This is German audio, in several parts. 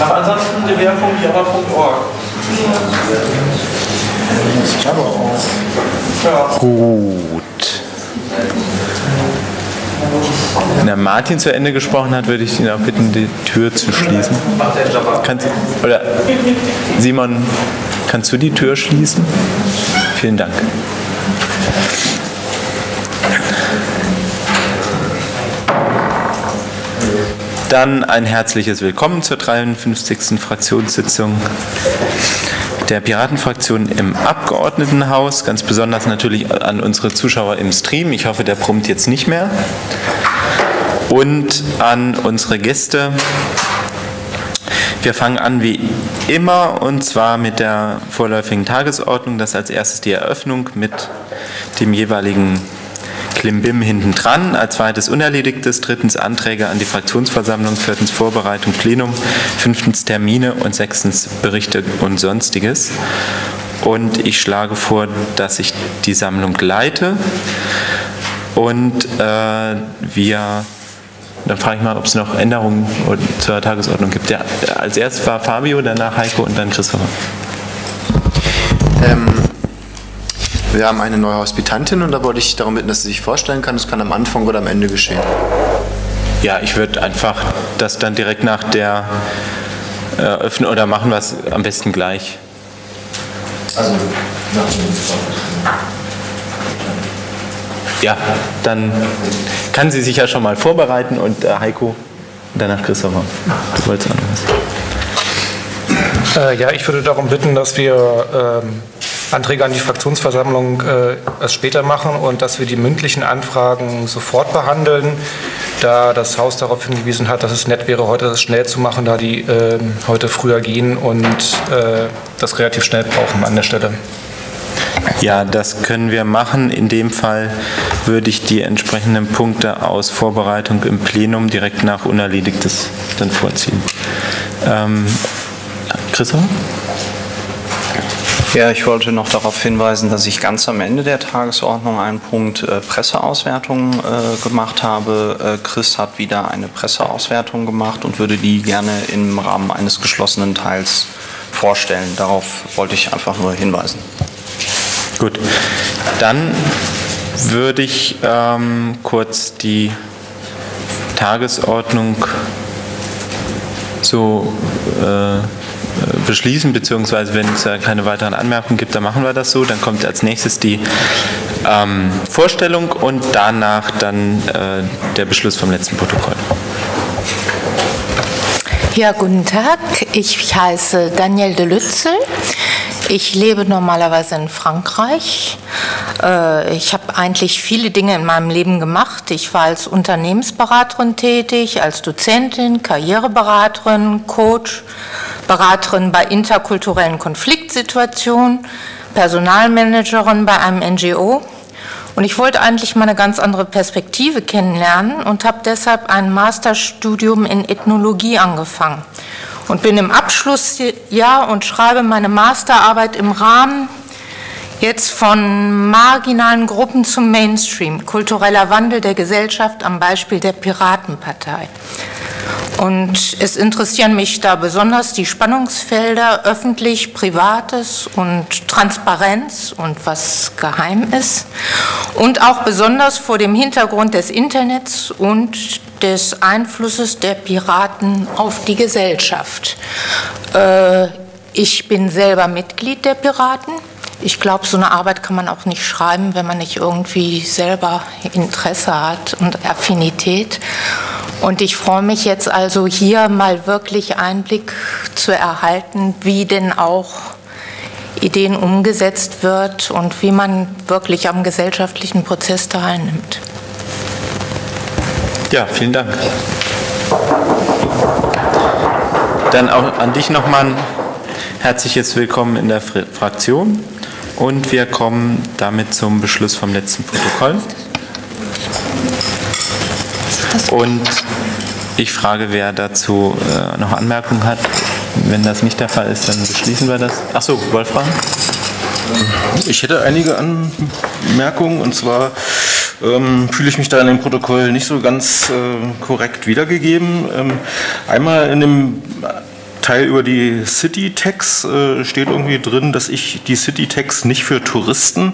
Aber ansonsten dwr.java.org. Ich. Gut. Wenn der Martin zu Ende gesprochen hat, würde ich ihn auch bitten, die Tür zu schließen. Kannst, oder Simon, kannst du die Tür schließen? Vielen Dank. Dann ein herzliches Willkommen zur 53. Fraktionssitzung der Piratenfraktion im Abgeordnetenhaus. Ganz besonders natürlich an unsere Zuschauer im Stream. Ich hoffe, der brummt jetzt nicht mehr. Und an unsere Gäste. Wir fangen an wie immer und zwar mit der vorläufigen Tagesordnung. Das als erstes die Eröffnung mit dem jeweiligen Klimbim hinten dran, als zweites Unerledigtes, drittens Anträge an die Fraktionsversammlung, viertens Vorbereitung Plenum, fünftens Termine und sechstens Berichte und Sonstiges. Und ich schlage vor, dass ich die Sammlung leite und äh, wir dann frage ich mal, ob es noch Änderungen zur Tagesordnung gibt. Ja, als erstes war Fabio, danach Heiko und dann Christopher. Ähm, wir haben eine neue Hospitantin und da wollte ich darum bitten, dass sie sich vorstellen kann. Das kann am Anfang oder am Ende geschehen. Ja, ich würde einfach das dann direkt nach der äh, öffnen oder machen wir es am besten gleich. Also nach dem Ja, dann kann sie sich ja schon mal vorbereiten und äh, Heiko und danach Christopher. Du wolltest was? Äh, ja, ich würde darum bitten, dass wir ähm, Anträge an die Fraktionsversammlung äh, erst später machen und dass wir die mündlichen Anfragen sofort behandeln, da das Haus darauf hingewiesen hat, dass es nett wäre, heute das schnell zu machen, da die äh, heute früher gehen und äh, das relativ schnell brauchen an der Stelle. Ja, das können wir machen. In dem Fall würde ich die entsprechenden Punkte aus Vorbereitung im Plenum direkt nach Unerledigtes dann vorziehen. Ähm, Christoph? Ja, ich wollte noch darauf hinweisen, dass ich ganz am Ende der Tagesordnung einen Punkt äh, Presseauswertung äh, gemacht habe. Äh, Chris hat wieder eine Presseauswertung gemacht und würde die gerne im Rahmen eines geschlossenen Teils vorstellen. Darauf wollte ich einfach nur hinweisen. Gut, dann würde ich ähm, kurz die Tagesordnung so äh, beschließen, beziehungsweise wenn es keine weiteren Anmerkungen gibt, dann machen wir das so. Dann kommt als nächstes die ähm, Vorstellung und danach dann äh, der Beschluss vom letzten Protokoll. Ja, guten Tag. Ich heiße Danielle de Lützel. Ich lebe normalerweise in Frankreich. Äh, ich habe eigentlich viele Dinge in meinem Leben gemacht. Ich war als Unternehmensberaterin tätig, als Dozentin, Karriereberaterin, Coach, Beraterin bei interkulturellen Konfliktsituationen, Personalmanagerin bei einem NGO. Und ich wollte eigentlich mal eine ganz andere Perspektive kennenlernen und habe deshalb ein Masterstudium in Ethnologie angefangen und bin im Abschlussjahr und schreibe meine Masterarbeit im Rahmen jetzt von marginalen Gruppen zum Mainstream, kultureller Wandel der Gesellschaft am Beispiel der Piratenpartei. Und es interessieren mich da besonders die Spannungsfelder öffentlich, privates und Transparenz und was geheim ist. Und auch besonders vor dem Hintergrund des Internets und des Einflusses der Piraten auf die Gesellschaft. Äh, ich bin selber Mitglied der Piraten. Ich glaube, so eine Arbeit kann man auch nicht schreiben, wenn man nicht irgendwie selber Interesse hat und Affinität. Und ich freue mich jetzt also hier mal wirklich Einblick zu erhalten, wie denn auch Ideen umgesetzt wird und wie man wirklich am gesellschaftlichen Prozess teilnimmt. Ja, vielen Dank. Dann auch an dich nochmal ein herzliches Willkommen in der Fraktion und wir kommen damit zum Beschluss vom letzten Protokoll. Und ich frage, wer dazu äh, noch Anmerkungen hat. Wenn das nicht der Fall ist, dann beschließen wir das. Achso, Wolfram? Ich hätte einige Anmerkungen und zwar ähm, fühle ich mich da in dem Protokoll nicht so ganz äh, korrekt wiedergegeben. Ähm, einmal in dem Teil über die City-Tax äh, steht irgendwie drin, dass ich die City-Tax nicht für Touristen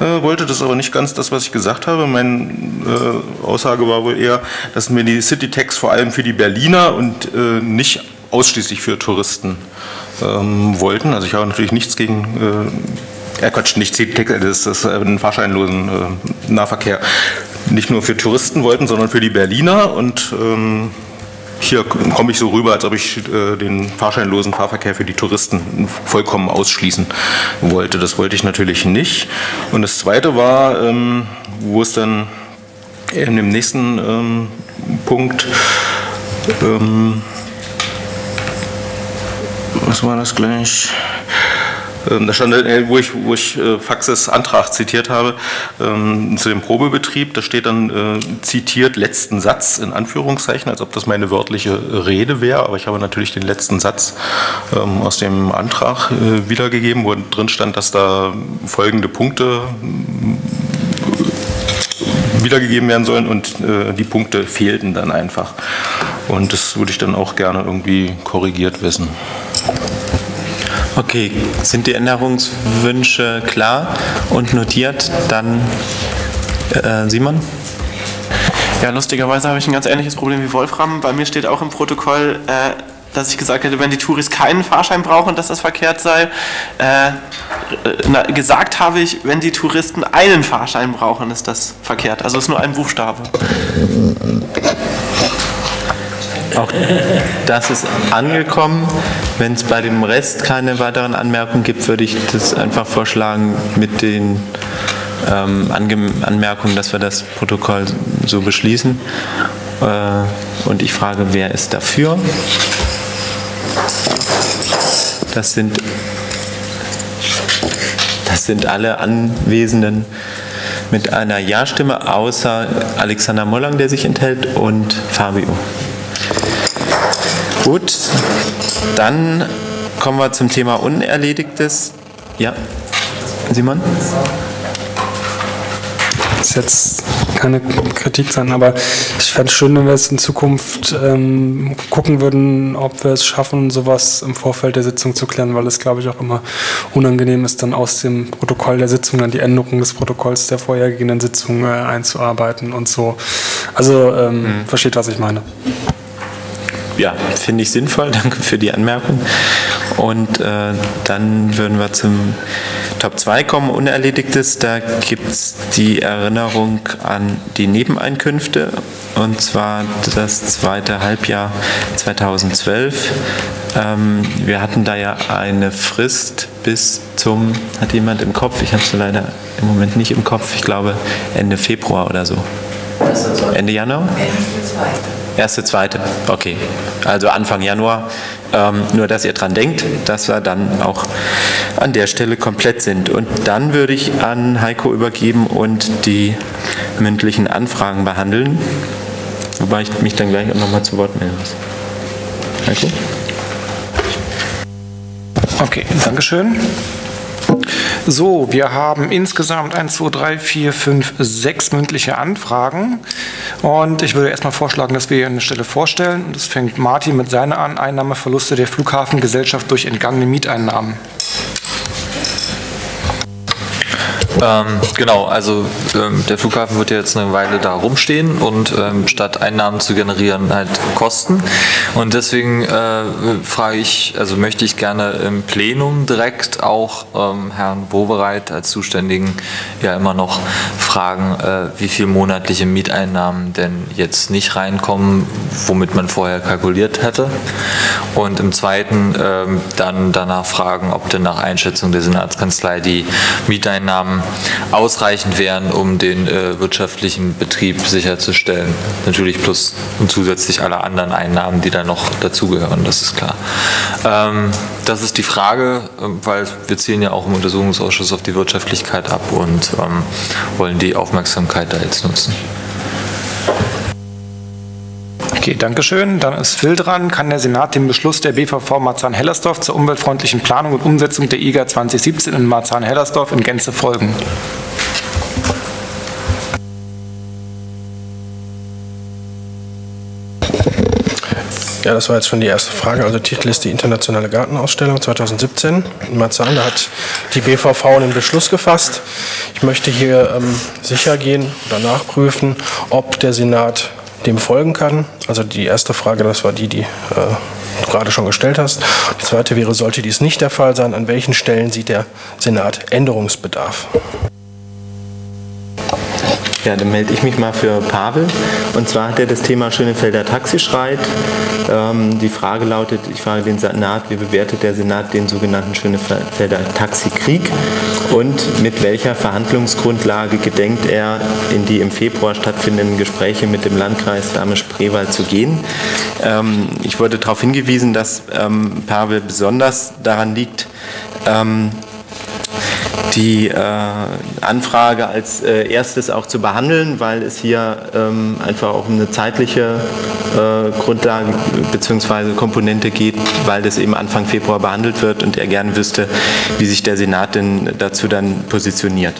äh, wollte. Das ist aber nicht ganz das, was ich gesagt habe. Meine äh, Aussage war wohl eher, dass wir die City-Tax vor allem für die Berliner und äh, nicht ausschließlich für Touristen ähm, wollten. Also ich habe natürlich nichts gegen, äh, Quatsch, nicht City-Tax, das ist ein fahrscheinlosen äh, Nahverkehr. Nicht nur für Touristen wollten, sondern für die Berliner und ähm, hier komme ich so rüber, als ob ich äh, den fahrscheinlosen Fahrverkehr für die Touristen vollkommen ausschließen wollte. Das wollte ich natürlich nicht. Und das Zweite war, ähm, wo es dann in dem nächsten ähm, Punkt, ähm, was war das gleich? Ähm, da stand, äh, wo ich, wo ich äh, Faxes Antrag zitiert habe, ähm, zu dem Probebetrieb, da steht dann äh, zitiert letzten Satz in Anführungszeichen, als ob das meine wörtliche Rede wäre, aber ich habe natürlich den letzten Satz ähm, aus dem Antrag wiedergegeben, wo drin stand, dass da folgende Punkte wiedergegeben werden sollen und die Punkte fehlten dann einfach. Und das würde ich dann auch gerne irgendwie korrigiert wissen. Okay, sind die Änderungswünsche klar und notiert? Dann äh, Simon? Ja, lustigerweise habe ich ein ganz ähnliches Problem wie Wolfram. Bei mir steht auch im Protokoll, äh, dass ich gesagt hätte, wenn die Touris keinen Fahrschein brauchen, dass das verkehrt sei. Äh, na, gesagt habe ich, wenn die Touristen einen Fahrschein brauchen, ist das verkehrt. Also ist nur ein Buchstabe. Auch das ist angekommen. Wenn es bei dem Rest keine weiteren Anmerkungen gibt, würde ich das einfach vorschlagen mit den ähm, Anmerkungen, dass wir das Protokoll so beschließen. Äh, und ich frage, wer ist dafür? Das sind, das sind alle Anwesenden mit einer Ja-Stimme, außer Alexander Mollang, der sich enthält, und Fabio. Gut, dann kommen wir zum Thema Unerledigtes. Ja, Simon? Das ist jetzt keine Kritik sein, aber ich fände es schön, wenn wir es in Zukunft ähm, gucken würden, ob wir es schaffen, sowas im Vorfeld der Sitzung zu klären, weil es, glaube ich, auch immer unangenehm ist, dann aus dem Protokoll der Sitzung dann die Änderung des Protokolls der vorhergehenden Sitzung äh, einzuarbeiten und so. Also ähm, mhm. versteht, was ich meine ja, finde ich sinnvoll. Danke für die Anmerkung. Und äh, dann würden wir zum Top 2 kommen, Unerledigtes. Da gibt es die Erinnerung an die Nebeneinkünfte und zwar das zweite Halbjahr 2012. Ähm, wir hatten da ja eine Frist bis zum, hat jemand im Kopf, ich habe es leider im Moment nicht im Kopf, ich glaube Ende Februar oder so. Ende Januar? Ende zweite. Erste, zweite, okay. Also Anfang Januar. Ähm, nur, dass ihr dran denkt, dass wir dann auch an der Stelle komplett sind. Und dann würde ich an Heiko übergeben und die mündlichen Anfragen behandeln. Wobei ich mich dann gleich auch nochmal zu Wort melden muss. Heiko? Okay, Dankeschön. So, wir haben insgesamt 1, 2, 3, 4, 5, 6 mündliche Anfragen. Und ich würde erstmal vorschlagen, dass wir hier eine Stelle vorstellen. Und das fängt Martin mit seiner an, Einnahmeverluste der Flughafengesellschaft durch entgangene Mieteinnahmen. Ähm, genau, also ähm, der Flughafen wird ja jetzt eine Weile da rumstehen und ähm, statt Einnahmen zu generieren, halt Kosten. Und deswegen äh, frage ich, also möchte ich gerne im Plenum direkt auch ähm, Herrn Bobereit als Zuständigen ja immer noch fragen, äh, wie viel monatliche Mieteinnahmen denn jetzt nicht reinkommen, womit man vorher kalkuliert hätte. Und im zweiten ähm, dann danach fragen, ob denn nach Einschätzung der Senatskanzlei die Mieteinnahmen ausreichend wären, um den äh, wirtschaftlichen Betrieb sicherzustellen. Natürlich plus und zusätzlich alle anderen Einnahmen, die da noch dazugehören, das ist klar. Ähm, das ist die Frage, äh, weil wir zielen ja auch im Untersuchungsausschuss auf die Wirtschaftlichkeit ab und ähm, wollen die Aufmerksamkeit da jetzt nutzen. Okay, danke schön. Dann ist Phil dran. Kann der Senat den Beschluss der BVV Marzahn-Hellersdorf zur umweltfreundlichen Planung und Umsetzung der IGA 2017 in Marzahn-Hellersdorf in Gänze folgen? Ja, das war jetzt schon die erste Frage. Also Titel ist die Internationale Gartenausstellung 2017 in Marzahn. Da hat die BVV einen Beschluss gefasst. Ich möchte hier ähm, sicher gehen oder nachprüfen, ob der Senat dem folgen kann. Also die erste Frage, das war die, die äh, du gerade schon gestellt hast. Die zweite wäre, sollte dies nicht der Fall sein, an welchen Stellen sieht der Senat Änderungsbedarf? Ja, dann melde ich mich mal für Pavel. Und zwar hat er das Thema Schönefelder Taxischreit. Ähm, die Frage lautet, ich frage den Senat, wie bewertet der Senat den sogenannten Schönefelder Taxikrieg und mit welcher Verhandlungsgrundlage gedenkt er, in die im Februar stattfindenden Gespräche mit dem Landkreis Dahme-Spreewald zu gehen. Ähm, ich wurde darauf hingewiesen, dass ähm, Pavel besonders daran liegt, ähm, die äh, Anfrage als äh, erstes auch zu behandeln, weil es hier ähm, einfach auch um eine zeitliche äh, Grundlage bzw. Komponente geht, weil das eben Anfang Februar behandelt wird und er gerne wüsste, wie sich der Senat denn dazu dann positioniert.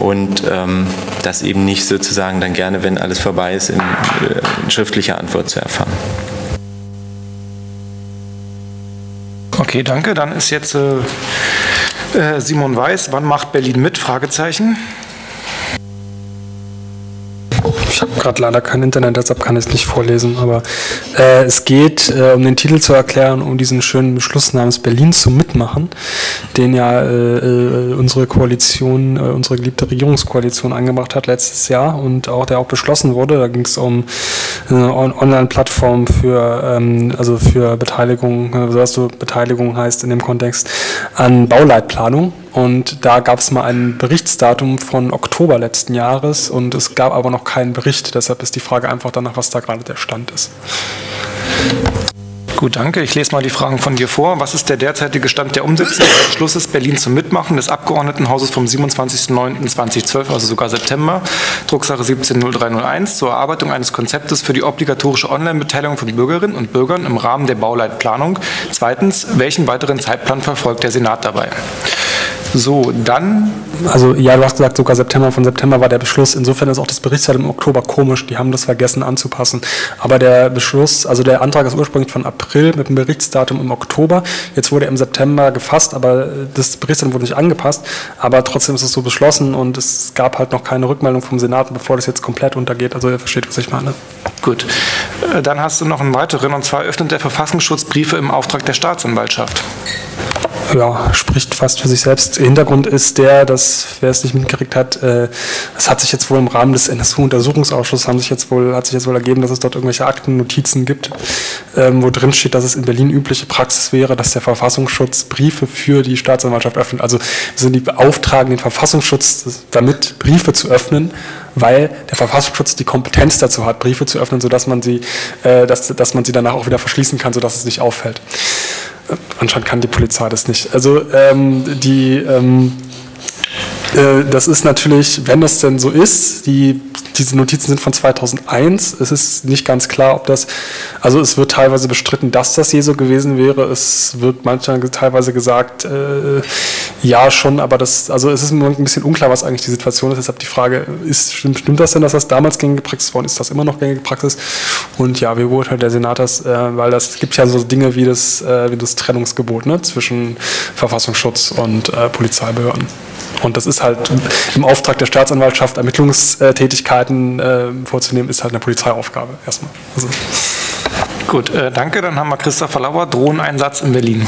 Und ähm, das eben nicht sozusagen dann gerne, wenn alles vorbei ist, in, äh, in schriftlicher Antwort zu erfahren. Okay, danke. Dann ist jetzt äh, äh, Simon Weiß, wann macht Berlin mit? Fragezeichen. Ich habe gerade leider kein Internet, deshalb kann ich es nicht vorlesen, aber äh, es geht, äh, um den Titel zu erklären, um diesen schönen Beschluss namens Berlin zum Mitmachen, den ja äh, äh unsere Koalition, äh, unsere geliebte Regierungskoalition angebracht hat letztes Jahr und auch der auch beschlossen wurde. Da ging es um eine Online-Plattform für, ähm, also für Beteiligung, äh, was so Beteiligung heißt in dem Kontext, an Bauleitplanung. Und da gab es mal ein Berichtsdatum von Oktober letzten Jahres und es gab aber noch keinen Bericht. Deshalb ist die Frage einfach danach, was da gerade der Stand ist. Gut, danke. Ich lese mal die Fragen von dir vor. Was ist der derzeitige Stand der Umsetzung des Beschlusses Berlin zum Mitmachen des Abgeordnetenhauses vom 27.09.2012, also sogar September, Drucksache 170301, zur Erarbeitung eines Konzeptes für die obligatorische Online-Beteiligung von Bürgerinnen und Bürgern im Rahmen der Bauleitplanung? Zweitens, welchen weiteren Zeitplan verfolgt der Senat dabei? So, dann. Also, ja, du hast gesagt, sogar September. Von September war der Beschluss. Insofern ist auch das Berichtsdatum im Oktober komisch. Die haben das vergessen anzupassen. Aber der Beschluss, also der Antrag ist ursprünglich von April mit dem Berichtsdatum im Oktober. Jetzt wurde er im September gefasst, aber das Berichtsdatum wurde nicht angepasst. Aber trotzdem ist es so beschlossen und es gab halt noch keine Rückmeldung vom Senat, bevor das jetzt komplett untergeht. Also, ihr versteht, was ich meine. Gut. Äh, dann hast du noch einen weiteren, und zwar öffnet der Verfassungsschutz Briefe im Auftrag der Staatsanwaltschaft ja, spricht fast für sich selbst. Hintergrund ist der, dass, wer es nicht mitgekriegt hat, äh, es hat sich jetzt wohl im Rahmen des NSU-Untersuchungsausschusses haben sich jetzt wohl, hat sich jetzt wohl ergeben, dass es dort irgendwelche Akten, Notizen gibt, ähm, wo drin steht, dass es in Berlin übliche Praxis wäre, dass der Verfassungsschutz Briefe für die Staatsanwaltschaft öffnet. Also sind die beauftragen, den Verfassungsschutz damit Briefe zu öffnen, weil der Verfassungsschutz die Kompetenz dazu hat, Briefe zu öffnen, sodass man sie, äh, dass, dass man sie danach auch wieder verschließen kann, sodass es nicht auffällt anscheinend kann die Polizei das nicht. Also ähm, die ähm, äh, das ist natürlich, wenn das denn so ist, die, diese Notizen sind von 2001, es ist nicht ganz klar, ob das, also es wird teilweise bestritten, dass das je so gewesen wäre, es wird manchmal teilweise gesagt, äh, ja schon, aber das, also es ist ein bisschen unklar, was eigentlich die Situation ist, deshalb die Frage, ist, stimmt, stimmt das denn, dass das damals gängige Praxis war und ist das immer noch gängige Praxis? Und ja, wie beurteilt der Senat das, äh, weil das gibt ja so Dinge wie das, äh, wie das Trennungsgebot ne, zwischen Verfassungsschutz und äh, Polizeibehörden. Und das ist halt im Auftrag der Staatsanwaltschaft Ermittlungstätigkeiten äh, vorzunehmen, ist halt eine Polizeiaufgabe erstmal. Also. Gut, äh, danke. Dann haben wir Christopher Lauer, Drohneneinsatz in Berlin.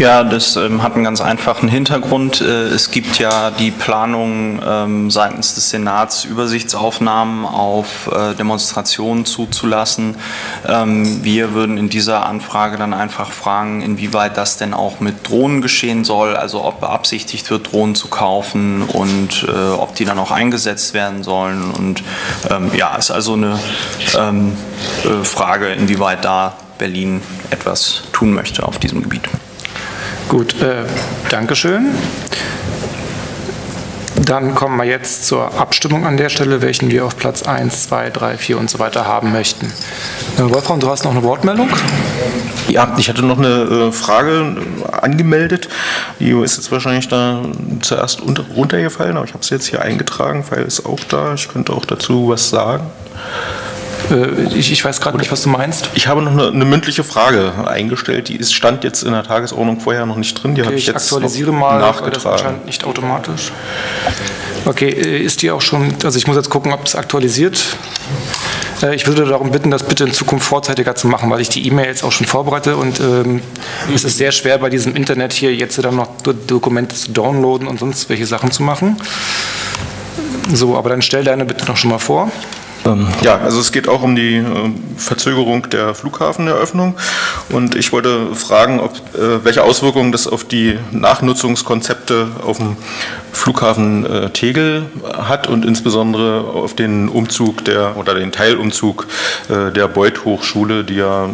Ja, das ähm, hat einen ganz einfachen Hintergrund. Äh, es gibt ja die Planung ähm, seitens des Senats, Übersichtsaufnahmen auf äh, Demonstrationen zuzulassen. Ähm, wir würden in dieser Anfrage dann einfach fragen, inwieweit das denn auch mit Drohnen geschehen soll, also ob beabsichtigt wird, Drohnen zu kaufen und äh, ob die dann auch eingesetzt werden sollen. Und ähm, ja, ist also eine ähm, äh, Frage, inwieweit da Berlin etwas tun möchte auf diesem Gebiet. Gut, äh, Dankeschön. Dann kommen wir jetzt zur Abstimmung an der Stelle, welchen wir auf Platz 1, 2, 3, 4 und so weiter haben möchten. Äh, Wolfram, du hast noch eine Wortmeldung? Ja, ich hatte noch eine äh, Frage angemeldet. Die ist jetzt wahrscheinlich da zuerst runtergefallen, aber ich habe sie jetzt hier eingetragen, weil es auch da. Ich könnte auch dazu was sagen. Äh, ich, ich weiß gerade nicht, was du meinst. Ich habe noch eine, eine, mündliche Frage eingestellt, die ist, stand jetzt in der Tagesordnung vorher noch nicht drin. Die okay, habe ich, ich jetzt aktualisiere mal, das anscheinend nicht automatisch. Okay, äh, ist die auch schon, also ich muss jetzt gucken, ob es aktualisiert. Äh, ich würde darum bitten, das bitte in Zukunft vorzeitiger zu machen, weil ich die E-Mail jetzt auch schon vorbereite und ähm, es ist sehr schwer bei diesem Internet hier jetzt dann noch Dokumente zu downloaden und sonst welche Sachen zu machen. So, aber dann stell deine bitte noch schon mal vor. Ähm, ja, also es geht auch um die äh, Verzögerung der Flughafeneröffnung und ich wollte fragen, ob, äh, welche Auswirkungen das auf die Nachnutzungskonzepte auf dem Flughafen äh, Tegel hat und insbesondere auf den Umzug der oder den Teilumzug der Beuth Hochschule, die ja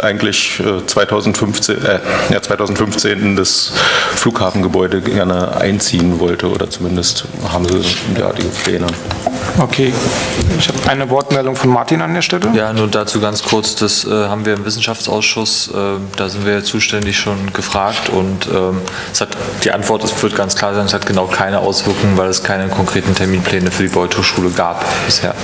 eigentlich 2015, äh, ja, 2015 in das Flughafengebäude gerne einziehen wollte oder zumindest haben sie derartige Pläne. Okay, ich habe eine Wortmeldung von Martin an der Stelle. Ja, nur dazu ganz kurz, das äh, haben wir im Wissenschaftsausschuss, äh, da sind wir zuständig schon gefragt und ähm, es hat, die Antwort es wird ganz klar sein, es hat genau keine Auswirkungen, weil es keine konkreten Terminpläne für die Beuth-Hochschule gab bisher.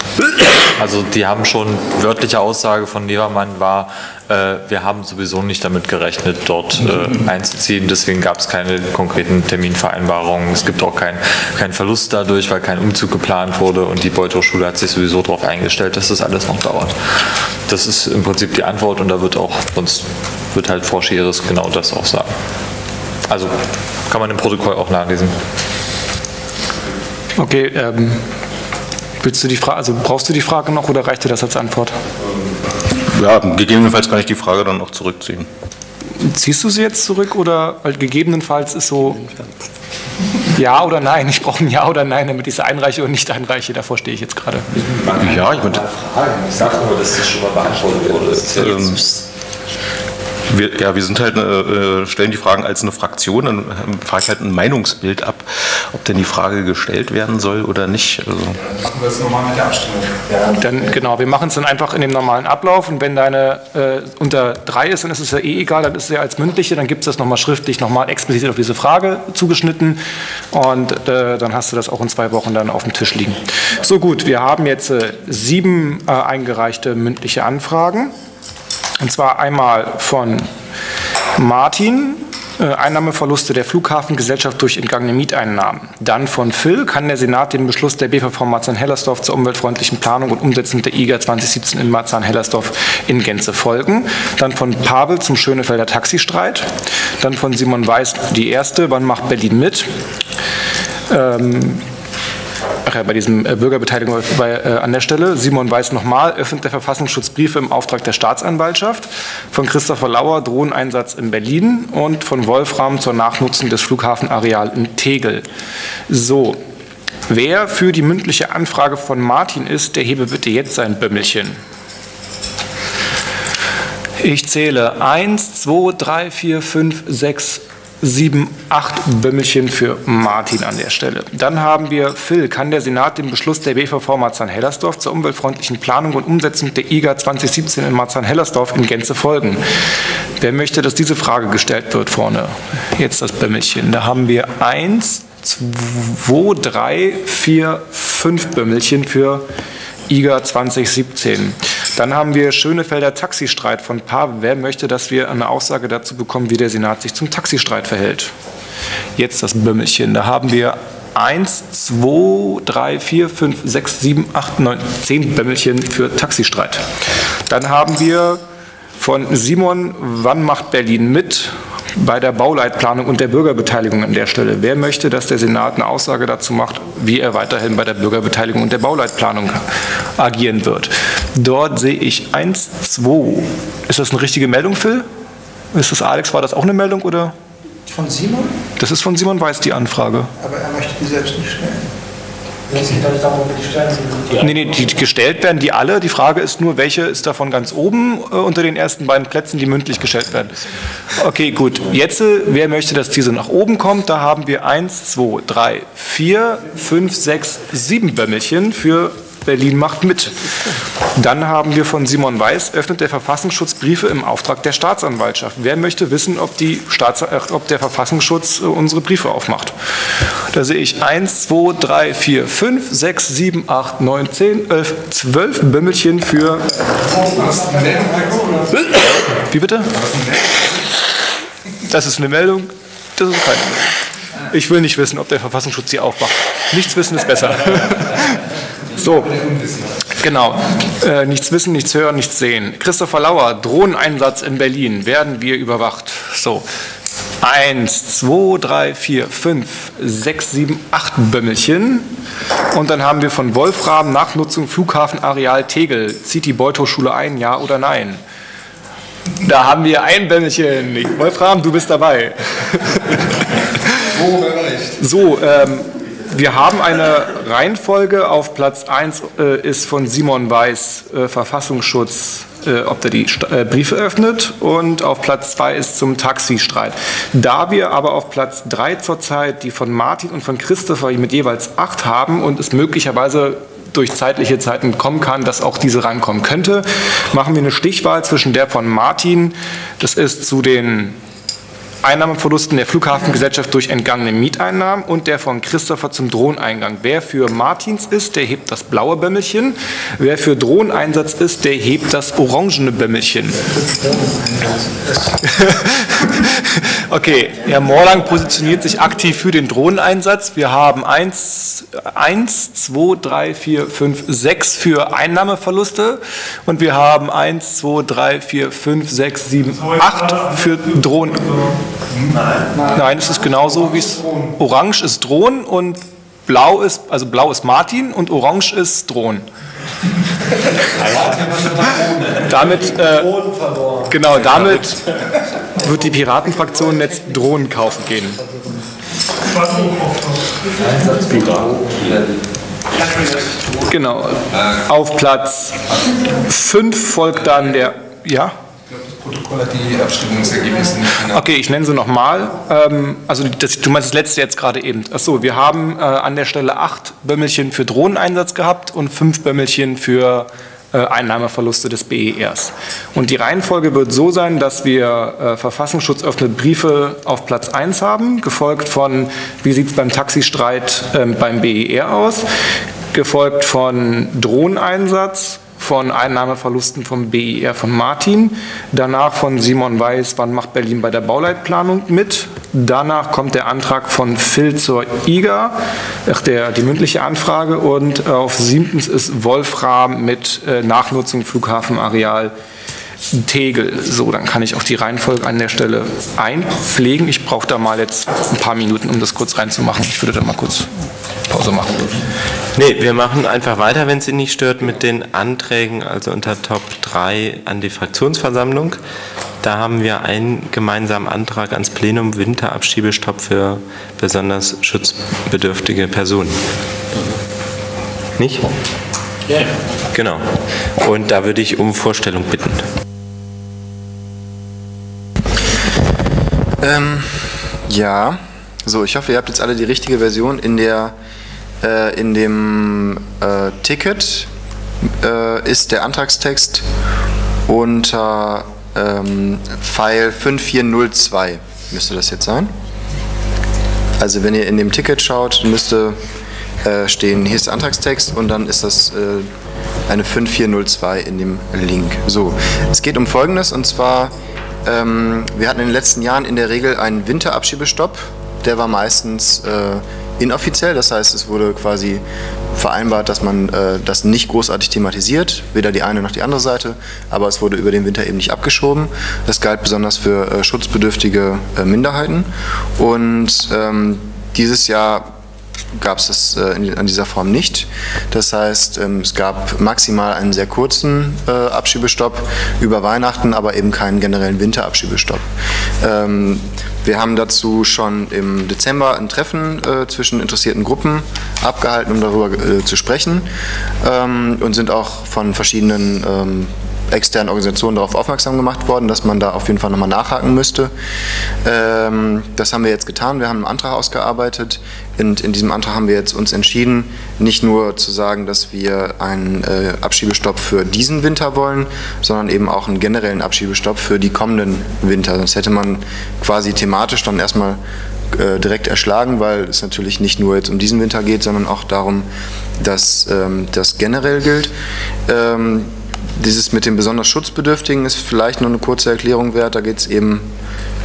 Also die haben schon, wörtliche Aussage von Nevermann war, wir haben sowieso nicht damit gerechnet, dort äh, einzuziehen. Deswegen gab es keine konkreten Terminvereinbarungen. Es gibt auch keinen kein Verlust dadurch, weil kein Umzug geplant wurde und die Beuth-Hochschule hat sich sowieso darauf eingestellt, dass das alles noch dauert. Das ist im Prinzip die Antwort und da wird auch, sonst wird halt Frau Scheres genau das auch sagen. Also kann man im Protokoll auch nachlesen. Okay, ähm, willst du die Frage, also brauchst du die Frage noch oder reicht dir das als Antwort? Ja, gegebenenfalls kann ich die Frage dann auch zurückziehen. Ziehst du sie jetzt zurück oder weil gegebenenfalls ist so ja oder nein? Ich brauche ein Ja oder Nein, damit ich es einreiche oder nicht einreiche. Davor stehe ich jetzt gerade. Ja, ich würde. Ich sage nur, dass das schon mal beantwortet wurde. Das ist ja ähm, wir, ja, wir sind halt, äh, stellen die Fragen als eine Fraktion, dann ähm, frage ich halt ein Meinungsbild ab, ob denn die Frage gestellt werden soll oder nicht. Also machen wir es nochmal mit der Abstimmung. Ja. Dann, genau, wir machen es dann einfach in dem normalen Ablauf und wenn deine äh, unter drei ist, dann ist es ja eh egal, dann ist es ja als mündliche, dann gibt es das nochmal schriftlich, nochmal explizit auf diese Frage zugeschnitten und äh, dann hast du das auch in zwei Wochen dann auf dem Tisch liegen. So gut, wir haben jetzt äh, sieben äh, eingereichte mündliche Anfragen. Und zwar einmal von Martin, äh, Einnahmeverluste der Flughafengesellschaft durch entgangene Mieteinnahmen. Dann von Phil kann der Senat den Beschluss der BVV Marzahn-Hellersdorf zur umweltfreundlichen Planung und Umsetzung der IGA 2017 in Marzahn-Hellersdorf in Gänze folgen. Dann von Pavel zum Schönefelder Taxistreit. Dann von Simon Weiß die erste, wann macht Berlin mit? Ähm, ach ja, bei diesem äh, Bürgerbeteiligung bei, äh, an der Stelle. Simon Weiß nochmal, öffnet der Verfassungsschutz Briefe im Auftrag der Staatsanwaltschaft. Von Christopher Lauer, Drohneneinsatz in Berlin. Und von Wolfram zur Nachnutzung des Flughafenareal in Tegel. So, wer für die mündliche Anfrage von Martin ist, der hebe bitte jetzt sein Bömmelchen. Ich zähle 1, 2, 3, 4, 5, 6, sieben, acht Bömmelchen für Martin an der Stelle. Dann haben wir Phil. Kann der Senat den Beschluss der BVV Marzahn-Hellersdorf zur umweltfreundlichen Planung und Umsetzung der IGA 2017 in Marzahn-Hellersdorf in Gänze folgen? Wer möchte, dass diese Frage gestellt wird vorne? Jetzt das Bömmelchen. Da haben wir eins, zwei, drei, vier, fünf Bömmelchen für IGA 2017. Dann haben wir Schönefelder Taxistreit von Pavel. Wer möchte, dass wir eine Aussage dazu bekommen, wie der Senat sich zum Taxistreit verhält? Jetzt das Bömmelchen. Da haben wir 1, 2, 3, 4, 5, 6, 7, 8, 9, 10 Bömmelchen für Taxistreit. Dann haben wir von Simon, wann macht Berlin mit? Bei der Bauleitplanung und der Bürgerbeteiligung an der Stelle. Wer möchte, dass der Senat eine Aussage dazu macht, wie er weiterhin bei der Bürgerbeteiligung und der Bauleitplanung agieren wird? Dort sehe ich 1, 2. Ist das eine richtige Meldung, Phil? Ist das Alex? War das auch eine Meldung oder? Von Simon? Das ist von Simon Weiß die Anfrage. Aber er möchte die selbst nicht stellen. Nee, nee, die gestellt werden die alle. Die Frage ist nur, welche ist davon ganz oben äh, unter den ersten beiden Plätzen, die mündlich gestellt werden. Okay, gut. Jetzt, äh, wer möchte, dass diese nach oben kommt? Da haben wir 1, 2, 3, 4, 5, 6, 7 Bömmelchen für Berlin macht mit. Dann haben wir von Simon Weiß, öffnet der Verfassungsschutz Briefe im Auftrag der Staatsanwaltschaft. Wer möchte wissen, ob, die Staats äh, ob der Verfassungsschutz äh, unsere Briefe aufmacht? Da sehe ich 1, 2, 3, 4, 5, 6, 7, 8, 9, 10, 11, 12 Bimmelchen für... Wie bitte? Das ist eine Meldung. Das ist keine Meldung. Ich will nicht wissen, ob der Verfassungsschutz sie aufmacht. Nichts wissen ist besser. So, genau. Äh, nichts wissen, nichts hören, nichts sehen. Christopher Lauer, Drohneneinsatz in Berlin. Werden wir überwacht? So. Eins, zwei, drei, vier, fünf, sechs, sieben, acht Bömmelchen. Und dann haben wir von Wolfram Nachnutzung Flughafenareal Tegel. Zieht die Beuthochschule ein, ja oder nein? Da haben wir ein Bämmelchen. Wolfram, du bist dabei. So, ähm, wir haben eine Reihenfolge. Auf Platz 1 äh, ist von Simon Weiß äh, Verfassungsschutz, äh, ob der die äh, Briefe öffnet. Und auf Platz 2 ist zum Taxistreit. Da wir aber auf Platz 3 zurzeit die von Martin und von Christopher mit jeweils 8 haben und es möglicherweise durch zeitliche Zeiten kommen kann, dass auch diese rankommen könnte, machen wir eine Stichwahl zwischen der von Martin, das ist zu den Einnahmeverlusten der Flughafengesellschaft durch entgangene Mieteinnahmen und der von Christopher zum Drohneingang. Wer für Martins ist, der hebt das blaue Bämmelchen. Wer für Drohneneinsatz ist, der hebt das orangene Bämmelchen. okay, Herr Morlang positioniert sich aktiv für den Drohneneinsatz. Wir haben 1, 1 2, 3, 4, 5, 6 für Einnahmeverluste und wir haben 1, 2, 3, 4, 5, 6, 7, 8 für Drohnen. Nein. Nein, es ist genauso wie es. Orange ist Drohnen und blau ist, also blau ist Martin und orange ist Drohnen. damit, äh, genau, damit wird die Piratenfraktion jetzt Drohnen kaufen gehen. Genau. Auf Platz 5 folgt dann der. Ja? Protokoll die Abstimmungsergebnisse nicht genannt. Okay, ich nenne sie nochmal. Ähm, also das, du meinst das letzte jetzt gerade eben. Achso, wir haben äh, an der Stelle acht Bömmelchen für Drohneneinsatz gehabt und fünf Bömmelchen für äh, Einnahmeverluste des BERs. Und die Reihenfolge wird so sein, dass wir äh, Verfassungsschutz öffnet Briefe auf Platz 1 haben, gefolgt von, wie sieht es beim Taxistreit ähm, beim BER aus, gefolgt von Drohneneinsatz, von Einnahmeverlusten vom BIR von Martin, danach von Simon Weiß, wann macht Berlin bei der Bauleitplanung mit, danach kommt der Antrag von Phil zur IGA, der, die mündliche Anfrage und auf siebtens ist Wolfram mit äh, Nachnutzung Flughafenareal Tegel. So, dann kann ich auch die Reihenfolge an der Stelle einpflegen. Ich brauche da mal jetzt ein paar Minuten, um das kurz reinzumachen. Ich würde da mal kurz Pause machen. Nee, wir machen einfach weiter, wenn es Sie nicht stört, mit den Anträgen, also unter Top 3 an die Fraktionsversammlung. Da haben wir einen gemeinsamen Antrag ans Plenum Winterabschiebestopp für besonders schutzbedürftige Personen. Nicht? Ja. Genau. Und da würde ich um Vorstellung bitten. Ähm, ja, so, ich hoffe, ihr habt jetzt alle die richtige Version. In, der, äh, in dem äh, Ticket äh, ist der Antragstext unter ähm, File 5402. Müsste das jetzt sein? Also wenn ihr in dem Ticket schaut, müsste äh, stehen, hier ist der Antragstext und dann ist das äh, eine 5402 in dem Link. So, es geht um Folgendes und zwar ähm, wir hatten in den letzten Jahren in der Regel einen Winterabschiebestopp. Der war meistens äh, inoffiziell, das heißt, es wurde quasi vereinbart, dass man äh, das nicht großartig thematisiert, weder die eine noch die andere Seite, aber es wurde über den Winter eben nicht abgeschoben. Das galt besonders für äh, schutzbedürftige äh, Minderheiten. Und ähm, dieses Jahr gab es das äh, in, in, dieser Form nicht. Das heißt, ähm, es gab maximal einen sehr kurzen äh, Abschiebestopp über Weihnachten, aber eben keinen generellen Winterabschiebestopp. Ähm, wir haben dazu schon im Dezember ein Treffen äh, zwischen interessierten Gruppen abgehalten, um darüber äh, zu sprechen ähm, und sind auch von verschiedenen ähm, externen Organisationen darauf aufmerksam gemacht worden, dass man da auf jeden Fall nochmal nachhaken müsste. Ähm, das haben wir jetzt getan. Wir haben einen Antrag ausgearbeitet. Und in diesem Antrag haben wir jetzt uns entschieden, nicht nur zu sagen, dass wir einen äh, Abschiebestopp für diesen Winter wollen, sondern eben auch einen generellen Abschiebestopp für die kommenden Winter. Sonst hätte man quasi thematisch dann erstmal äh, direkt erschlagen, weil es natürlich nicht nur jetzt um diesen Winter geht, sondern auch darum, dass ähm, das generell gilt. Ähm, dieses mit den besonders Schutzbedürftigen ist vielleicht nur eine kurze Erklärung wert. Da geht es eben,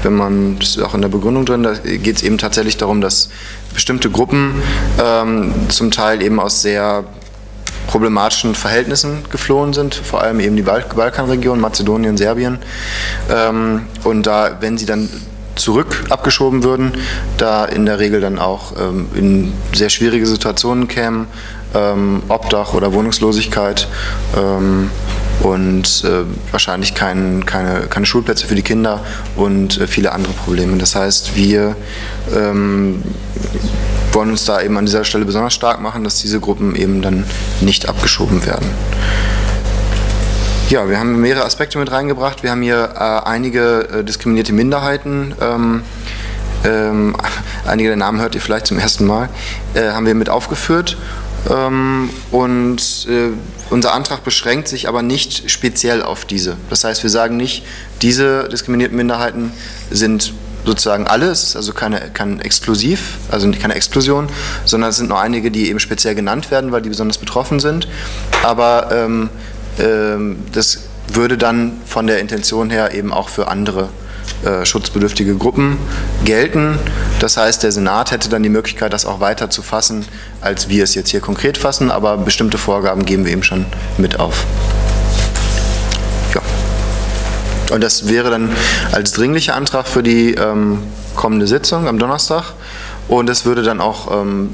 wenn man, das ist auch in der Begründung drin, da geht es eben tatsächlich darum, dass bestimmte Gruppen ähm, zum Teil eben aus sehr problematischen Verhältnissen geflohen sind, vor allem eben die Balkanregion, Mazedonien, Serbien. Ähm, und da, wenn sie dann zurück abgeschoben würden, da in der Regel dann auch ähm, in sehr schwierige Situationen kämen, ähm, Obdach oder Wohnungslosigkeit ähm, und äh, wahrscheinlich kein, keine, keine Schulplätze für die Kinder und äh, viele andere Probleme. Das heißt, wir ähm, wollen uns da eben an dieser Stelle besonders stark machen, dass diese Gruppen eben dann nicht abgeschoben werden. Ja, wir haben mehrere Aspekte mit reingebracht. Wir haben hier äh, einige äh, diskriminierte Minderheiten. Ähm, ähm, einige der Namen hört ihr vielleicht zum ersten Mal, äh, haben wir mit aufgeführt. Ähm, und äh, unser Antrag beschränkt sich aber nicht speziell auf diese. Das heißt, wir sagen nicht, diese diskriminierten Minderheiten sind sozusagen alle, es ist also keine, kein Exklusiv, also keine Exklusion, sondern es sind nur einige, die eben speziell genannt werden, weil die besonders betroffen sind. Aber ähm, ähm, das würde dann von der Intention her eben auch für andere äh, schutzbedürftige Gruppen gelten. Das heißt, der Senat hätte dann die Möglichkeit, das auch weiter zu fassen, als wir es jetzt hier konkret fassen, aber bestimmte Vorgaben geben wir eben schon mit auf. Ja. Und das wäre dann als dringlicher Antrag für die ähm, kommende Sitzung am Donnerstag. Und es würde dann auch ähm,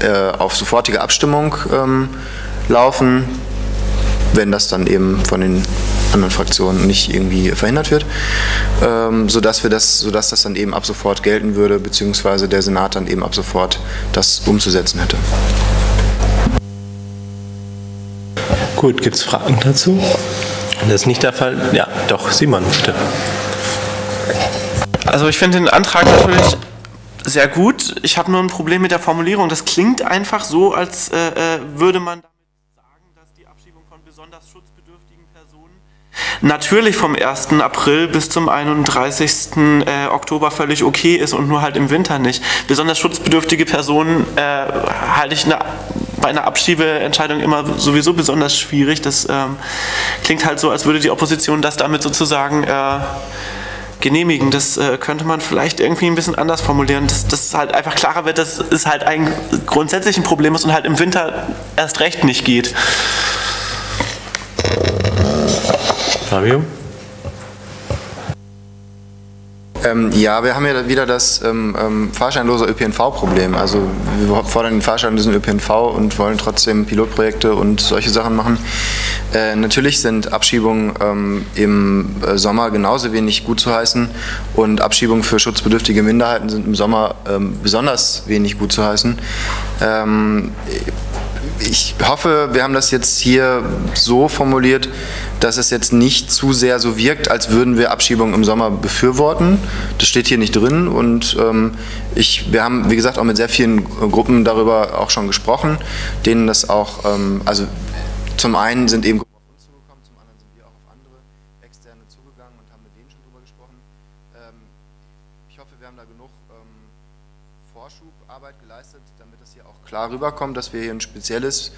äh, auf sofortige Abstimmung ähm, laufen wenn das dann eben von den anderen Fraktionen nicht irgendwie verhindert wird, ähm, sodass, wir das, sodass das dann eben ab sofort gelten würde, beziehungsweise der Senat dann eben ab sofort das umzusetzen hätte. Gut, gibt es Fragen dazu? Das ist nicht der Fall. Ja, doch, Simon, bitte. Also ich finde den Antrag natürlich sehr gut. Ich habe nur ein Problem mit der Formulierung. Das klingt einfach so, als äh, äh würde man natürlich vom 1. April bis zum 31. Äh, Oktober völlig okay ist und nur halt im Winter nicht. Besonders schutzbedürftige Personen äh, halte ich eine, bei einer Abschiebeentscheidung immer sowieso besonders schwierig. Das ähm, klingt halt so, als würde die Opposition das damit sozusagen äh, genehmigen. Das äh, könnte man vielleicht irgendwie ein bisschen anders formulieren, dass das halt einfach klarer wird, dass es halt ein grundsätzlich ein Problem ist und halt im Winter erst recht nicht geht. Fabio? Ähm, ja, wir haben ja wieder das ähm, ähm, fahrscheinlose ÖPNV-Problem. Also wir fordern den fahrscheinlosen ÖPNV und wollen trotzdem Pilotprojekte und solche Sachen machen. Äh, natürlich sind Abschiebungen ähm, im äh, Sommer genauso wenig gut zu heißen und Abschiebungen für schutzbedürftige Minderheiten sind im Sommer ähm, besonders wenig gut zu heißen. Ich hoffe, wir haben das jetzt hier so formuliert, dass es jetzt nicht zu sehr so wirkt, als würden wir Abschiebungen im Sommer befürworten. Das steht hier nicht drin und ähm, ich, wir haben, wie gesagt, auch mit sehr vielen Gruppen darüber auch schon gesprochen, denen das auch, ähm, also zum einen sind eben klar rüberkommt, dass wir hier ein spezielles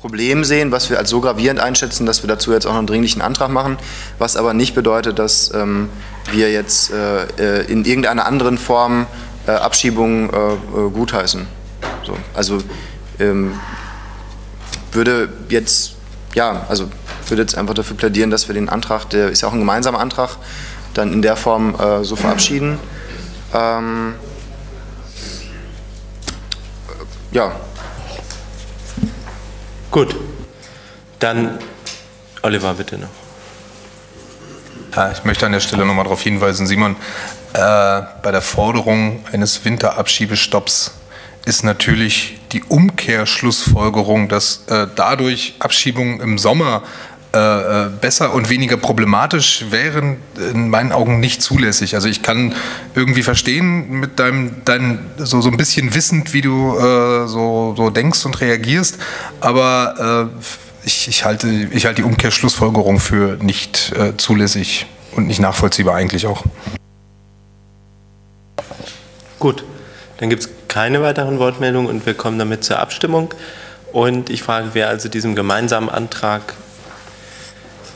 Problem sehen, was wir als so gravierend einschätzen, dass wir dazu jetzt auch noch einen dringlichen Antrag machen, was aber nicht bedeutet, dass ähm, wir jetzt äh, äh in irgendeiner anderen Form äh, Abschiebungen äh, äh, gutheißen. So, also ähm, würde jetzt, ja, also würde jetzt einfach dafür plädieren, dass wir den Antrag, der ist ja auch ein gemeinsamer Antrag, dann in der Form äh, so verabschieden. Ähm, ja. Gut. Dann Oliver, bitte noch. Ja, ich möchte an der Stelle nochmal darauf hinweisen, Simon, äh, bei der Forderung eines Winterabschiebestopps ist natürlich die Umkehrschlussfolgerung, dass äh, dadurch Abschiebungen im Sommer äh, äh, besser und weniger problematisch wären in meinen Augen nicht zulässig. Also ich kann irgendwie verstehen mit deinem, dein, so, so ein bisschen wissend, wie du äh, so, so denkst und reagierst, aber äh, ich, ich, halte, ich halte die Umkehrschlussfolgerung für nicht äh, zulässig und nicht nachvollziehbar eigentlich auch. Gut, dann gibt es keine weiteren Wortmeldungen und wir kommen damit zur Abstimmung. Und ich frage, wer also diesem gemeinsamen Antrag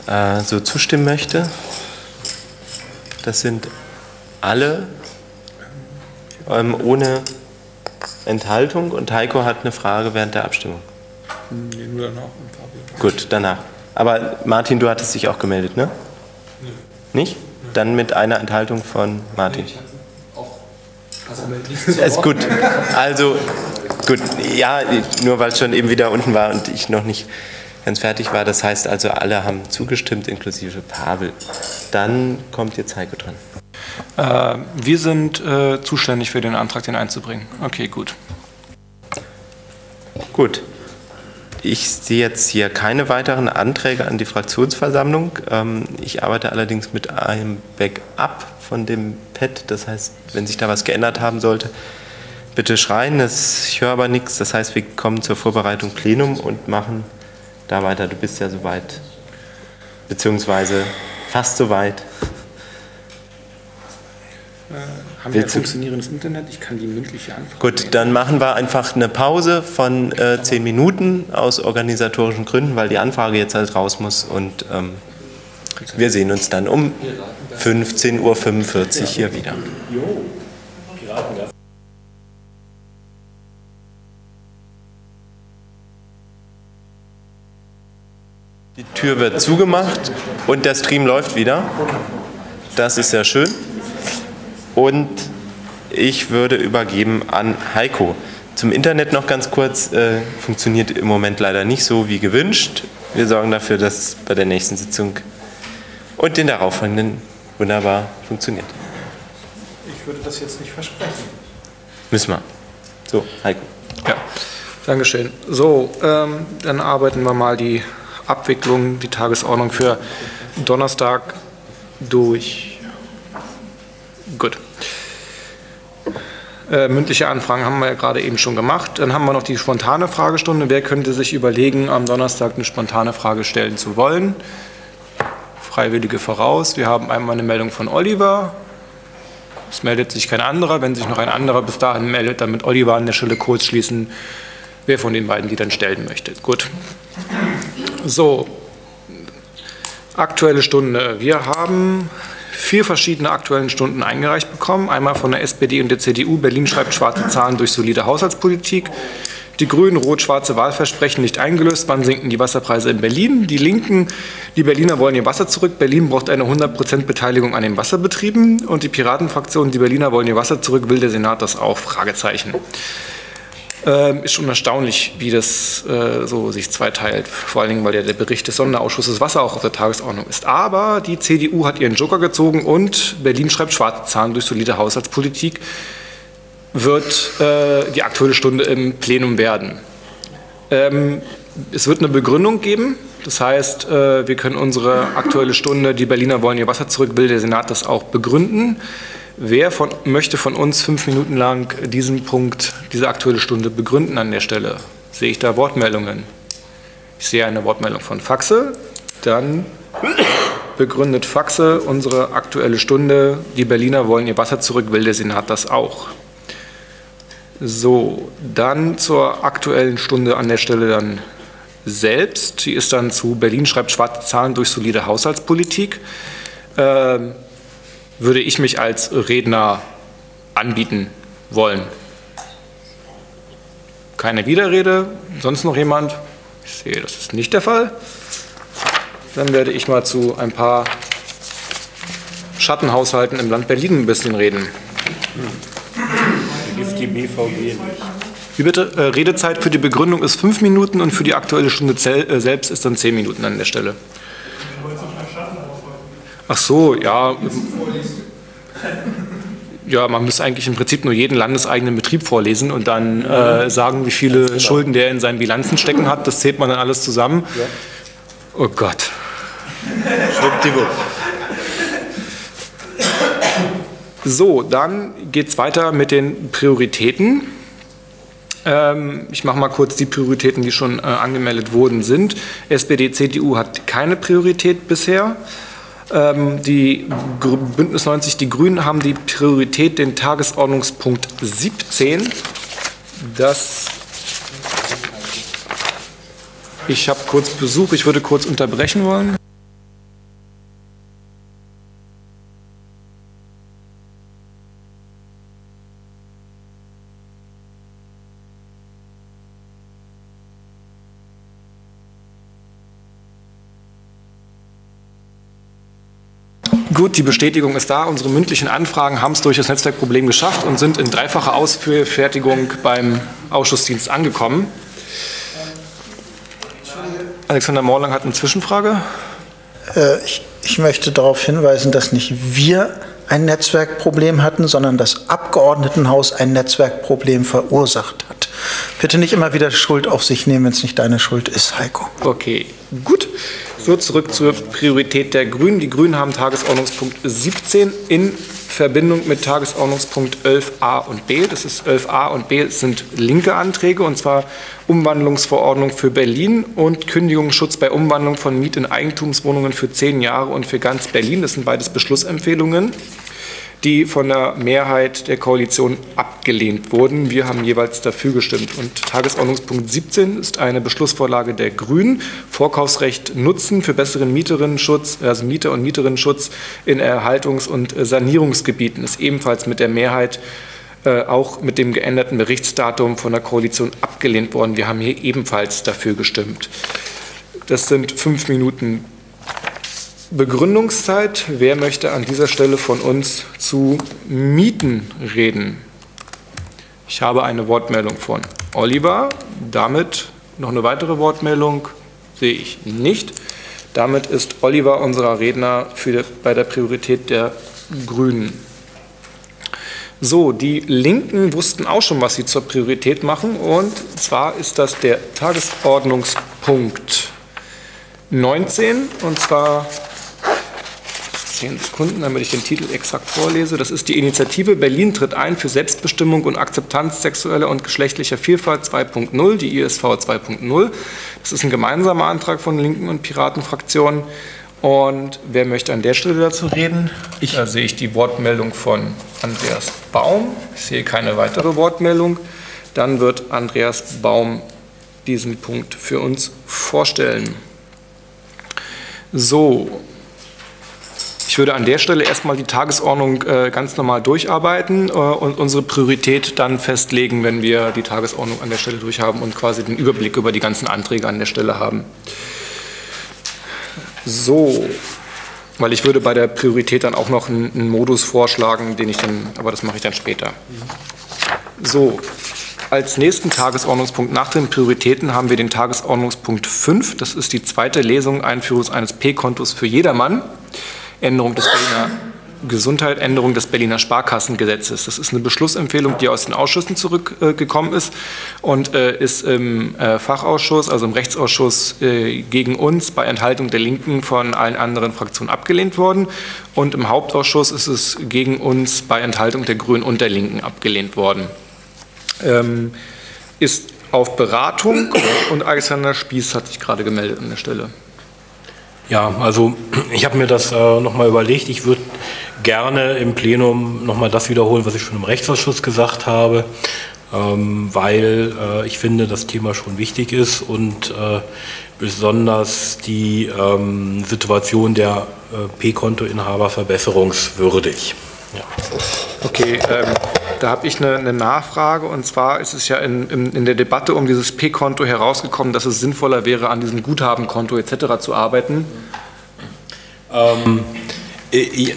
äh, so zustimmen möchte. Das sind alle ähm, ohne Enthaltung und Heiko hat eine Frage während der Abstimmung. Nee, nur danach. Gut, danach. Aber Martin, du hattest dich auch gemeldet, ne? Nee. Nicht? Dann mit einer Enthaltung von Martin. Also Ist gut. Also, gut. Ja, nur weil es schon eben wieder unten war und ich noch nicht ganz fertig war. Das heißt also, alle haben zugestimmt, inklusive Pavel. Dann kommt jetzt Heiko dran. Äh, wir sind äh, zuständig für den Antrag, den einzubringen. Okay, gut. Gut. Ich sehe jetzt hier keine weiteren Anträge an die Fraktionsversammlung. Ähm, ich arbeite allerdings mit einem Backup von dem Pad. Das heißt, wenn sich da was geändert haben sollte, bitte schreien. Das, ich höre aber nichts. Das heißt, wir kommen zur Vorbereitung Plenum und machen da weiter. Du bist ja soweit, beziehungsweise fast soweit. Äh, haben wir ein funktionierendes Internet? Ich kann die mündliche Anfrage. Gut, dann machen wir einfach eine Pause von äh, zehn Minuten aus organisatorischen Gründen, weil die Anfrage jetzt halt raus muss und ähm, wir sehen uns dann um 15.45 Uhr hier wieder. Die Tür wird zugemacht und der Stream läuft wieder. Das ist sehr schön. Und ich würde übergeben an Heiko. Zum Internet noch ganz kurz. Äh, funktioniert im Moment leider nicht so wie gewünscht. Wir sorgen dafür, dass es bei der nächsten Sitzung und den darauffolgenden wunderbar funktioniert. Ich würde das jetzt nicht versprechen. Müssen wir. So, Heiko. Ja, Dankeschön. So, ähm, dann arbeiten wir mal die Abwicklung, die Tagesordnung für Donnerstag durch. Gut. Äh, mündliche Anfragen haben wir ja gerade eben schon gemacht. Dann haben wir noch die spontane Fragestunde. Wer könnte sich überlegen, am Donnerstag eine spontane Frage stellen zu wollen? Freiwillige voraus. Wir haben einmal eine Meldung von Oliver. Es meldet sich kein anderer. Wenn sich noch ein anderer bis dahin meldet, dann mit Oliver an der Stelle kurz schließen, wer von den beiden die dann stellen möchte. Gut. So, aktuelle Stunde. Wir haben vier verschiedene aktuellen Stunden eingereicht bekommen. Einmal von der SPD und der CDU. Berlin schreibt schwarze Zahlen durch solide Haushaltspolitik. Die Grünen rot-schwarze Wahlversprechen nicht eingelöst. Wann sinken die Wasserpreise in Berlin? Die Linken, die Berliner wollen ihr Wasser zurück. Berlin braucht eine 100% Beteiligung an den Wasserbetrieben. Und die Piratenfraktion, die Berliner wollen ihr Wasser zurück. Will der Senat das auch? Fragezeichen. Ähm, ist schon erstaunlich, wie das äh, so sich zweiteilt. Vor allen Dingen, weil ja der Bericht des Sonderausschusses Wasser auch auf der Tagesordnung ist. Aber die CDU hat ihren Joker gezogen und Berlin schreibt schwarze Zahlen durch solide Haushaltspolitik wird äh, die aktuelle Stunde im Plenum werden. Ähm, es wird eine Begründung geben. Das heißt, äh, wir können unsere aktuelle Stunde, die Berliner wollen ihr Wasser zurück, will der Senat das auch begründen. Wer von, möchte von uns fünf Minuten lang diesen Punkt, diese aktuelle Stunde begründen an der Stelle? Sehe ich da Wortmeldungen? Ich sehe eine Wortmeldung von Faxe. Dann begründet Faxe unsere aktuelle Stunde. Die Berliner wollen ihr Wasser zurück, will der Senat das auch. So, dann zur aktuellen Stunde an der Stelle dann selbst. Die ist dann zu Berlin schreibt schwarze Zahlen durch solide Haushaltspolitik. Ähm, würde ich mich als Redner anbieten wollen. Keine Widerrede. Sonst noch jemand? Ich sehe, das ist nicht der Fall. Dann werde ich mal zu ein paar Schattenhaushalten im Land Berlin ein bisschen reden. Gibt die BVG. Wie bitte? Äh, Redezeit für die Begründung ist fünf Minuten und für die aktuelle Stunde äh, selbst ist dann zehn Minuten an der Stelle. Ach so, ja. Ja, man müsste eigentlich im Prinzip nur jeden landeseigenen Betrieb vorlesen und dann äh, sagen, wie viele Schulden der in seinen Bilanzen stecken hat. Das zählt man dann alles zusammen. Oh Gott. So, dann geht es weiter mit den Prioritäten. Ähm, ich mache mal kurz die Prioritäten, die schon äh, angemeldet wurden, sind. SPD, CDU hat keine Priorität bisher. Ähm, die Bündnis 90, die Grünen haben die Priorität, den Tagesordnungspunkt 17. Das ich habe kurz Besuch, ich würde kurz unterbrechen wollen. Gut, die Bestätigung ist da. Unsere mündlichen Anfragen haben es durch das Netzwerkproblem geschafft und sind in dreifacher Ausfertigung beim Ausschussdienst angekommen. Alexander Morlang hat eine Zwischenfrage. Äh, ich, ich möchte darauf hinweisen, dass nicht wir ein Netzwerkproblem hatten, sondern das Abgeordnetenhaus ein Netzwerkproblem verursacht hat. Bitte nicht immer wieder Schuld auf sich nehmen, wenn es nicht deine Schuld ist, Heiko. Okay, gut. So, zurück zur Priorität der Grünen. Die Grünen haben Tagesordnungspunkt 17 in Verbindung mit Tagesordnungspunkt 11a und b. Das ist 11a und b sind linke Anträge, und zwar Umwandlungsverordnung für Berlin und Kündigungsschutz bei Umwandlung von Miet- in Eigentumswohnungen für zehn Jahre und für ganz Berlin. Das sind beides Beschlussempfehlungen die von der Mehrheit der Koalition abgelehnt wurden. Wir haben jeweils dafür gestimmt. Und Tagesordnungspunkt 17 ist eine Beschlussvorlage der Grünen. Vorkaufsrecht nutzen für besseren Mieterinnenschutz, also Mieter- und Mieterinnenschutz in Erhaltungs- und Sanierungsgebieten ist ebenfalls mit der Mehrheit äh, auch mit dem geänderten Berichtsdatum von der Koalition abgelehnt worden. Wir haben hier ebenfalls dafür gestimmt. Das sind fünf Minuten Begründungszeit. Wer möchte an dieser Stelle von uns zu Mieten reden? Ich habe eine Wortmeldung von Oliver. Damit noch eine weitere Wortmeldung sehe ich nicht. Damit ist Oliver unserer Redner für, bei der Priorität der Grünen. So, die Linken wussten auch schon, was sie zur Priorität machen. Und zwar ist das der Tagesordnungspunkt 19. Und zwar zehn Sekunden, damit ich den Titel exakt vorlese. Das ist die Initiative Berlin tritt ein für Selbstbestimmung und Akzeptanz sexueller und geschlechtlicher Vielfalt 2.0, die ISV 2.0. Das ist ein gemeinsamer Antrag von Linken und Piratenfraktionen. Und wer möchte an der Stelle dazu reden? Ich. Da sehe ich die Wortmeldung von Andreas Baum. Ich sehe keine weitere Wortmeldung. Dann wird Andreas Baum diesen Punkt für uns vorstellen. So, ich würde an der Stelle erstmal die Tagesordnung äh, ganz normal durcharbeiten äh, und unsere Priorität dann festlegen, wenn wir die Tagesordnung an der Stelle durchhaben und quasi den Überblick über die ganzen Anträge an der Stelle haben. So, weil ich würde bei der Priorität dann auch noch einen, einen Modus vorschlagen, den ich dann, aber das mache ich dann später. So, als nächsten Tagesordnungspunkt nach den Prioritäten haben wir den Tagesordnungspunkt 5. Das ist die zweite Lesung Einführung eines P-Kontos für jedermann. Änderung des Berliner Gesundheit, Änderung des Berliner Sparkassengesetzes. Das ist eine Beschlussempfehlung, die aus den Ausschüssen zurückgekommen äh, ist und äh, ist im äh, Fachausschuss, also im Rechtsausschuss äh, gegen uns bei Enthaltung der Linken von allen anderen Fraktionen abgelehnt worden und im Hauptausschuss ist es gegen uns bei Enthaltung der Grünen und der Linken abgelehnt worden. Ähm, ist auf Beratung und Alexander Spieß hat sich gerade gemeldet an der Stelle. Ja, also ich habe mir das äh, nochmal überlegt. Ich würde gerne im Plenum nochmal das wiederholen, was ich schon im Rechtsausschuss gesagt habe, ähm, weil äh, ich finde, das Thema schon wichtig ist und äh, besonders die ähm, Situation der äh, P-Kontoinhaber verbesserungswürdig. Ja. Okay, ähm, da habe ich eine, eine, Nachfrage und zwar ist es ja in, in, in der Debatte um dieses P-Konto herausgekommen, dass es sinnvoller wäre, an diesem Guthabenkonto etc. zu arbeiten. Ähm, äh,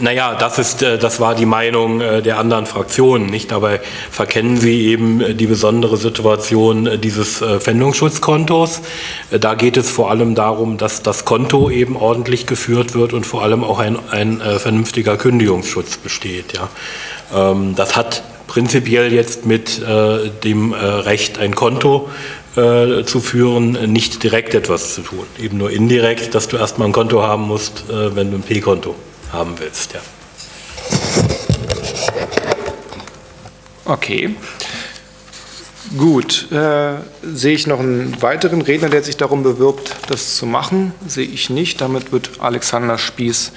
naja, das, ist, äh, das war die Meinung äh, der anderen Fraktionen. Nicht? Dabei verkennen Sie eben die besondere Situation dieses Pfändungsschutzkontos. Da geht es vor allem darum, dass das Konto eben ordentlich geführt wird und vor allem auch ein, ein vernünftiger Kündigungsschutz besteht. Ja. Ähm, das hat prinzipiell jetzt mit dem Recht, ein Konto äh, zu führen, nicht direkt etwas zu tun. Eben nur indirekt, dass du erstmal ein Konto haben musst, äh, wenn du ein P-Konto haben willst. Ja. Okay. Gut. Äh, sehe ich noch einen weiteren Redner, der sich darum bewirbt, das zu machen? Sehe ich nicht. Damit wird Alexander Spieß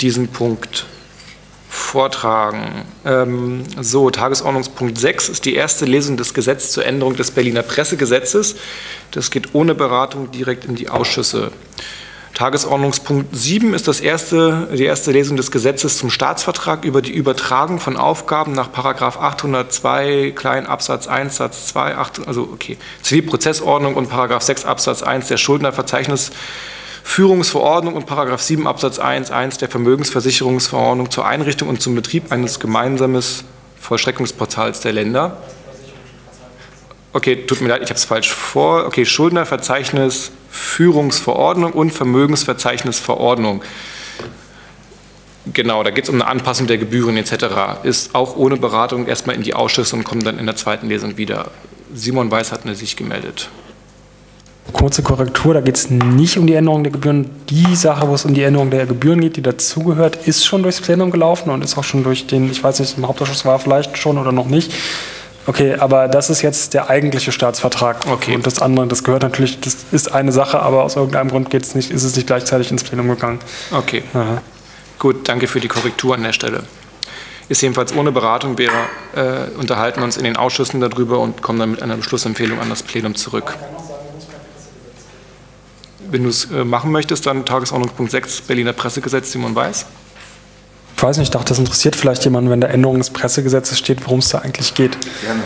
diesen Punkt vortragen. Ähm, so, Tagesordnungspunkt 6 ist die erste Lesung des Gesetzes zur Änderung des Berliner Pressegesetzes. Das geht ohne Beratung direkt in die Ausschüsse. Tagesordnungspunkt 7 ist das erste, die erste Lesung des Gesetzes zum Staatsvertrag über die Übertragung von Aufgaben nach 802 klein Absatz 1 Satz 2, 8, also okay, Zivilprozessordnung und 6 Absatz 1 der Schuldnerverzeichnisführungsverordnung und 7 Absatz 1 1 der Vermögensversicherungsverordnung zur Einrichtung und zum Betrieb eines gemeinsamen Vollstreckungsportals der Länder. Okay, tut mir leid, ich habe es falsch vor. Okay, Schuldnerverzeichnis Führungsverordnung und Vermögensverzeichnisverordnung. Genau, da geht es um eine Anpassung der Gebühren etc. Ist auch ohne Beratung erstmal in die Ausschüsse und kommt dann in der zweiten Lesung wieder. Simon Weiß hat sich gemeldet. Kurze Korrektur, da geht es nicht um die Änderung der Gebühren. Die Sache, wo es um die Änderung der Gebühren geht, die dazugehört, ist schon durchs Plenum gelaufen und ist auch schon durch den, ich weiß nicht, im Hauptausschuss war vielleicht schon oder noch nicht, Okay, aber das ist jetzt der eigentliche Staatsvertrag. Okay. Und das andere, das gehört natürlich, das ist eine Sache, aber aus irgendeinem Grund geht's nicht, ist es nicht gleichzeitig ins Plenum gegangen. Okay. Aha. Gut, danke für die Korrektur an der Stelle. Ist jedenfalls ohne Beratung. Wir äh, unterhalten uns in den Ausschüssen darüber und kommen dann mit einer Beschlussempfehlung an das Plenum zurück. Wenn du es äh, machen möchtest, dann Tagesordnungspunkt 6 Berliner Pressegesetz, Simon Weiß. Ich weiß nicht, ich dachte, das interessiert vielleicht jemanden, wenn da Änderung des Pressegesetzes steht, worum es da eigentlich geht. Gerne.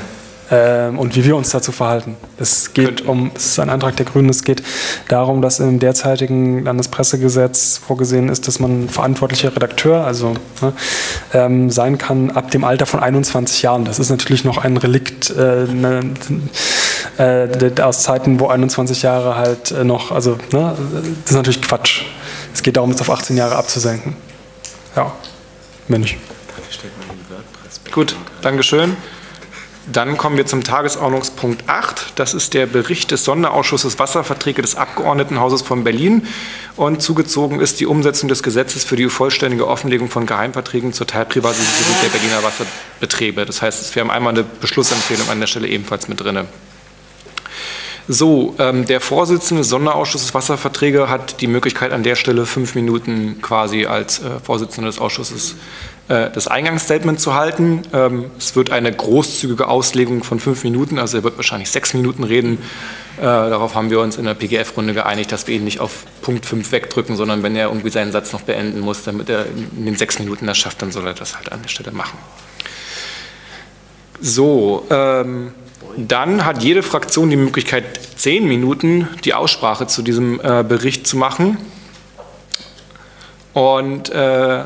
Ähm, und wie wir uns dazu verhalten. Es geht um, es ist ein Antrag der Grünen, es geht darum, dass im derzeitigen Landespressegesetz vorgesehen ist, dass man verantwortlicher Redakteur, also ne, ähm, sein kann ab dem Alter von 21 Jahren. Das ist natürlich noch ein Relikt äh, ne, äh, aus Zeiten, wo 21 Jahre halt äh, noch, also ne, das ist natürlich Quatsch. Es geht darum, es auf 18 Jahre abzusenken. Ja. Mehr nicht. Gut, Dankeschön. Dann kommen wir zum Tagesordnungspunkt 8. Das ist der Bericht des Sonderausschusses Wasserverträge des Abgeordnetenhauses von Berlin. Und zugezogen ist die Umsetzung des Gesetzes für die vollständige Offenlegung von Geheimverträgen zur Teilprivatisierung der Berliner Wasserbetriebe. Das heißt, wir haben einmal eine Beschlussempfehlung an der Stelle ebenfalls mit drin. So, ähm, der Vorsitzende des Sonderausschusses Wasserverträge hat die Möglichkeit, an der Stelle fünf Minuten quasi als äh, Vorsitzender des Ausschusses äh, das Eingangsstatement zu halten. Ähm, es wird eine großzügige Auslegung von fünf Minuten, also er wird wahrscheinlich sechs Minuten reden. Äh, darauf haben wir uns in der PGF-Runde geeinigt, dass wir ihn nicht auf Punkt 5 wegdrücken, sondern wenn er irgendwie seinen Satz noch beenden muss, damit er in den sechs Minuten das schafft, dann soll er das halt an der Stelle machen. So, ähm, dann hat jede Fraktion die Möglichkeit, zehn Minuten die Aussprache zu diesem äh, Bericht zu machen. Und äh,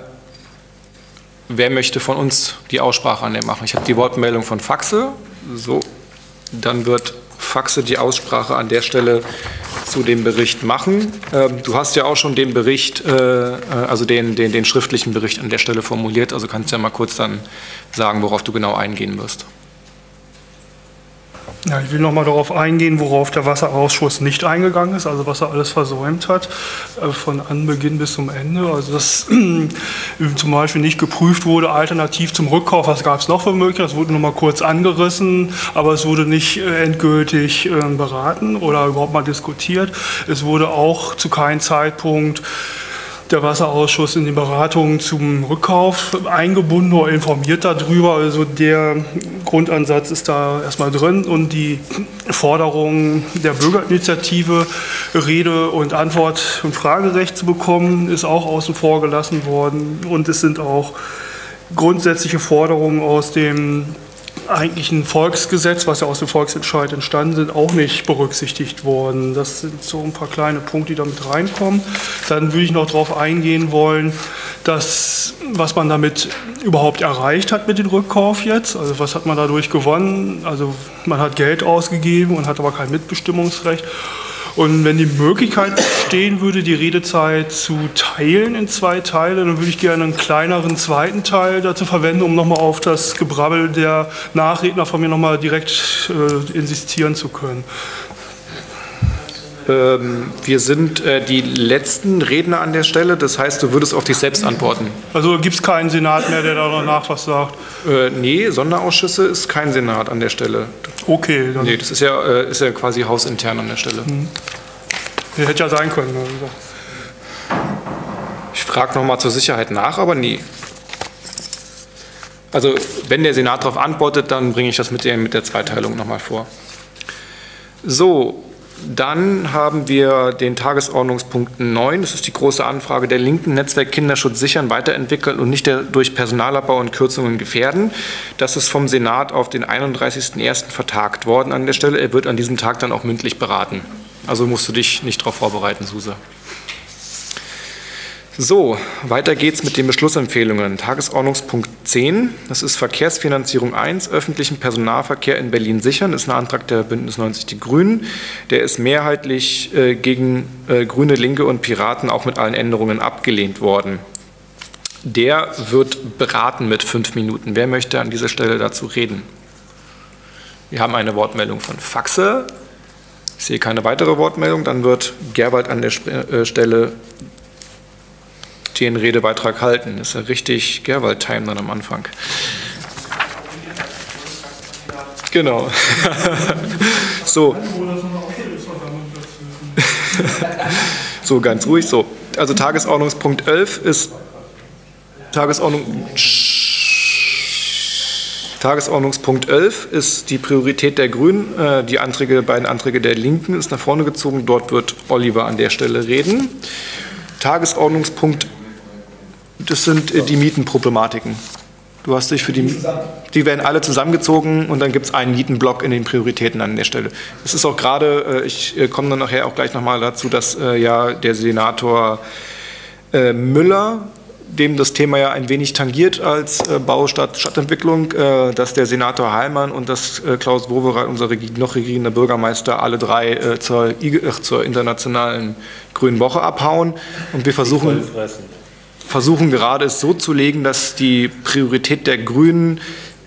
wer möchte von uns die Aussprache an dem machen? Ich habe die Wortmeldung von Faxe. So, dann wird Faxe die Aussprache an der Stelle zu dem Bericht machen. Ähm, du hast ja auch schon den Bericht, äh, äh, also den, den, den schriftlichen Bericht an der Stelle formuliert, also kannst du ja mal kurz dann sagen, worauf du genau eingehen wirst. Ja, ich will noch mal darauf eingehen, worauf der Wasserausschuss nicht eingegangen ist, also was er alles versäumt hat, äh, von Anbeginn bis zum Ende. Also dass zum Beispiel nicht geprüft wurde, alternativ zum Rückkauf, was gab es noch für Möglichkeiten, das wurde noch mal kurz angerissen, aber es wurde nicht äh, endgültig ähm, beraten oder überhaupt mal diskutiert. Es wurde auch zu keinem Zeitpunkt der Wasserausschuss in den Beratungen zum Rückkauf eingebunden oder informiert darüber. Also der Grundansatz ist da erstmal drin und die Forderung der Bürgerinitiative, Rede und Antwort und Fragerecht zu bekommen, ist auch außen vor gelassen worden. Und es sind auch grundsätzliche Forderungen aus dem eigentlich ein Volksgesetz, was ja aus dem Volksentscheid entstanden sind, auch nicht berücksichtigt worden. Das sind so ein paar kleine Punkte, die da mit reinkommen. Dann würde ich noch darauf eingehen wollen, dass, was man damit überhaupt erreicht hat mit dem Rückkauf jetzt. Also was hat man dadurch gewonnen? Also man hat Geld ausgegeben und hat aber kein Mitbestimmungsrecht. Und wenn die Möglichkeit bestehen würde, die Redezeit zu teilen in zwei Teile, dann würde ich gerne einen kleineren zweiten Teil dazu verwenden, um nochmal auf das Gebrabbel der Nachredner von mir nochmal direkt äh, insistieren zu können. Ähm, wir sind äh, die letzten Redner an der Stelle, das heißt, du würdest auf dich selbst antworten. Also gibt es keinen Senat mehr, der danach was sagt? Äh, nee, Sonderausschüsse ist kein Senat an der Stelle. Okay. Dann nee, das ist ja, äh, ist ja quasi hausintern an der Stelle. Hm. Hätte ja sein können. Also. Ich frage nochmal zur Sicherheit nach, aber nee. Also, wenn der Senat darauf antwortet, dann bringe ich das mit der, mit der Zweiteilung nochmal vor. So, dann haben wir den Tagesordnungspunkt 9. Das ist die große Anfrage der Linken. Netzwerk Kinderschutz sichern, weiterentwickeln und nicht durch Personalabbau und Kürzungen gefährden. Das ist vom Senat auf den 31.01. vertagt worden an der Stelle. Er wird an diesem Tag dann auch mündlich beraten. Also musst du dich nicht darauf vorbereiten, Suse. So, weiter geht's mit den Beschlussempfehlungen. Tagesordnungspunkt 10, das ist Verkehrsfinanzierung 1, öffentlichen Personennahverkehr in Berlin sichern, das ist ein Antrag der Bündnis 90 Die Grünen. Der ist mehrheitlich äh, gegen äh, Grüne, Linke und Piraten auch mit allen Änderungen abgelehnt worden. Der wird beraten mit fünf Minuten. Wer möchte an dieser Stelle dazu reden? Wir haben eine Wortmeldung von Faxe. Ich sehe keine weitere Wortmeldung. Dann wird Gerwald an der äh, Stelle den Redebeitrag halten. Das ist ja richtig Gerwald-Time dann am Anfang. Genau. so. so, ganz ruhig. So. Also Tagesordnungspunkt 11 ist Tagesordnung. Tagesordnungspunkt 11 ist die Priorität der Grünen. Äh, die Anträge, beiden Anträge der Linken ist nach vorne gezogen. Dort wird Oliver an der Stelle reden. Tagesordnungspunkt das sind äh, die Mietenproblematiken. Du hast dich für die, die werden alle zusammengezogen und dann gibt es einen Mietenblock in den Prioritäten an der Stelle. Es ist auch gerade, äh, ich äh, komme dann nachher auch gleich nochmal dazu, dass ja der Senator Müller, dem das Thema ja ein wenig tangiert als Baustadt Stadtentwicklung, dass der Senator Heilmann und das Klaus Wowereit, unser noch regierender Bürgermeister, alle drei zur, zur internationalen Grünen Woche abhauen und wir versuchen versuchen gerade es so zu legen, dass die Priorität der Grünen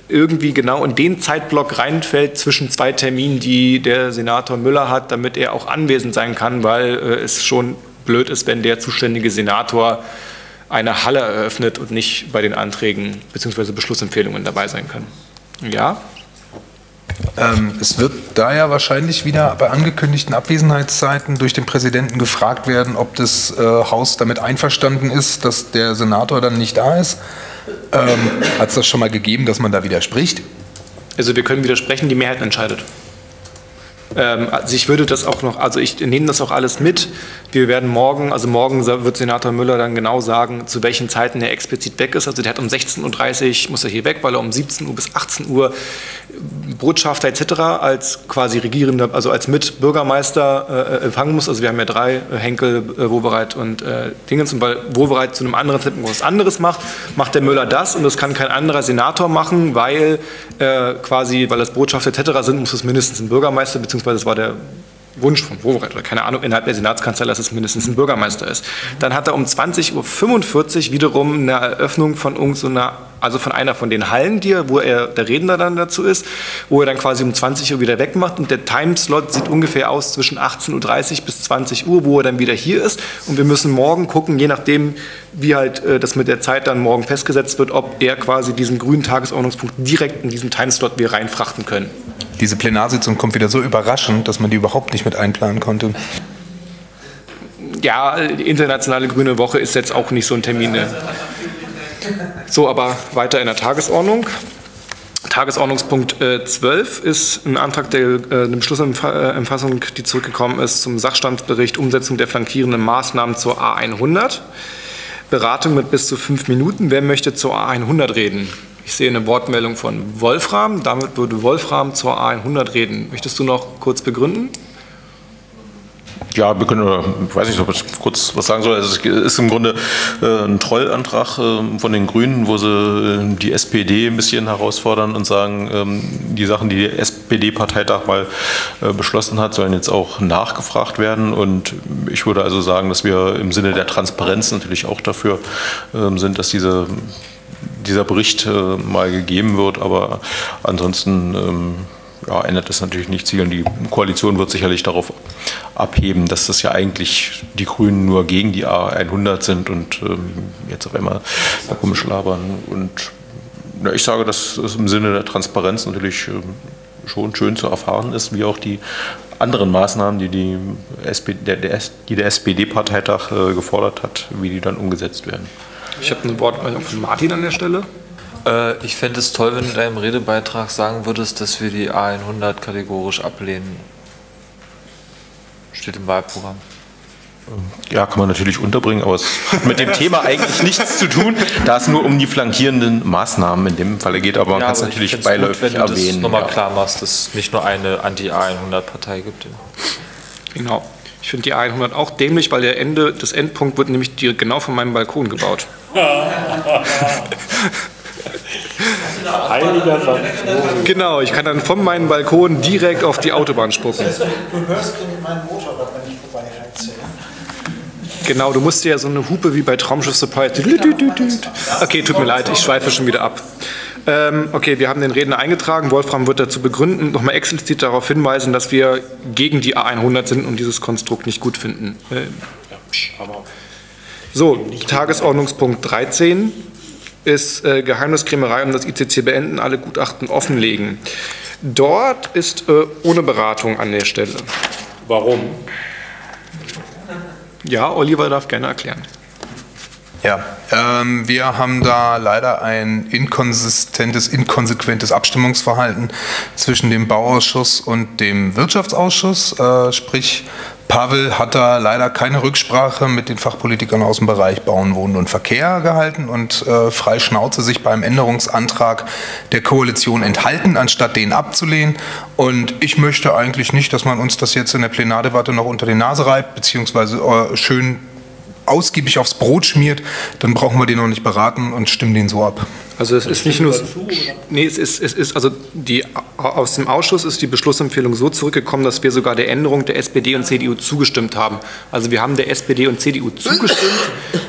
irgendwie genau in den Zeitblock reinfällt zwischen zwei Terminen, die der Senator Müller hat, damit er auch anwesend sein kann, weil äh, es schon blöd ist, wenn der zuständige Senator eine Halle eröffnet und nicht bei den Anträgen bzw. Beschlussempfehlungen dabei sein kann. Ja? Ähm, es wird da ja wahrscheinlich wieder bei angekündigten Abwesenheitszeiten durch den Präsidenten gefragt werden, ob das äh, Haus damit einverstanden ist, dass der Senator dann nicht da ist. Ähm, Hat es das schon mal gegeben, dass man da widerspricht? Also wir können widersprechen, die Mehrheit entscheidet. Ähm, also ich würde das auch noch, also ich nehme das auch alles mit. Wir werden morgen, also morgen wird Senator Müller dann genau sagen, zu welchen Zeiten er explizit weg ist. Also der hat um 16.30 Uhr muss er hier weg, weil er um 17 Uhr bis 18 Uhr Botschafter etc. als quasi regierender, also als Mitbürgermeister äh, empfangen muss. Also wir haben ja drei, äh, Henkel, äh, Wobereit und äh, Dingens. Und weil Wobereit zu einem anderen Zeitpunkt was anderes macht, macht der Müller das und das kann kein anderer Senator machen, weil äh, quasi, weil das Botschafter etc. sind, muss es mindestens ein Bürgermeister, beziehungsweise es war der Wunsch von Wowereit oder keine Ahnung, innerhalb der Senatskanzlei, dass es mindestens ein Bürgermeister ist. Dann hat er um 20.45 Uhr wiederum eine Eröffnung von irgendeiner also von einer von den Hallen, die er, wo er der Redner dann dazu ist, wo er dann quasi um 20 Uhr wieder wegmacht und der Timeslot sieht ungefähr aus zwischen 18.30 Uhr bis 20 Uhr, wo er dann wieder hier ist und wir müssen morgen gucken, je nachdem, wie halt äh, das mit der Zeit dann morgen festgesetzt wird, ob er quasi diesen grünen Tagesordnungspunkt direkt in diesen Timeslot wir reinfrachten können. Diese Plenarsitzung kommt wieder so überraschend, dass man die überhaupt nicht mit einplanen konnte. Ja, die internationale Grüne Woche ist jetzt auch nicht so ein Termin. Ne? So, aber weiter in der Tagesordnung. Tagesordnungspunkt äh, 12 ist ein Antrag der äh, Beschlussempfassung, die zurückgekommen ist zum Sachstandsbericht Umsetzung der flankierenden Maßnahmen zur A100. Beratung mit bis zu fünf Minuten. Wer möchte zur A100 reden? Ich sehe eine Wortmeldung von Wolfram. Damit würde Wolfram zur A100 reden. Möchtest du noch kurz begründen? Ja, wir können, ich weiß nicht, ob ich kurz was sagen soll. Also es ist im Grunde äh, ein Trollantrag äh, von den Grünen, wo sie äh, die SPD ein bisschen herausfordern und sagen, ähm, die Sachen, die der SPD-Parteitag mal äh, beschlossen hat, sollen jetzt auch nachgefragt werden. Und ich würde also sagen, dass wir im Sinne der Transparenz natürlich auch dafür ähm, sind, dass diese dieser Bericht äh, mal gegeben wird, aber ansonsten ähm, ja, ändert das natürlich nichts hier. Und die Koalition wird sicherlich darauf abheben, dass das ja eigentlich die Grünen nur gegen die A100 sind und ähm, jetzt auf einmal da komisch labern. Und ja, ich sage, dass es im Sinne der Transparenz natürlich ähm, schon schön zu erfahren ist, wie auch die anderen Maßnahmen, die, die, SPD, der, der, der SPD-Parteitag äh, gefordert hat, wie die dann umgesetzt werden. Ich habe ein Wort von Martin an der Stelle. Äh, ich fände es toll, wenn du in deinem Redebeitrag sagen würdest, dass wir die A100 kategorisch ablehnen. Steht im Wahlprogramm. Ja, kann man natürlich unterbringen, aber es hat mit dem Thema eigentlich nichts zu tun, da es nur um die flankierenden Maßnahmen in dem Falle geht, aber man Ja, kann es natürlich find's gut, beiläufig wenn du erwähnen. das nochmal ja. klar machst, dass es nicht nur eine Anti-A100-Partei gibt. Genau. Ich finde die A100 auch dämlich, weil der Ende, das Endpunkt wird nämlich genau von meinem Balkon gebaut. Heiliger Genau, ich kann dann von meinem Balkon direkt auf die Autobahn spucken. Du hörst meinen Motorrad, wenn ich vorbeiheize. Genau, du musst dir ja so eine Hupe wie bei Traumschiff Surprise. Okay, tut mir leid, ich schweife schon wieder ab. Ähm, okay, wir haben den Redner eingetragen. Wolfram wird dazu begründen, nochmal explizit darauf hinweisen, dass wir gegen die A100 sind und dieses Konstrukt nicht gut finden. Äh, so, Tagesordnungspunkt 13 ist äh, Geheimniskrämerei um das ICC beenden, alle Gutachten offenlegen. Dort ist äh, ohne Beratung an der Stelle. Warum? Ja, Oliver darf gerne erklären. Ja, ähm, wir haben da leider ein inkonsistentes, inkonsequentes Abstimmungsverhalten zwischen dem Bauausschuss und dem Wirtschaftsausschuss. Äh, sprich, Pavel hat da leider keine Rücksprache mit den Fachpolitikern aus dem Bereich Bauen, Wohnen und Verkehr gehalten und äh, frei Schnauze sich beim Änderungsantrag der Koalition enthalten, anstatt den abzulehnen. Und ich möchte eigentlich nicht, dass man uns das jetzt in der Plenardebatte noch unter die Nase reibt, beziehungsweise äh, schön ausgiebig aufs Brot schmiert, dann brauchen wir den noch nicht beraten und stimmen den so ab. Also es ist nicht nur, nee, es ist, es ist also die aus dem Ausschuss ist die Beschlussempfehlung so zurückgekommen, dass wir sogar der Änderung der SPD und CDU zugestimmt haben. Also wir haben der SPD und CDU zugestimmt,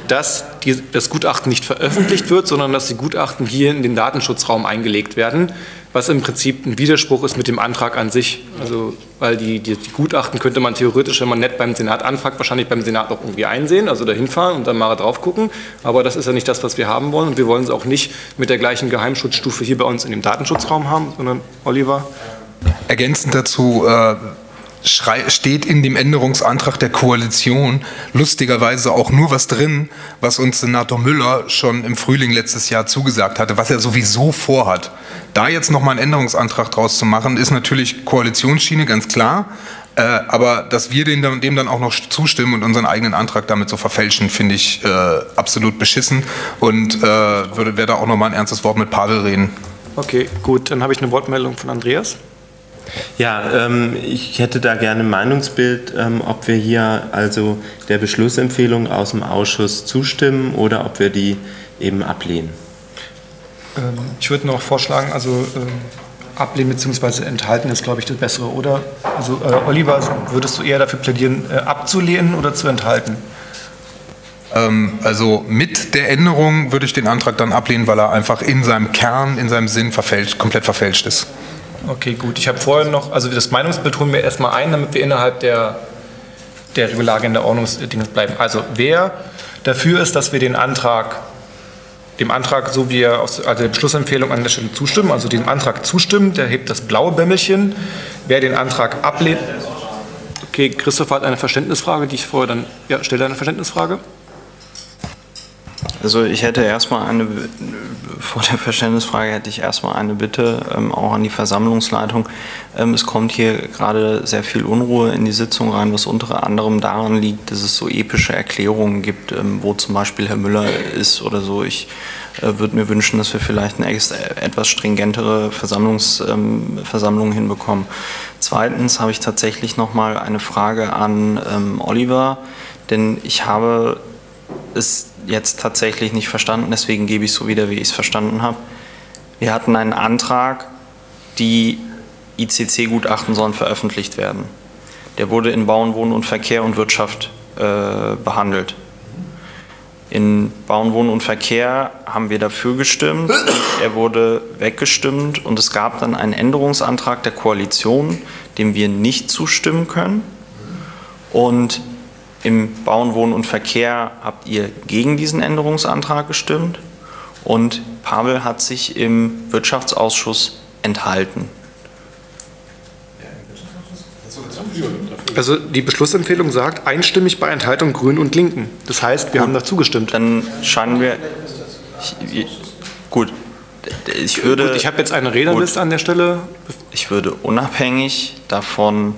dass die, das Gutachten nicht veröffentlicht wird, sondern dass die Gutachten hier in den Datenschutzraum eingelegt werden, was im Prinzip ein Widerspruch ist mit dem Antrag an sich. Also weil die, die, die Gutachten könnte man theoretisch, wenn man nett beim Senat anfragt, wahrscheinlich beim Senat auch irgendwie einsehen, also dahin fahren und dann mal drauf gucken. Aber das ist ja nicht das, was wir haben wollen und wir wollen es auch nicht mit der gleichen Geheimschutzstufe hier bei uns in dem Datenschutzraum haben, sondern Oliver. Ergänzend dazu äh, steht in dem Änderungsantrag der Koalition lustigerweise auch nur was drin, was uns Senator Müller schon im Frühling letztes Jahr zugesagt hatte, was er sowieso vorhat. Da jetzt nochmal einen Änderungsantrag draus zu machen, ist natürlich Koalitionsschiene, ganz klar. Äh, aber dass wir dem dann, dem dann auch noch zustimmen und unseren eigenen Antrag damit so verfälschen, finde ich äh, absolut beschissen und äh, würde werde da auch nochmal ein ernstes Wort mit Pavel reden. Okay, gut, dann habe ich eine Wortmeldung von Andreas. Ja, ähm, ich hätte da gerne ein Meinungsbild, ähm, ob wir hier also der Beschlussempfehlung aus dem Ausschuss zustimmen oder ob wir die eben ablehnen. Ähm, Ich würde noch vorschlagen, also ähm, ablehnen bzw. enthalten ist, glaube ich, das Bessere, oder? Also äh, Oliver, würdest du eher dafür plädieren, äh, abzulehnen oder zu enthalten? Ähm, also mit der Änderung würde ich den Antrag dann ablehnen, weil er einfach in seinem Kern, in seinem Sinn verfälscht, komplett verfälscht ist. Okay, gut. Ich habe vorher noch, also das Meinungsbild holen wir erstmal ein, damit wir innerhalb der, der Regularien der Ordnungsdinge bleiben. Also wer dafür ist, dass wir den Antrag, dem Antrag, so wie er aus also der Beschlussempfehlung an der Stelle zustimmen, also dem Antrag zustimmt, der hebt das blaue Bämmelchen. Wer den Antrag ablehnt. Okay, Christoph hat eine Verständnisfrage, die ich vorher dann. Ja, stell eine Verständnisfrage. Also ich hätte erstmal eine, vor der Verständnisfrage hätte ich erstmal eine Bitte ähm, auch an die Versammlungsleitung. Ähm, es kommt hier gerade sehr viel Unruhe in die Sitzung rein, was unter anderem daran liegt, dass es so epische Erklärungen gibt, ähm, wo zum Beispiel Herr Müller ist oder so. Ich äh, würde mir wünschen, dass wir vielleicht eine etwas stringentere Versammlungs, ähm, Versammlung hinbekommen. Zweitens habe ich tatsächlich noch mal eine Frage an ähm, Oliver, denn ich habe es jetzt tatsächlich nicht verstanden, deswegen gebe ich es so wieder, wie ich es verstanden habe. Wir hatten einen Antrag, die ICC-Gutachten sollen veröffentlicht werden. Der wurde in Bauen, Wohnen und Verkehr und Wirtschaft äh, behandelt. In Bauen, Wohnen und Verkehr haben wir dafür gestimmt. Er wurde weggestimmt und es gab dann einen Änderungsantrag der Koalition, dem wir nicht zustimmen können. Und im Bauen, Wohnen und Verkehr habt ihr gegen diesen Änderungsantrag gestimmt und Pavel hat sich im Wirtschaftsausschuss enthalten. Also die Beschlussempfehlung sagt einstimmig bei Enthaltung Grün und Linken. Das heißt, wir haben dazu gestimmt. Dann scheinen wir. Ich, gut. Ich würde. Gut, ich habe jetzt eine Rednerliste an der Stelle. Ich würde unabhängig davon,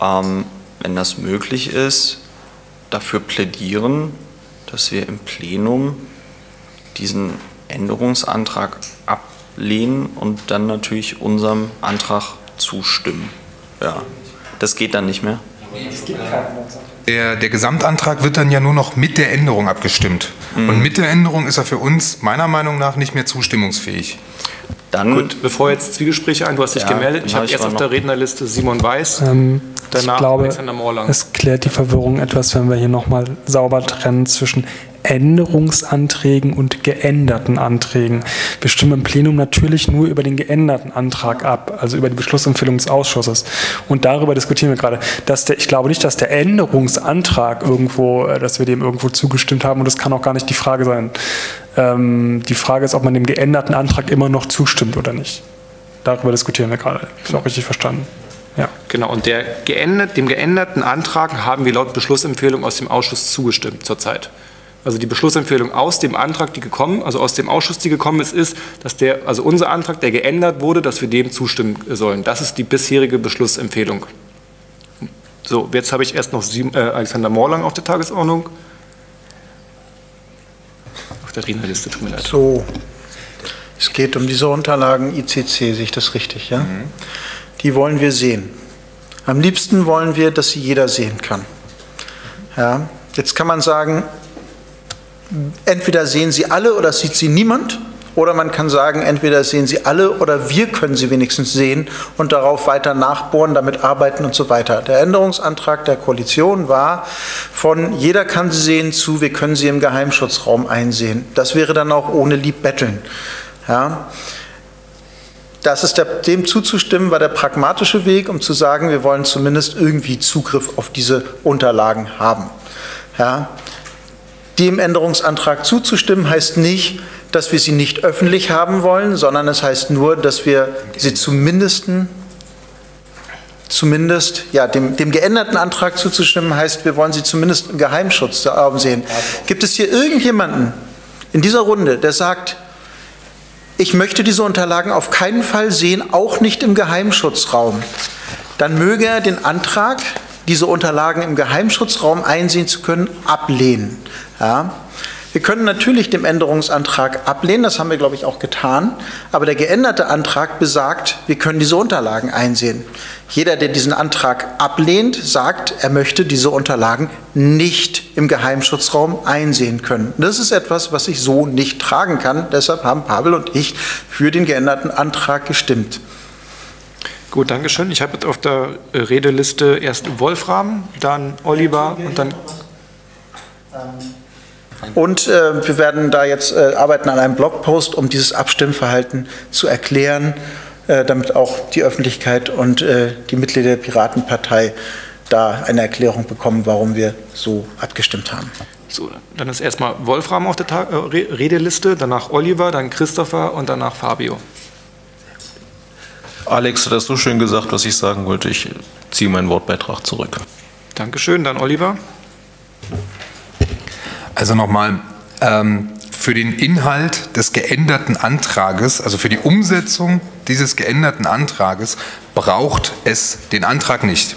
ähm, wenn das möglich ist, dafür plädieren, dass wir im Plenum diesen Änderungsantrag ablehnen und dann natürlich unserem Antrag zustimmen. Ja, das geht dann nicht mehr. Der, der Gesamtantrag wird dann ja nur noch mit der Änderung abgestimmt. Mhm. Und mit der Änderung ist er für uns meiner Meinung nach nicht mehr zustimmungsfähig. Dann Gut, bevor jetzt Zwiegespräche ein, du hast dich Ja, gemeldet. Ich hab habe ich jetzt auf der Rednerliste Simon Weiß, Ähm, ich danach glaube, Alexander Morlang. es klärt die Verwirrung etwas, wenn wir hier nochmal sauber trennen zwischen Änderungsanträgen und geänderten Anträgen. Wir stimmen im Plenum natürlich nur über den geänderten Antrag ab, also über die Beschlussempfehlung des Ausschusses. Und darüber diskutieren wir gerade. Dass der, ich glaube nicht, dass der Änderungsantrag irgendwo, äh, dass wir dem irgendwo zugestimmt haben und das kann auch gar nicht die Frage sein. Ähm, die Frage ist, ob man dem geänderten Antrag immer noch zustimmt oder nicht. Darüber diskutieren wir gerade. Ist auch richtig verstanden. Ja. Genau, und der geändert, dem geänderten Antrag haben wir laut Beschlussempfehlung aus dem Ausschuss zugestimmt zurzeit. Also die Beschlussempfehlung aus dem Antrag, die gekommen, also aus dem Ausschuss, die gekommen ist, ist, dass der, also unser Antrag, der geändert wurde, dass wir dem zustimmen sollen. Das ist die bisherige Beschlussempfehlung. So, jetzt habe ich erst noch äh, Alexander Morlang auf der Tagesordnung. Rednerliste, tut mir leid. So, es geht um diese Unterlagen ICC, sehe ich das richtig, ja? Die wollen wir sehen. Am liebsten wollen wir, dass sie jeder sehen kann. Ja, jetzt kann man sagen, entweder sehen sie alle oder sieht sie niemand. Oder man kann sagen, entweder sehen sie alle oder wir können sie wenigstens sehen und darauf weiter nachbohren, damit arbeiten und so weiter. Der Änderungsantrag der Koalition war von jeder kann sie sehen zu, wir können sie im Geheimschutzraum einsehen. Das wäre dann auch ohne Liebbetteln. Ja. Das ist der, dem zuzustimmen, war der pragmatische Weg, um zu sagen, wir wollen zumindest irgendwie Zugriff auf diese Unterlagen haben. Ja. Dem Änderungsantrag zuzustimmen heißt nicht, dass wir sie nicht öffentlich haben wollen, sondern es heißt nur, dass wir sie zumindest, zumindest ja, dem, dem geänderten Antrag zuzustimmen, heißt, wir wollen sie zumindest im Geheimschutz sehen. Gibt es hier irgendjemanden in dieser Runde, der sagt, ich möchte diese Unterlagen auf keinen Fall sehen, auch nicht im Geheimschutzraum, dann möge er den Antrag, diese Unterlagen im Geheimschutzraum einsehen zu können, ablehnen. Ja. Wir können natürlich dem Änderungsantrag ablehnen, das haben wir, glaube ich, auch getan, aber der geänderte Antrag besagt, wir können diese Unterlagen einsehen. Jeder, der diesen Antrag ablehnt, sagt, er möchte diese Unterlagen nicht im Geheimschutzraum einsehen können. Das ist etwas, was ich so nicht tragen kann. Deshalb haben Pavel und ich für den geänderten Antrag gestimmt. Gut, Dankeschön. Ich habe jetzt auf der Redeliste erst Wolfram, dann Oliver und dann Und äh, wir werden da jetzt äh, arbeiten an einem Blogpost, um dieses Abstimmverhalten zu erklären, äh, damit auch die Öffentlichkeit und äh, die Mitglieder der Piratenpartei da eine Erklärung bekommen, warum wir so abgestimmt haben. So, dann ist erstmal Wolfram auf der Ta äh, Re- Redeliste, danach Oliver, dann Christopher und danach Fabio. Alex hat das so schön gesagt, was ich sagen wollte. Ich ziehe meinen Wortbeitrag zurück. Dankeschön, dann Oliver. Also nochmal, ähm, für den Inhalt des geänderten Antrages, also für die Umsetzung dieses geänderten Antrages, braucht es den Antrag nicht.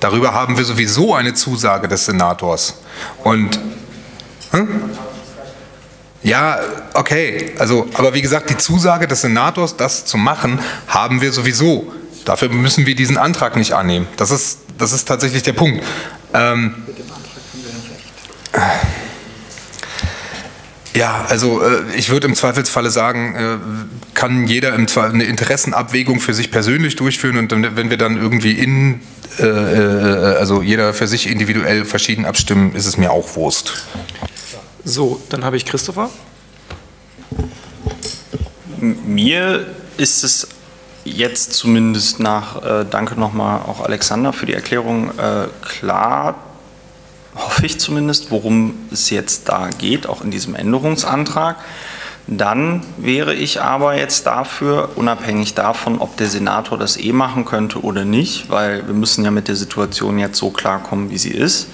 Darüber haben wir sowieso eine Zusage des Senators. Und hm? ja, okay, also, aber wie gesagt, die Zusage des Senators, das zu machen, haben wir sowieso. Dafür müssen wir diesen Antrag nicht annehmen. Das ist, das ist tatsächlich der Punkt. Ähm, ja, also äh, ich würde im Zweifelsfalle sagen, äh, kann jeder im Zweifel eine Interessenabwägung für sich persönlich durchführen und dann, wenn wir dann irgendwie in, äh, äh, also jeder für sich individuell verschieden abstimmen, ist es mir auch Wurst. So, dann habe ich Christopher. Mir ist es jetzt zumindest nach, äh, danke nochmal auch Alexander für die Erklärung, äh, klar, hoffe ich zumindest, worum es jetzt da geht, auch in diesem Änderungsantrag. Dann wäre ich aber jetzt dafür, unabhängig davon, ob der Senator das eh machen könnte oder nicht, weil wir müssen ja mit der Situation jetzt so klarkommen, wie sie ist,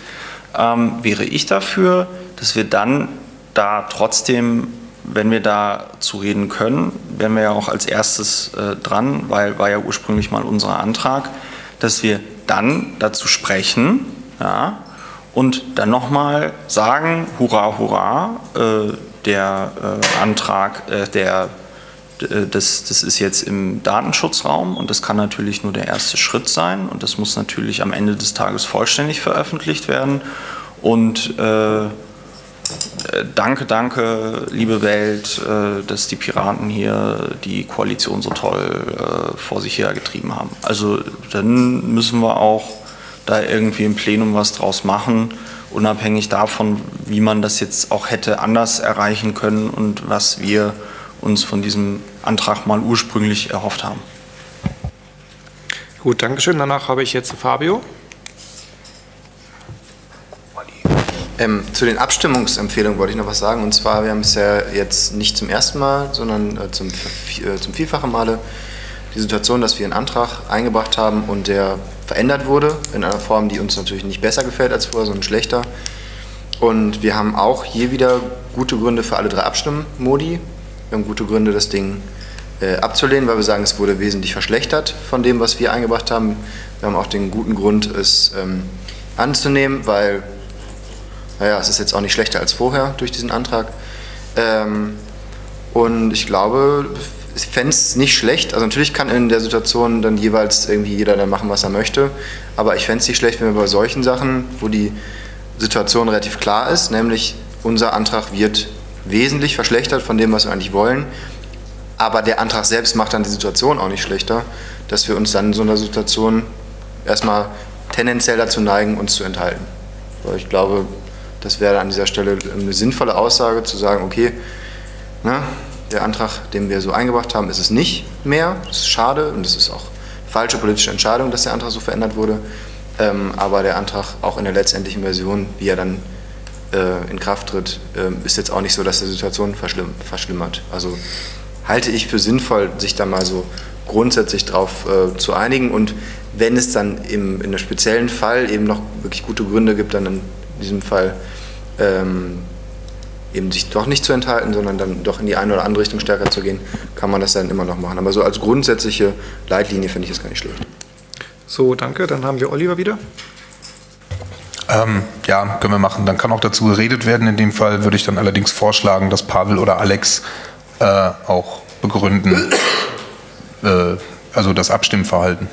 ähm, wäre ich dafür, dass wir dann da trotzdem, wenn wir da zu reden können, wären wir ja auch als erstes äh, dran, weil war ja ursprünglich mal unser Antrag, dass wir dann dazu sprechen, ja, und dann nochmal sagen, hurra, hurra, äh, der äh, Antrag, äh, der, äh, das, das ist jetzt im Datenschutzraum und das kann natürlich nur der erste Schritt sein und das muss natürlich am Ende des Tages vollständig veröffentlicht werden und äh, äh, Danke, danke, liebe Welt, dass die Piraten hier die Koalition so toll vor sich hergetrieben haben. Also dann müssen wir auch da irgendwie im Plenum was draus machen, unabhängig davon, wie man das jetzt auch hätte anders erreichen können und was wir uns von diesem Antrag mal ursprünglich erhofft haben. Gut, Dankeschön. Danach habe ich jetzt Fabio. Ähm, zu den Abstimmungsempfehlungen wollte ich noch was sagen. Und zwar, wir haben es ja jetzt nicht zum ersten Mal, sondern äh, zum, äh, zum vielfachen Male die Situation, dass wir einen Antrag eingebracht haben und der verändert wurde, in einer Form, die uns natürlich nicht besser gefällt als vorher, sondern schlechter. Und wir haben auch hier wieder gute Gründe für alle drei Abstimmmodi. Wir haben gute Gründe, das Ding äh, abzulehnen, weil wir sagen, es wurde wesentlich verschlechtert von dem, was wir eingebracht haben. Wir haben auch den guten Grund, es ähm, anzunehmen, weil, naja, es ist jetzt auch nicht schlechter als vorher durch diesen Antrag. Ähm, und ich glaube, ich fände es nicht schlecht. Also natürlich kann in der Situation dann jeweils irgendwie jeder dann machen, was er möchte. Aber ich fände es nicht schlecht, wenn wir bei solchen Sachen, wo die Situation relativ klar ist, nämlich unser Antrag wird wesentlich verschlechtert von dem, was wir eigentlich wollen. Aber der Antrag selbst macht dann die Situation auch nicht schlechter, dass wir uns dann in so einer Situation erstmal tendenziell dazu neigen, uns zu enthalten. Weil ich glaube, das wäre an dieser Stelle eine sinnvolle Aussage zu sagen, okay, ne, der Antrag, den wir so eingebracht haben, ist es nicht mehr. Das ist schade und es ist auch falsche politische Entscheidung, dass der Antrag so verändert wurde. Ähm, aber der Antrag auch in der letztendlichen Version, wie er dann äh, in Kraft tritt, äh, ist jetzt auch nicht so, dass die Situation verschlimm, verschlimmert. Also halte ich für sinnvoll, sich da mal so grundsätzlich drauf äh, zu einigen und wenn es dann im, in einem speziellen Fall eben noch wirklich gute Gründe gibt, dann in diesem Fall ähm, eben sich doch nicht zu enthalten, sondern dann doch in die eine oder andere Richtung stärker zu gehen, kann man das dann immer noch machen. Aber so als grundsätzliche Leitlinie finde ich das gar nicht schlecht. So, danke. Dann haben wir Oliver wieder. Ähm, ja, können wir machen. Dann kann auch dazu geredet werden. In dem Fall würde ich dann allerdings vorschlagen, dass Pavel oder Alex äh, auch begründen, äh, also das Abstimmverhalten.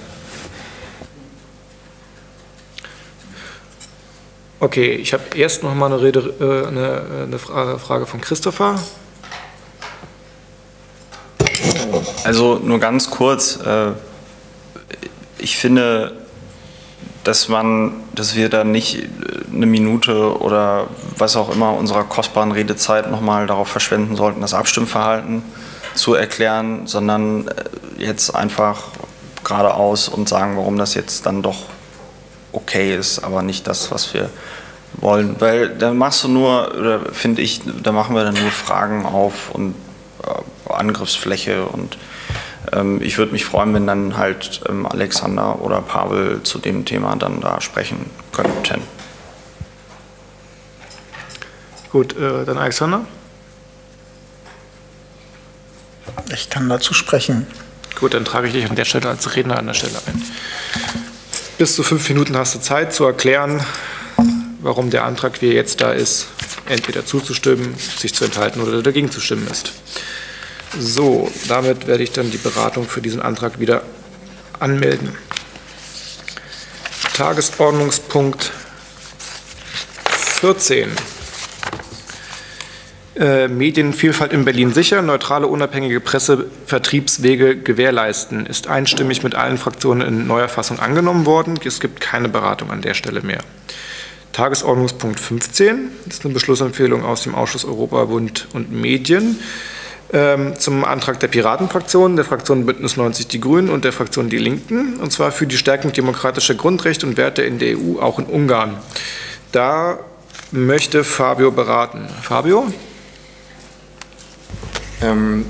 Okay, ich habe erst noch mal eine, Rede, äh, eine, eine Frage von Christopher. Also nur ganz kurz. Äh, ich finde, dass man, dass wir da nicht eine Minute oder was auch immer unserer kostbaren Redezeit nochmal darauf verschwenden sollten, das Abstimmverhalten zu erklären, sondern äh, jetzt einfach geradeaus und sagen, warum das jetzt dann doch okay ist, aber nicht das, was wir wollen. Weil da machst du nur, oder finde ich, da machen wir dann nur Fragen auf und äh, Angriffsfläche und ähm, ich würde mich freuen, wenn dann halt ähm, Alexander oder Pavel zu dem Thema dann da sprechen könnten. Gut, äh, dann Alexander. Ich kann dazu sprechen. Gut, dann trage ich dich an der Stelle als Redner an der Stelle ein. Bis zu fünf Minuten hast du Zeit zu erklären, warum der Antrag, wie er jetzt da ist, entweder zuzustimmen, sich zu enthalten oder dagegen zu stimmen ist. So, damit werde ich dann die Beratung für diesen Antrag wieder anmelden. Tagesordnungspunkt 14. Äh, Medienvielfalt in Berlin sicher, neutrale, unabhängige Pressevertriebswege gewährleisten, ist einstimmig mit allen Fraktionen in neuer Fassung angenommen worden. Es gibt keine Beratung an der Stelle mehr. Tagesordnungspunkt 15 ist eine Beschlussempfehlung aus dem Ausschuss Europabund und Medien ähm, zum Antrag der Piratenfraktion, der Fraktion Bündnis 90 Die Grünen und der Fraktion Die Linken, und zwar für die Stärkung demokratischer Grundrechte und Werte in der EU, auch in Ungarn. Da möchte Fabio beraten. Fabio? Ähm,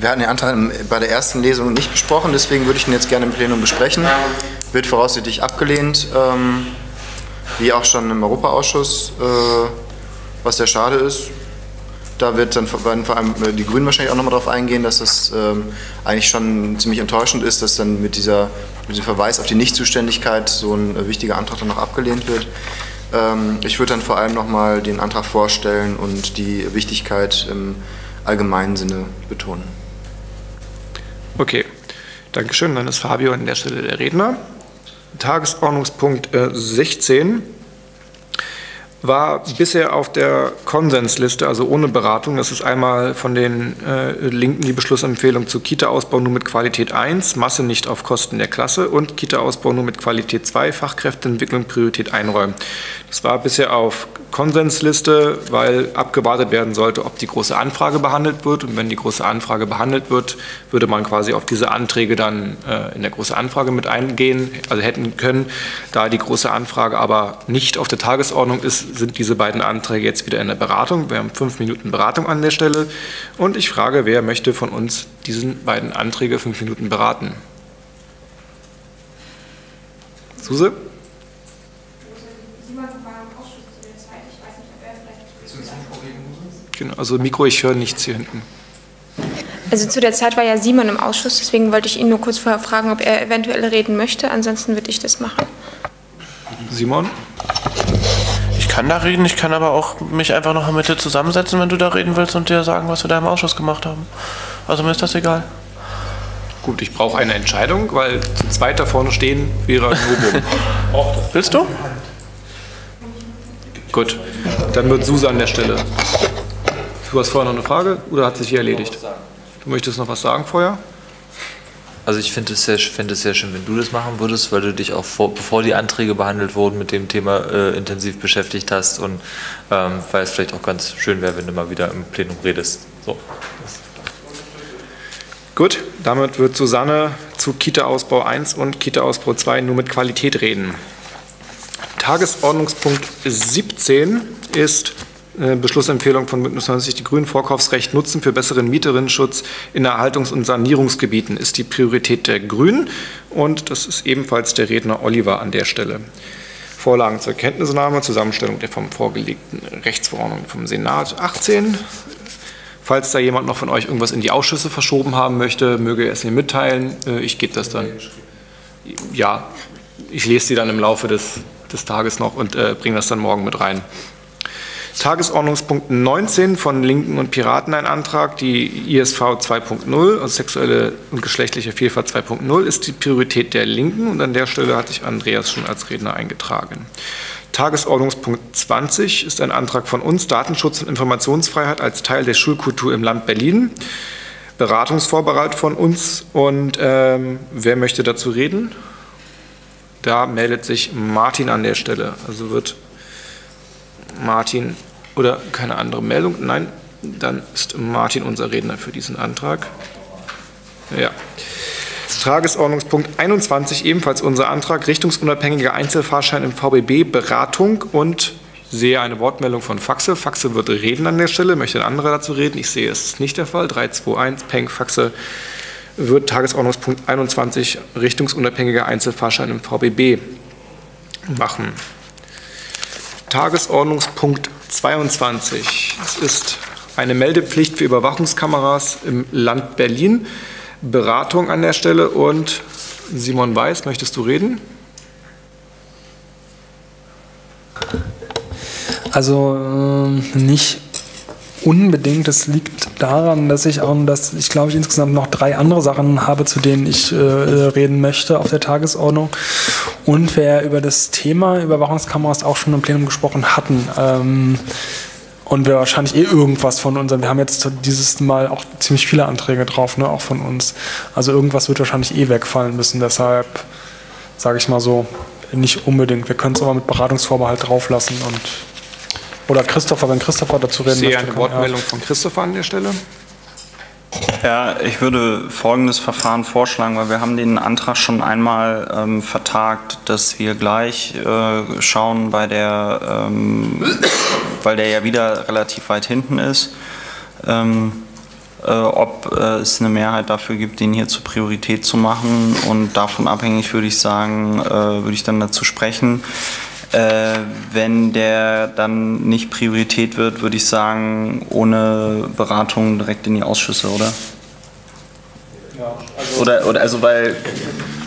wir hatten den Antrag bei der ersten Lesung nicht besprochen, deswegen würde ich ihn jetzt gerne im Plenum besprechen. Wird voraussichtlich abgelehnt, ähm, wie auch schon im Europaausschuss, äh, was sehr schade ist. Da wird dann werden vor allem die Grünen wahrscheinlich auch nochmal darauf eingehen, dass das ähm, eigentlich schon ziemlich enttäuschend ist, dass dann mit, dieser, mit dem Verweis auf die Nichtzuständigkeit so ein äh, wichtiger Antrag dann noch abgelehnt wird. Ähm, ich würde dann vor allem nochmal den Antrag vorstellen und die Wichtigkeit im allgemeinen Sinne betonen. Okay, Dankeschön. Dann ist Fabio an der Stelle der Redner. Tagesordnungspunkt äh, 16 war bisher auf der Konsensliste, also ohne Beratung. Das ist einmal von den äh, Linken die Beschlussempfehlung zu Kita-Ausbau nur mit Qualität 1, Masse nicht auf Kosten der Klasse und Kita-Ausbau nur mit Qualität 2, Fachkräfteentwicklung Priorität einräumen. Das war bisher auf Konsensliste, weil abgewartet werden sollte, ob die große Anfrage behandelt wird. Und wenn die große Anfrage behandelt wird, würde man quasi auf diese Anträge dann äh, in der großen Anfrage mit eingehen, also hätten können. Da die große Anfrage aber nicht auf der Tagesordnung ist, sind diese beiden Anträge jetzt wieder in der Beratung. Wir haben fünf Minuten Beratung an der Stelle. Und ich frage, wer möchte von uns diesen beiden Anträge fünf Minuten beraten? Suse? Genau, also Mikro, ich höre nichts hier hinten. Also zu der Zeit war ja Simon im Ausschuss, deswegen wollte ich ihn nur kurz vorher fragen, ob er eventuell reden möchte. Ansonsten würde ich das machen. Simon? Ich kann da reden, ich kann aber auch mich einfach noch mit dir zusammensetzen, wenn du da reden willst und dir sagen, was wir da im Ausschuss gemacht haben. Also mir ist das egal. Gut, ich brauche eine Entscheidung, weil zu zweit da vorne stehen wäre ein Novum. Willst du? Gut, dann wird Susa an der Stelle. Du hast vorher noch eine Frage oder hat sich hier erledigt? Du möchtest noch was sagen vorher? Also ich finde es, sehr, find sehr schön, wenn du das machen würdest, weil du dich auch vor, bevor die Anträge behandelt wurden mit dem Thema äh, intensiv beschäftigt hast und ähm, weil es vielleicht auch ganz schön wäre, wenn du mal wieder im Plenum redest. So. Gut, damit wird Susanne zu Kita-Ausbau 1 und Kita-Ausbau 2 nur mit Qualität reden. Tagesordnungspunkt 17 ist Beschlussempfehlung von Bündnis 90 Die Grünen Vorkaufsrecht nutzen für besseren Mieterinnenschutz in Erhaltungs- und Sanierungsgebieten ist die Priorität der Grünen und das ist ebenfalls der Redner Oliver an der Stelle. Vorlagen zur Kenntnisnahme, Zusammenstellung der vom vorgelegten Rechtsverordnung vom Senat 18. Falls da jemand noch von euch irgendwas in die Ausschüsse verschoben haben möchte, möge er es mir mitteilen. Äh, ich gebe das dann. Ja, ich lese sie dann im Laufe des, des Tages noch und äh, bringe das dann morgen mit rein. Tagesordnungspunkt 19 von Linken und Piraten ein Antrag, die ISV 2.0, also sexuelle und geschlechtliche Vielfalt 2.0, ist die Priorität der Linken und an der Stelle hatte ich Andreas schon als Redner eingetragen. Tagesordnungspunkt 20 ist ein Antrag von uns, Datenschutz und Informationsfreiheit als Teil der Schulkultur im Land Berlin. Beratungsvorbehalt von uns und ähm, wer möchte dazu reden? Da meldet sich Martin an der Stelle. Also wird Martin oder keine andere Meldung? Nein, dann ist Martin unser Redner für diesen Antrag. Ja. Tagesordnungspunkt 21, ebenfalls unser Antrag, richtungsunabhängiger Einzelfahrschein im VBB, Beratung und sehe eine Wortmeldung von Faxe. Faxe wird reden an der Stelle. Möchte ein anderer dazu reden? Ich sehe, es ist nicht der Fall. 321, Peng, Faxe wird Tagesordnungspunkt 21, richtungsunabhängiger Einzelfahrschein im VBB machen. Tagesordnungspunkt 22. Es ist eine Meldepflicht für Überwachungskameras im Land Berlin. Beratung an der Stelle und Simon Weiß, möchtest du reden? Also ähm, nicht unbedingt. Das liegt daran, dass ich auch, dass ich glaube ich insgesamt noch drei andere Sachen habe, zu denen ich äh, reden möchte auf der Tagesordnung. Und wir über das Thema Überwachungskameras auch schon im Plenum gesprochen hatten. Ähm, und wir wahrscheinlich eh irgendwas von unseren, wir haben jetzt dieses Mal auch ziemlich viele Anträge drauf, ne, auch von uns. Also irgendwas wird wahrscheinlich eh wegfallen müssen. Deshalb sage ich mal so, nicht unbedingt. Wir können es aber mit Beratungsvorbehalt drauflassen und oder Christopher, wenn Christopher dazu reden Ich sehe möchte. eine Wortmeldung er. von Christopher an der Stelle. Ja, ich würde folgendes Verfahren vorschlagen, weil wir haben den Antrag schon einmal ähm, vertagt, dass wir gleich äh, schauen bei der, ähm, weil der ja wieder relativ weit hinten ist, ähm, äh, ob äh, es eine Mehrheit dafür gibt, den hier zur Priorität zu machen. Und davon abhängig würde ich sagen, äh, würde ich dann dazu sprechen. Äh, wenn der dann nicht Priorität wird, würde ich sagen, ohne Beratung direkt in die Ausschüsse, oder? Oder, oder also weil.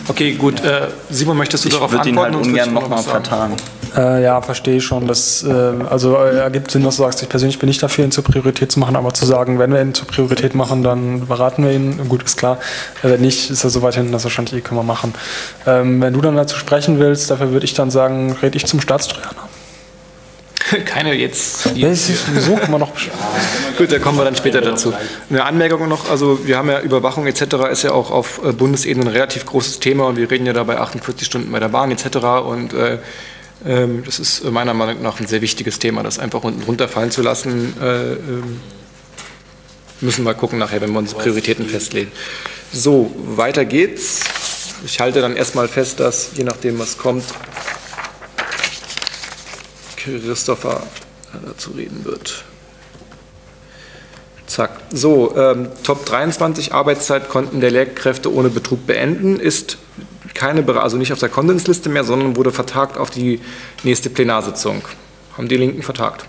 Okay, gut. Äh, Simon, möchtest du ich darauf würde ihn halt antworten? Sonst würde ungern ich noch nochmal vertagen. Äh, ja, verstehe ich schon. Das äh, also äh, ergibt Sinn, was du sagst. Ich persönlich bin nicht dafür, ihn zur Priorität zu machen, aber zu sagen, wenn wir ihn zur Priorität machen, dann beraten wir ihn. Gut, ist klar. Äh, wenn nicht, ist er so weit hinten, das wahrscheinlich eh können wir machen. Ähm, wenn du dann dazu sprechen willst, dafür würde ich dann sagen, rede ich zum Staatstrojaner. Keine jetzt. Ja, es ist sowieso immer noch. Gut, da kommen wir dann später dazu. Eine Anmerkung noch, also wir haben ja Überwachung etc. ist ja auch auf äh, Bundesebene ein relativ großes Thema und wir reden ja dabei 48 Stunden bei der Bahn etc. Und äh, ähm, das ist meiner Meinung nach ein sehr wichtiges Thema, das einfach unten runterfallen zu lassen. Äh, ähm, müssen wir gucken nachher, wenn wir unsere Prioritäten festlegen. So, weiter geht's. Ich halte dann erstmal fest, dass je nachdem, was kommt, Christopher dazu reden wird. Zack. So, ähm, Top 23 Arbeitszeitkonten der Lehrkräfte ohne Betrug beenden ist keine, also nicht auf der Konsensliste mehr, sondern wurde vertagt auf die nächste Plenarsitzung. Haben die Linken vertagt.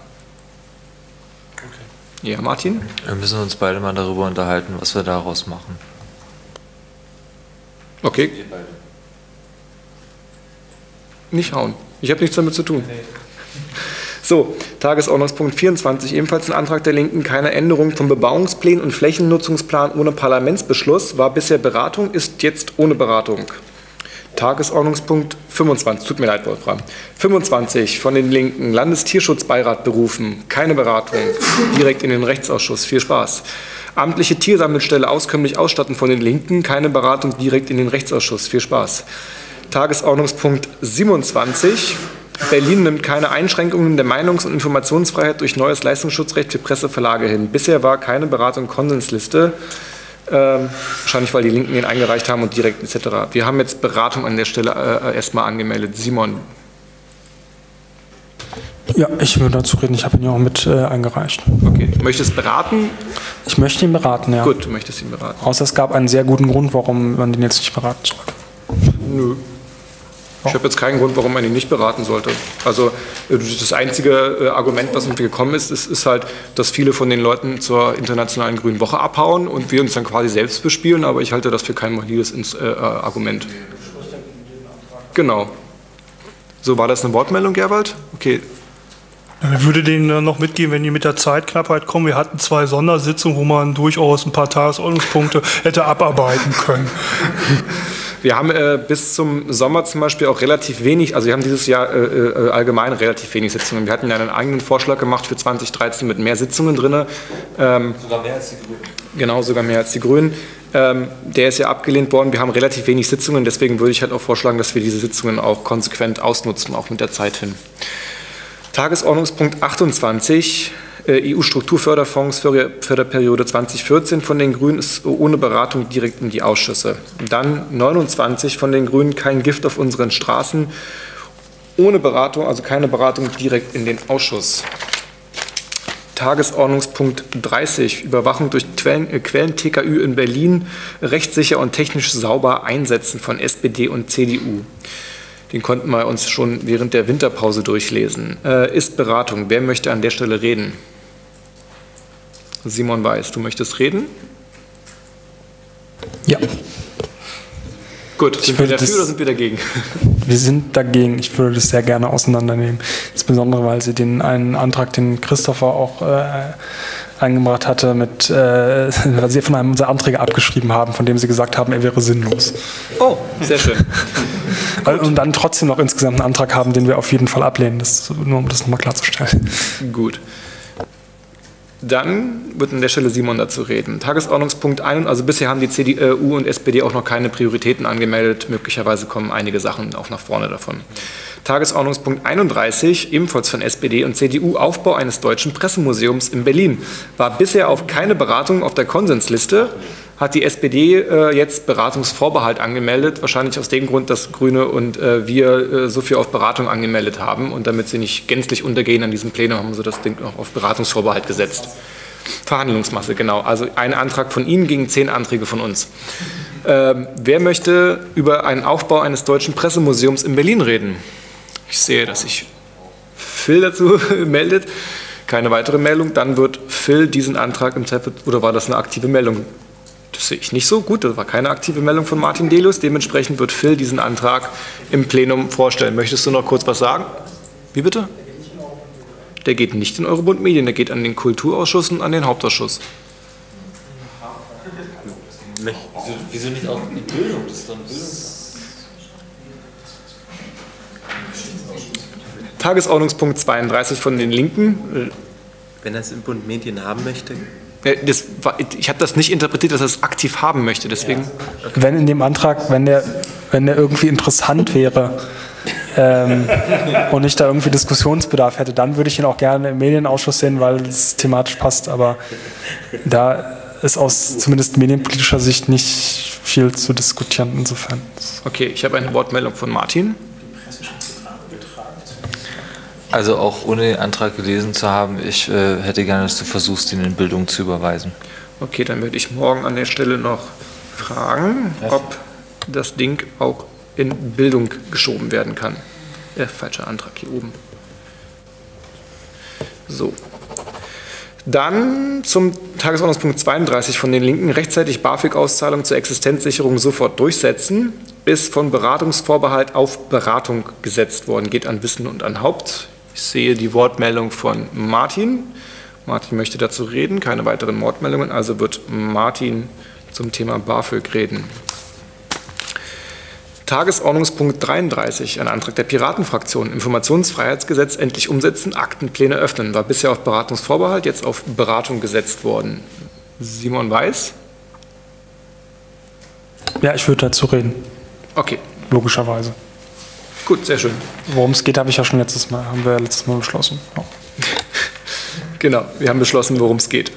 Ja, Martin? Wir müssen uns beide mal darüber unterhalten, was wir daraus machen. Okay. Nicht hauen. Ich habe nichts damit zu tun. So, Tagesordnungspunkt 24, ebenfalls ein Antrag der Linken, keine Änderung von Bebauungsplänen und Flächennutzungsplan ohne Parlamentsbeschluss, war bisher Beratung, ist jetzt ohne Beratung. Tagesordnungspunkt 25, tut mir leid, Wolfram. 25 von den Linken, Landestierschutzbeirat berufen, keine Beratung, direkt in den Rechtsausschuss, viel Spaß. Amtliche Tiersammelstelle auskömmlich ausstatten von den Linken, keine Beratung, direkt in den Rechtsausschuss, viel Spaß. Tagesordnungspunkt 27, Berlin nimmt keine Einschränkungen der Meinungs- und Informationsfreiheit durch neues Leistungsschutzrecht für Presseverlage hin. Bisher war keine Beratung Konsensliste. Ähm, wahrscheinlich, weil die Linken den eingereicht haben und direkt etc. Wir haben jetzt Beratung an der Stelle äh, erstmal angemeldet. Simon, Ja, ich würde dazu reden. Ich habe ihn ja auch mit äh, eingereicht. okay. Du möchtest beraten? Ich möchte ihn beraten, ja. Gut, du möchtest ihn beraten. Außer es gab einen sehr guten Grund, warum man den jetzt nicht beraten sollte. Nö. Ich habe jetzt keinen Grund, warum man ihn nicht beraten sollte. Also äh, das einzige äh, Argument, was uns gekommen ist, ist, ist halt, dass viele von den Leuten zur internationalen Grünen Woche abhauen und wir uns dann quasi selbst bespielen, aber ich halte das für kein valides äh, Argument. Genau. So, war das eine Wortmeldung, Gerwald? Okay. Ich würde denen noch mitgeben, wenn die mit der Zeitknappheit kommen. Wir hatten zwei Sondersitzungen, wo man durchaus ein paar Tagesordnungspunkte hätte abarbeiten können. Wir haben äh, bis zum Sommer zum Beispiel auch relativ wenig, also wir haben dieses Jahr äh, äh, allgemein relativ wenig Sitzungen. Wir hatten ja einen eigenen Vorschlag gemacht für 2013 mit mehr Sitzungen drin. Ähm, Sogar mehr als die Grünen. Genau, sogar mehr als die Grünen. Ähm, der ist ja abgelehnt worden. Wir haben relativ wenig Sitzungen, deswegen würde ich halt auch vorschlagen, dass wir diese Sitzungen auch konsequent ausnutzen, auch mit der Zeit hin. Tagesordnungspunkt 28, äh, EU-Strukturförderfonds für Förderperiode 2014 von den Grünen ist ohne Beratung direkt in die Ausschüsse. Dann 29 von den Grünen, kein Gift auf unseren Straßen, ohne Beratung, also keine Beratung direkt in den Ausschuss. Tagesordnungspunkt 30, Überwachung durch Quellen, äh, Quellen-TKÜ in Berlin, rechtssicher und technisch sauber einsetzen von SPD und CDU. Den konnten wir uns schon während der Winterpause durchlesen. Äh, ist Beratung. Wer möchte an der Stelle reden? Simon Weiß, du möchtest reden? Ja. Gut, Ich sind wir dafür das- oder sind wir dagegen? Wir sind dagegen. Ich würde das sehr gerne auseinandernehmen. Insbesondere, weil sie den einen Antrag, den Christopher auch äh, eingebracht hatte, mit, äh, weil sie von einem unserer Anträge abgeschrieben haben, von dem sie gesagt haben, er wäre sinnlos. Oh, sehr schön. Und dann trotzdem noch insgesamt einen Antrag haben, den wir auf jeden Fall ablehnen. Das, nur um das nochmal klarzustellen. Gut. Dann wird an der Stelle Simon dazu reden. Tagesordnungspunkt 1, also bisher haben die CDU und SPD auch noch keine Prioritäten angemeldet. Möglicherweise kommen einige Sachen auch nach vorne davon. Tagesordnungspunkt 31, ebenfalls von SPD und CDU, Aufbau eines deutschen Pressemuseums in Berlin. War bisher auf keine Beratung auf der Konsensliste, hat die SPD äh, jetzt Beratungsvorbehalt angemeldet. Wahrscheinlich aus dem Grund, dass Grüne und äh, wir äh, so viel auf Beratung angemeldet haben. Und damit sie nicht gänzlich untergehen an diesem Plenum, haben sie das Ding noch auf Beratungsvorbehalt gesetzt. Verhandlungsmasse, genau. Also ein Antrag von Ihnen gegen zehn Anträge von uns. Ähm, wer möchte über einen Aufbau eines deutschen Pressemuseums in Berlin reden? Ich sehe, dass sich Phil dazu meldet. Keine weitere Meldung. Dann wird Phil diesen Antrag im Zweifel, oder war das eine aktive Meldung? Sehe ich nicht so gut. Das war keine aktive Meldung von Martin Delius. Dementsprechend wird Phil diesen Antrag im Plenum vorstellen. Möchtest du noch kurz was sagen? Wie bitte? Der geht nicht in Eurobund Medien, der geht an den Kulturausschuss und an den Hauptausschuss. Wieso, wieso nicht auch die Bildung? Das ist doch ein. Tagesordnungspunkt 32 von den Linken. Wenn er es im Bund Medien haben möchte. Äh, Das ich habe das nicht interpretiert, dass er es aktiv haben möchte. Deswegen. Wenn in dem Antrag, wenn der, wenn der irgendwie interessant wäre ähm, und ich da irgendwie Diskussionsbedarf hätte, dann würde ich ihn auch gerne im Medienausschuss sehen, weil es thematisch passt. Aber da ist aus zumindest medienpolitischer Sicht nicht viel zu diskutieren insofern. Okay, ich habe eine Wortmeldung von Martin. Also auch ohne den Antrag gelesen zu haben, ich äh, hätte gerne, dass du versuchst, ihn in Bildung zu überweisen. Okay, dann werde ich morgen an der Stelle noch fragen, ob das Ding auch in Bildung geschoben werden kann. Äh, falscher Antrag hier oben. So. Dann zum Tagesordnungspunkt 32 von den Linken. Rechtzeitig BAföG-Auszahlung zur Existenzsicherung sofort durchsetzen. Ist von Beratungsvorbehalt auf Beratung gesetzt worden. Geht an Wissen und an Haupt. Ich sehe die Wortmeldung von Martin. Martin möchte dazu reden. Keine weiteren Wortmeldungen. Also wird Martin zum Thema BAföG reden. Tagesordnungspunkt 33, ein Antrag der Piratenfraktion. Informationsfreiheitsgesetz endlich umsetzen, Aktenpläne öffnen. War bisher auf Beratungsvorbehalt, jetzt auf Beratung gesetzt worden. Simon Weiß? Ja, ich würde dazu reden. Okay. Logischerweise. Gut, sehr schön. Worum es geht, habe ich ja schon letztes Mal, haben wir ja letztes Mal beschlossen. Ja. Genau, wir haben beschlossen, worum es geht.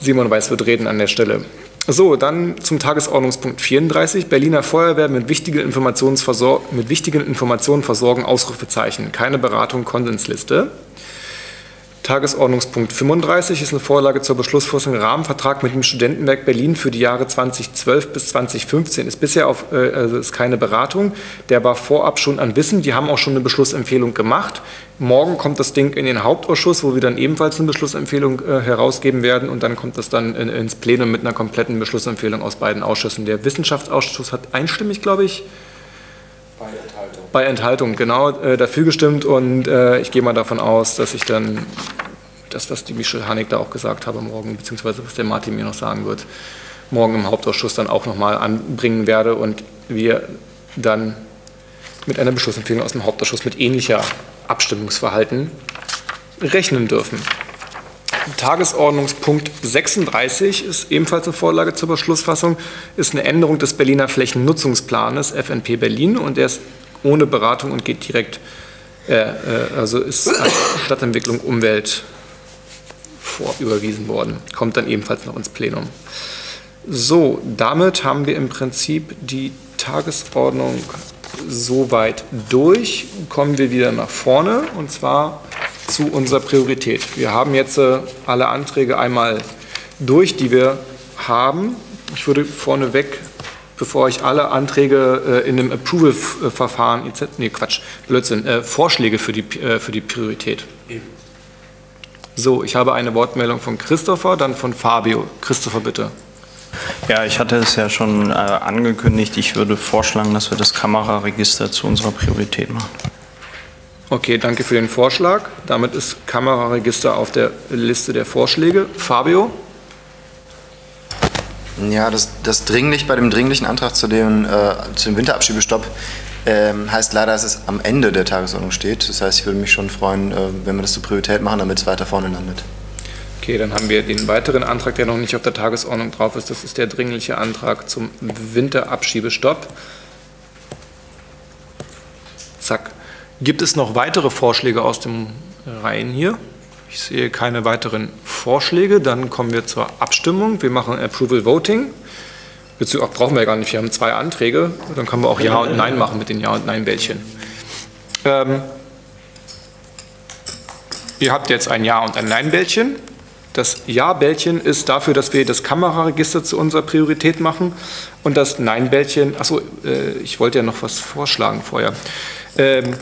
Simon Weiß wird reden an der Stelle. So, dann zum Tagesordnungspunkt 34. Berliner Feuerwehr mit wichtigen, mit wichtigen Informationen versorgen, Ausrufezeichen. Keine Beratung, Konsensliste. Tagesordnungspunkt 35 ist eine Vorlage zur Beschlussfassung Rahmenvertrag mit dem Studentenwerk Berlin für die Jahre 2012 bis 2015. Ist bisher auf, äh, also ist keine Beratung. Der war vorab schon an Wissen. Die haben auch schon eine Beschlussempfehlung gemacht. Morgen kommt das Ding in den Hauptausschuss, wo wir dann ebenfalls eine Beschlussempfehlung äh, herausgeben werden. Und dann kommt das dann in, ins Plenum mit einer kompletten Beschlussempfehlung aus beiden Ausschüssen. Der Wissenschaftsausschuss hat einstimmig, glaube ich, Bei Enthaltung. Bei Enthaltung, genau, äh, dafür gestimmt und äh, ich gehe mal davon aus, dass ich dann das, was die Michel Hanig da auch gesagt habe morgen, beziehungsweise was der Martin mir noch sagen wird, morgen im Hauptausschuss dann auch nochmal anbringen werde und wir dann mit einer Beschlussempfehlung aus dem Hauptausschuss mit ähnlicher Abstimmungsverhalten rechnen dürfen. Tagesordnungspunkt 36 ist ebenfalls eine Vorlage zur Beschlussfassung, ist eine Änderung des Berliner Flächennutzungsplanes FNP Berlin und der ist ohne Beratung und geht direkt, äh, äh, also ist an Stadtentwicklung Umwelt vorüberwiesen worden, kommt dann ebenfalls noch ins Plenum. So, damit haben wir im Prinzip die Tagesordnung soweit durch. Kommen wir wieder nach vorne und zwar zu unserer Priorität. Wir haben jetzt äh, alle Anträge einmal durch, die wir haben. Ich würde vorneweg, bevor ich alle Anträge äh, in einem Approval-Verfahren, etc., nee, Quatsch, Blödsinn, äh, Vorschläge für die, äh, für die Priorität. So, ich habe eine Wortmeldung von Christopher, dann von Fabio. Christopher, bitte. Ja, ich hatte es ja schon äh, angekündigt. Ich würde vorschlagen, dass wir das Kameraregister zu unserer Priorität machen. Okay, danke für den Vorschlag. Damit ist Kameraregister auf der Liste der Vorschläge. Fabio? Ja, das, das dringlich bei dem dringlichen Antrag zu dem, äh, zu dem Winterabschiebestopp ähm, heißt leider, dass es am Ende der Tagesordnung steht. Das heißt, ich würde mich schon freuen, äh, wenn wir das zur Priorität machen, damit es weiter vorne landet. Okay, dann haben wir den weiteren Antrag, der noch nicht auf der Tagesordnung drauf ist. Das ist der dringliche Antrag zum Winterabschiebestopp. Zack. Gibt es noch weitere Vorschläge aus dem Reihen hier? Ich sehe keine weiteren Vorschläge. Dann kommen wir zur Abstimmung. Wir machen Approval Voting. Dazu brauchen wir gar nicht. Wir haben zwei Anträge. Dann können wir auch Ja und Nein machen mit den Ja und Nein-Bällchen. Ähm, ihr habt jetzt ein Ja und ein Nein-Bällchen. Das Ja-Bällchen ist dafür, dass wir das Kameraregister zu unserer Priorität machen. Und das Nein-Bällchen, achso, äh, ich wollte ja noch was vorschlagen vorher. Ähm,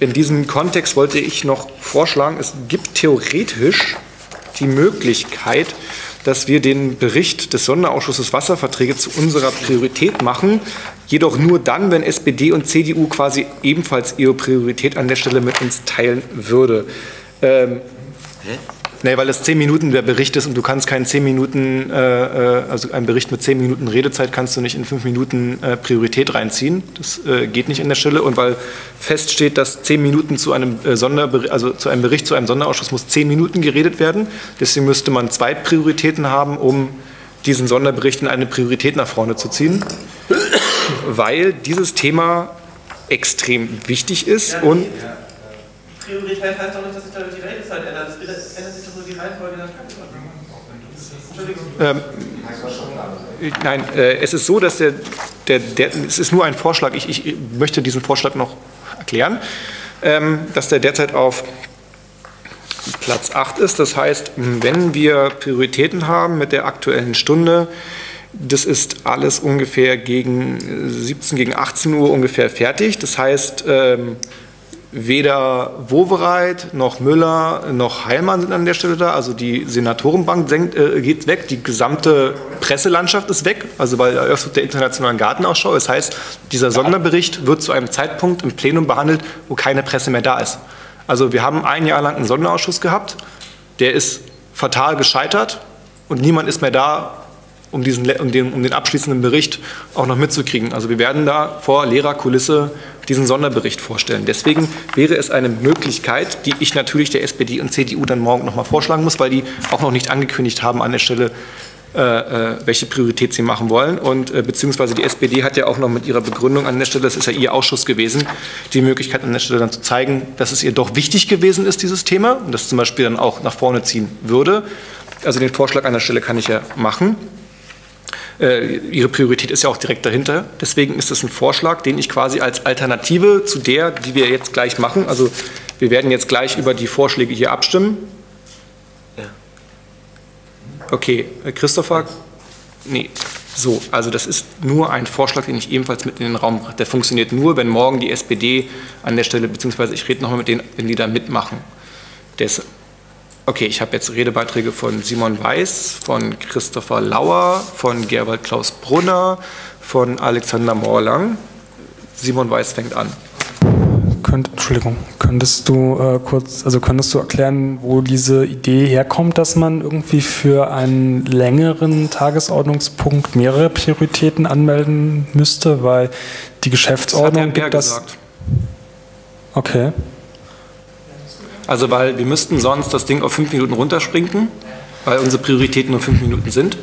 in diesem Kontext wollte ich noch vorschlagen, es gibt theoretisch die Möglichkeit, dass wir den Bericht des Sonderausschusses Wasserverträge zu unserer Priorität machen, jedoch nur dann, wenn SPD und CDU quasi ebenfalls ihre Priorität an der Stelle mit uns teilen würde. Ähm, Nee, weil es zehn Minuten der Bericht ist und du kannst keinen zehn Minuten, äh, äh, also einen Bericht mit zehn Minuten Redezeit kannst du nicht in fünf Minuten äh, Priorität reinziehen. Das äh, geht nicht an der Stelle. Und weil feststeht, dass zehn Minuten zu einem äh, Sonderbericht, also zu einem Bericht, zu einem Sonderausschuss muss zehn Minuten geredet werden. Deswegen müsste man zwei Prioritäten haben, um diesen Sonderbericht in eine Priorität nach vorne zu ziehen. weil dieses Thema extrem wichtig ist und Priorität heißt doch nicht, dass sich da die Redezeit ändert. Es ändert sich doch nur die Reihenfolge der Tagesordnung. Ähm, nein, äh, es ist so, dass der, der, der, es ist nur ein Vorschlag, ich, ich möchte diesen Vorschlag noch erklären, ähm, dass der derzeit auf Platz 8 ist. Das heißt, wenn wir Prioritäten haben mit der aktuellen Stunde, das ist alles ungefähr gegen 17, gegen 18 Uhr ungefähr fertig. Das heißt, ähm, Weder Wowereit noch Müller noch Heilmann sind an der Stelle da. Also die Senatorenbank senkt, äh, geht weg, die gesamte Presselandschaft ist weg, also bei der Eröffnung der Internationalen Gartenausschau. Das heißt, dieser Sonderbericht wird zu einem Zeitpunkt im Plenum behandelt, wo keine Presse mehr da ist. Also wir haben ein Jahr lang einen Sonderausschuss gehabt, der ist fatal gescheitert und niemand ist mehr da, um, diesen, um, den, um den abschließenden Bericht auch noch mitzukriegen. Also wir werden da vor leerer Kulisse diesen Sonderbericht vorstellen. Deswegen wäre es eine Möglichkeit, die ich natürlich der SPD und CDU dann morgen noch mal vorschlagen muss, weil die auch noch nicht angekündigt haben an der Stelle, äh, äh welche Priorität sie machen wollen. Und äh, beziehungsweise die SPD hat ja auch noch mit ihrer Begründung an der Stelle, das ist ja ihr Ausschuss gewesen, die Möglichkeit an der Stelle dann zu zeigen, dass es ihr doch wichtig gewesen ist, dieses Thema, und das zum Beispiel dann auch nach vorne ziehen würde. Also den Vorschlag an der Stelle kann ich ja machen. Äh, ihre Priorität ist ja auch direkt dahinter. Deswegen ist es ein Vorschlag, den ich quasi als Alternative zu der, die wir jetzt gleich machen, also wir werden jetzt gleich über die Vorschläge hier abstimmen. Okay, äh, Christopher? Nee. So, also das ist nur ein Vorschlag, den ich ebenfalls mit in den Raum bringe. Der funktioniert nur, wenn morgen die SPD an der Stelle, beziehungsweise ich rede nochmal mit denen, wenn die da mitmachen. Des, Okay, ich habe jetzt Redebeiträge von Simon Weiß, von Christopher Lauer, von Gerwald Klaus Brunner, von Alexander Morlang. Simon Weiß fängt an. Könnt, Entschuldigung, könntest du äh, kurz, also könntest du erklären, wo diese Idee herkommt, dass man irgendwie für einen längeren Tagesordnungspunkt mehrere Prioritäten anmelden müsste, weil die Geschäftsordnung das hat Herr gibt das. gesagt. Okay. Also weil wir müssten sonst das Ding auf fünf Minuten runterspringen, weil unsere Prioritäten nur fünf Minuten sind.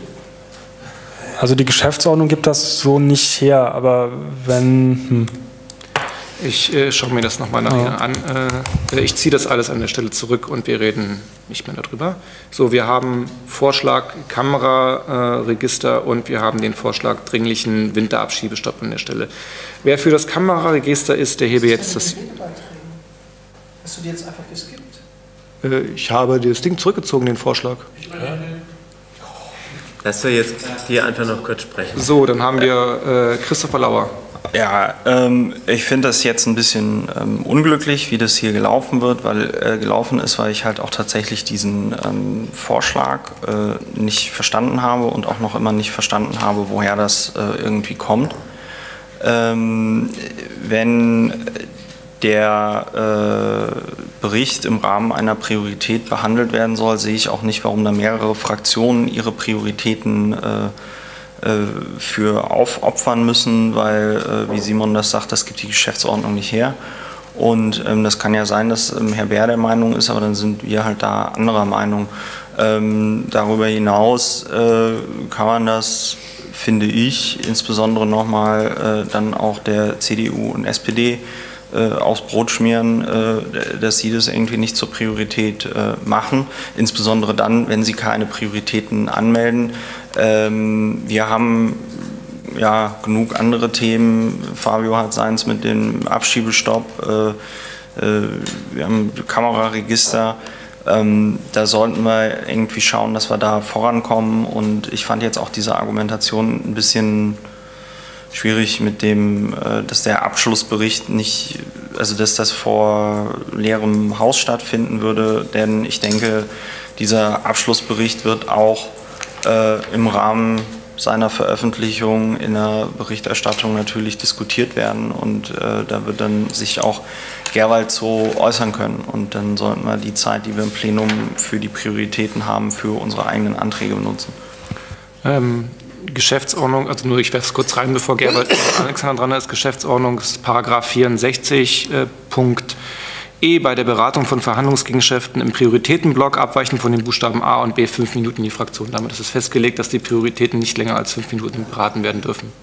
Also die Geschäftsordnung gibt das so nicht her, aber wenn. Hm. Ich äh, schaue mir das nochmal nachher Ja. an. Äh, ich ziehe das alles an der Stelle zurück und wir reden nicht mehr darüber. So, wir haben Vorschlag Kameraregister äh, und wir haben den Vorschlag dringlichen Winterabschiebestopp an der Stelle. Wer für das Kameraregister ist, der hebe jetzt das. Du die jetzt einfach geskippt? Äh, ich habe das Ding zurückgezogen, den Vorschlag. Lass doch jetzt hier einfach noch kurz sprechen. So, dann haben wir äh, Christopher Lauer. Ja, ähm, ich finde das jetzt ein bisschen ähm, unglücklich, wie das hier gelaufen wird, weil äh, gelaufen ist, weil ich halt auch tatsächlich diesen ähm, Vorschlag äh, nicht verstanden habe und auch noch immer nicht verstanden habe, woher das äh, irgendwie kommt. Ähm, wenn der äh, Bericht im Rahmen einer Priorität behandelt werden soll, sehe ich auch nicht, warum da mehrere Fraktionen ihre Prioritäten äh, äh, für aufopfern müssen, weil, äh, wie Simon das sagt, das gibt die Geschäftsordnung nicht her. Und ähm, das kann ja sein, dass ähm, Herr Bär der Meinung ist, aber dann sind wir halt da anderer Meinung. Ähm, darüber hinaus äh, kann man das, finde ich, insbesondere nochmal äh, dann auch der CDU und SPD äh, aufs Brot schmieren, äh, dass sie das irgendwie nicht zur Priorität äh, machen. Insbesondere dann, wenn sie keine Prioritäten anmelden. Ähm, wir haben ja genug andere Themen. Fabio hat seins mit dem Abschiebestopp. Äh, äh, wir haben Kameraregister. Ähm, da sollten wir irgendwie schauen, dass wir da vorankommen. Und ich fand jetzt auch diese Argumentation ein bisschen schwierig mit dem, äh, dass der Abschlussbericht nicht, also dass das vor leerem Haus stattfinden würde, denn ich denke, dieser Abschlussbericht wird auch äh, im Rahmen seiner Veröffentlichung in der Berichterstattung natürlich diskutiert werden. Und äh, da wird dann sich auch Gerwald so äußern können. Und dann sollten wir die Zeit, die wir im Plenum für die Prioritäten haben, für unsere eigenen Anträge benutzen. Ähm, Geschäftsordnung, also nur ich werfe es kurz rein, bevor Gerwald Alexander dran ist, Geschäftsordnungsparagraph 64, äh, Punkt E bei der Beratung von Verhandlungsgegenschäften im Prioritätenblock abweichen von den Buchstaben A und B fünf Minuten die Fraktion. Damit ist es festgelegt, dass die Prioritäten nicht länger als fünf Minuten beraten werden dürfen.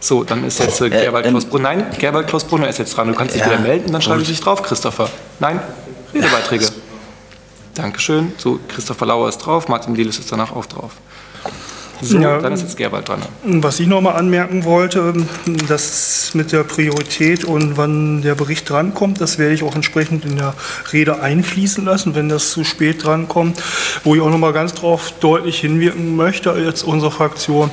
So, dann ist jetzt äh, Gerwald äh, Klausbrunner. Nein, Gerwald Klausbrunner ist jetzt dran. Du kannst dich ja, wieder melden, dann schreibe ich dich drauf, Christopher. Nein, Redebeiträge. Dankeschön. So, Christopher Lauer ist drauf, Martin Dielis ist danach auch drauf. So, ja, dann ist jetzt Gerwald dran. Was ich noch mal anmerken wollte, das mit der Priorität und wann der Bericht drankommt, das werde ich auch entsprechend in der Rede einfließen lassen, wenn das zu spät drankommt. Wo ich auch noch mal ganz darauf deutlich hinwirken möchte, als unsere Fraktion,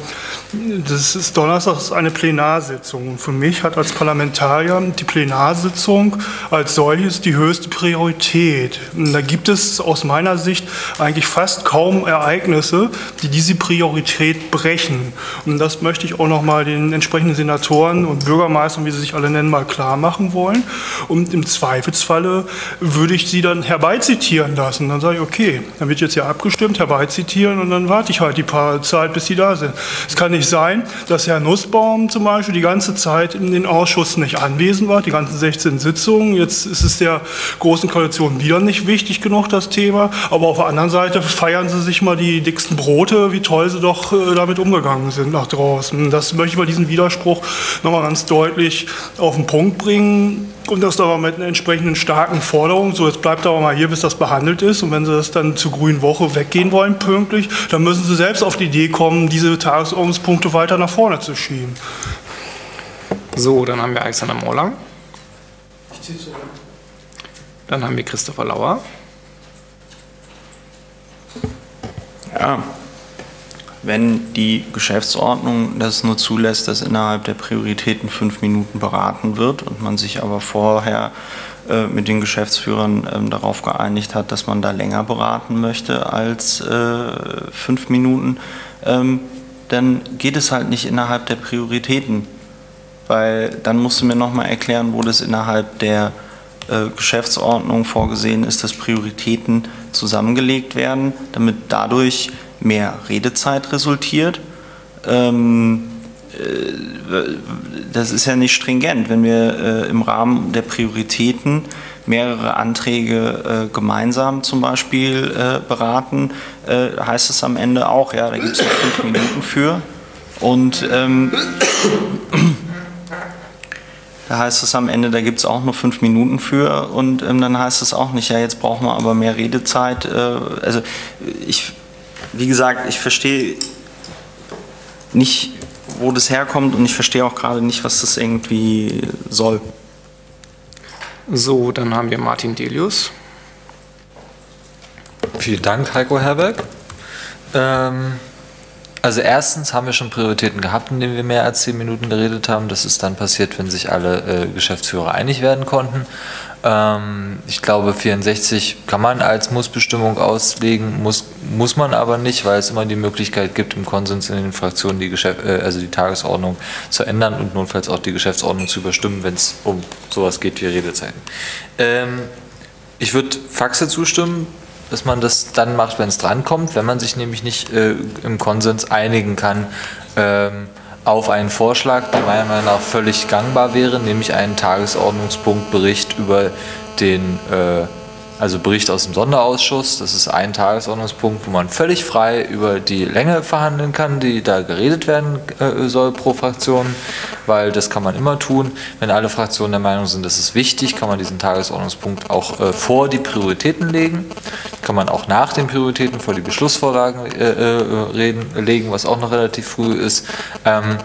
das ist Donnerstag ist eine Plenarsitzung. Und für mich hat als Parlamentarier die Plenarsitzung als solches die höchste Priorität. Und da gibt es aus meiner Sicht eigentlich fast kaum Ereignisse, die diese Priorität konkret brechen. Und das möchte ich auch noch mal den entsprechenden Senatoren und Bürgermeistern, wie sie sich alle nennen, mal klar machen wollen. Und im Zweifelsfalle würde ich sie dann herbeizitieren lassen. Dann sage ich, okay, dann wird jetzt ja abgestimmt, herbeizitieren und dann warte ich halt die paar Zeit, bis sie da sind. Es kann nicht sein, dass Herr Nussbaum zum Beispiel die ganze Zeit in den Ausschüssen nicht anwesend war, die ganzen 16 Sitzungen. Jetzt ist es der Großen Koalition wieder nicht wichtig genug, das Thema. Aber auf der anderen Seite feiern sie sich mal die dicksten Brote, wie toll sie doch äh, damit umgegangen sind nach draußen. Das möchte ich mal diesen Widerspruch nochmal ganz deutlich auf den Punkt bringen. Und das aber mit einer entsprechenden starken Forderung. So, jetzt bleibt aber mal hier, bis das behandelt ist. Und wenn Sie das dann zur Grünen Woche weggehen wollen, pünktlich, dann müssen Sie selbst auf die Idee kommen, diese Tagesordnungspunkte weiter nach vorne zu schieben. So, dann haben wir Alexander Morlang. Dann haben wir Christopher Lauer. Ja, wenn die Geschäftsordnung das nur zulässt, dass innerhalb der Prioritäten fünf Minuten beraten wird und man sich aber vorher äh, mit den Geschäftsführern ähm, darauf geeinigt hat, dass man da länger beraten möchte als äh, fünf Minuten, ähm, dann geht es halt nicht innerhalb der Prioritäten. Weil dann musst du mir nochmal erklären, wo das innerhalb der äh, Geschäftsordnung vorgesehen ist, dass Prioritäten zusammengelegt werden, damit dadurch mehr Redezeit resultiert. Ähm, äh, das ist ja nicht stringent. Wenn wir äh, im Rahmen der Prioritäten mehrere Anträge äh, gemeinsam zum Beispiel beraten, heißt es am Ende auch, ja, da gibt es noch fünf Minuten für. Und ähm, da heißt es am Ende, da gibt es auch nur fünf Minuten für. Und ähm, dann heißt es auch nicht, ja, jetzt brauchen wir aber mehr Redezeit. Äh, also ich wie gesagt, ich verstehe nicht, wo das herkommt und ich verstehe auch gerade nicht, was das irgendwie soll. So, dann haben wir Martin Delius. Vielen Dank, Heiko Herberg. Ähm, Also erstens haben wir schon Prioritäten gehabt, in denen wir mehr als zehn Minuten geredet haben. Das ist dann passiert, wenn sich alle äh, Geschäftsführer einig werden konnten. Ähm, ich glaube, 64 kann man als Mussbestimmung auslegen, muss, muss man aber nicht, weil es immer die Möglichkeit gibt, im Konsens in den Fraktionen die, Geschäft, äh, also die Tagesordnung zu ändern und notfalls auch die Geschäftsordnung zu überstimmen, wenn es um sowas geht wie Redezeiten. Ähm, ich würde Faxe zustimmen, dass man das dann macht, wenn es drankommt, wenn man sich nämlich nicht äh, im Konsens einigen kann ähm, auf einen Vorschlag, der meiner Meinung nach völlig gangbar wäre, nämlich einen Tagesordnungspunkt Bericht über den äh, also Bericht aus dem Sonderausschuss, das ist ein Tagesordnungspunkt, wo man völlig frei über die Länge verhandeln kann, die da geredet werden äh, soll pro Fraktion, weil das kann man immer tun. Wenn alle Fraktionen der Meinung sind, das ist wichtig, kann man diesen Tagesordnungspunkt auch äh, vor die Prioritäten legen. Kann man auch nach den Prioritäten vor die Beschlussvorlagen äh, reden, legen, was auch noch relativ früh ist. Ähm,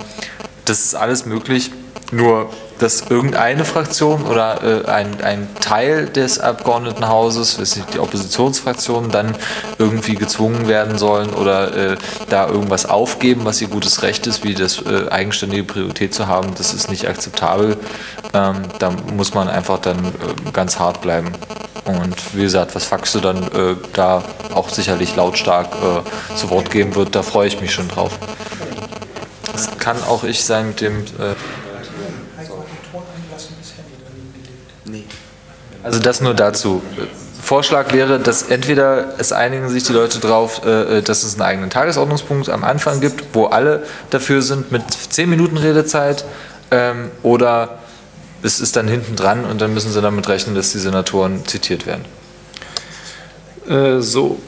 das ist alles möglich, nur dass irgendeine Fraktion oder äh, ein, ein Teil des Abgeordnetenhauses, die Oppositionsfraktionen, dann irgendwie gezwungen werden sollen oder äh, da irgendwas aufgeben, was ihr gutes Recht ist, wie das äh, eigenständige Priorität zu haben, das ist nicht akzeptabel. Ähm, da muss man einfach dann äh, ganz hart bleiben. Und wie gesagt, was Faxe dann äh, da auch sicherlich lautstark äh, zu Wort geben wird, da freue ich mich schon drauf. Das kann auch ich sein mit dem. Also das nur dazu. Vorschlag wäre, dass entweder es einigen sich die Leute darauf, äh, dass es einen eigenen Tagesordnungspunkt am Anfang gibt, wo alle dafür sind mit 10 Minuten Redezeit, ähm, oder es ist dann hinten dran und dann müssen sie damit rechnen, dass die Senatoren zitiert werden. Äh, so,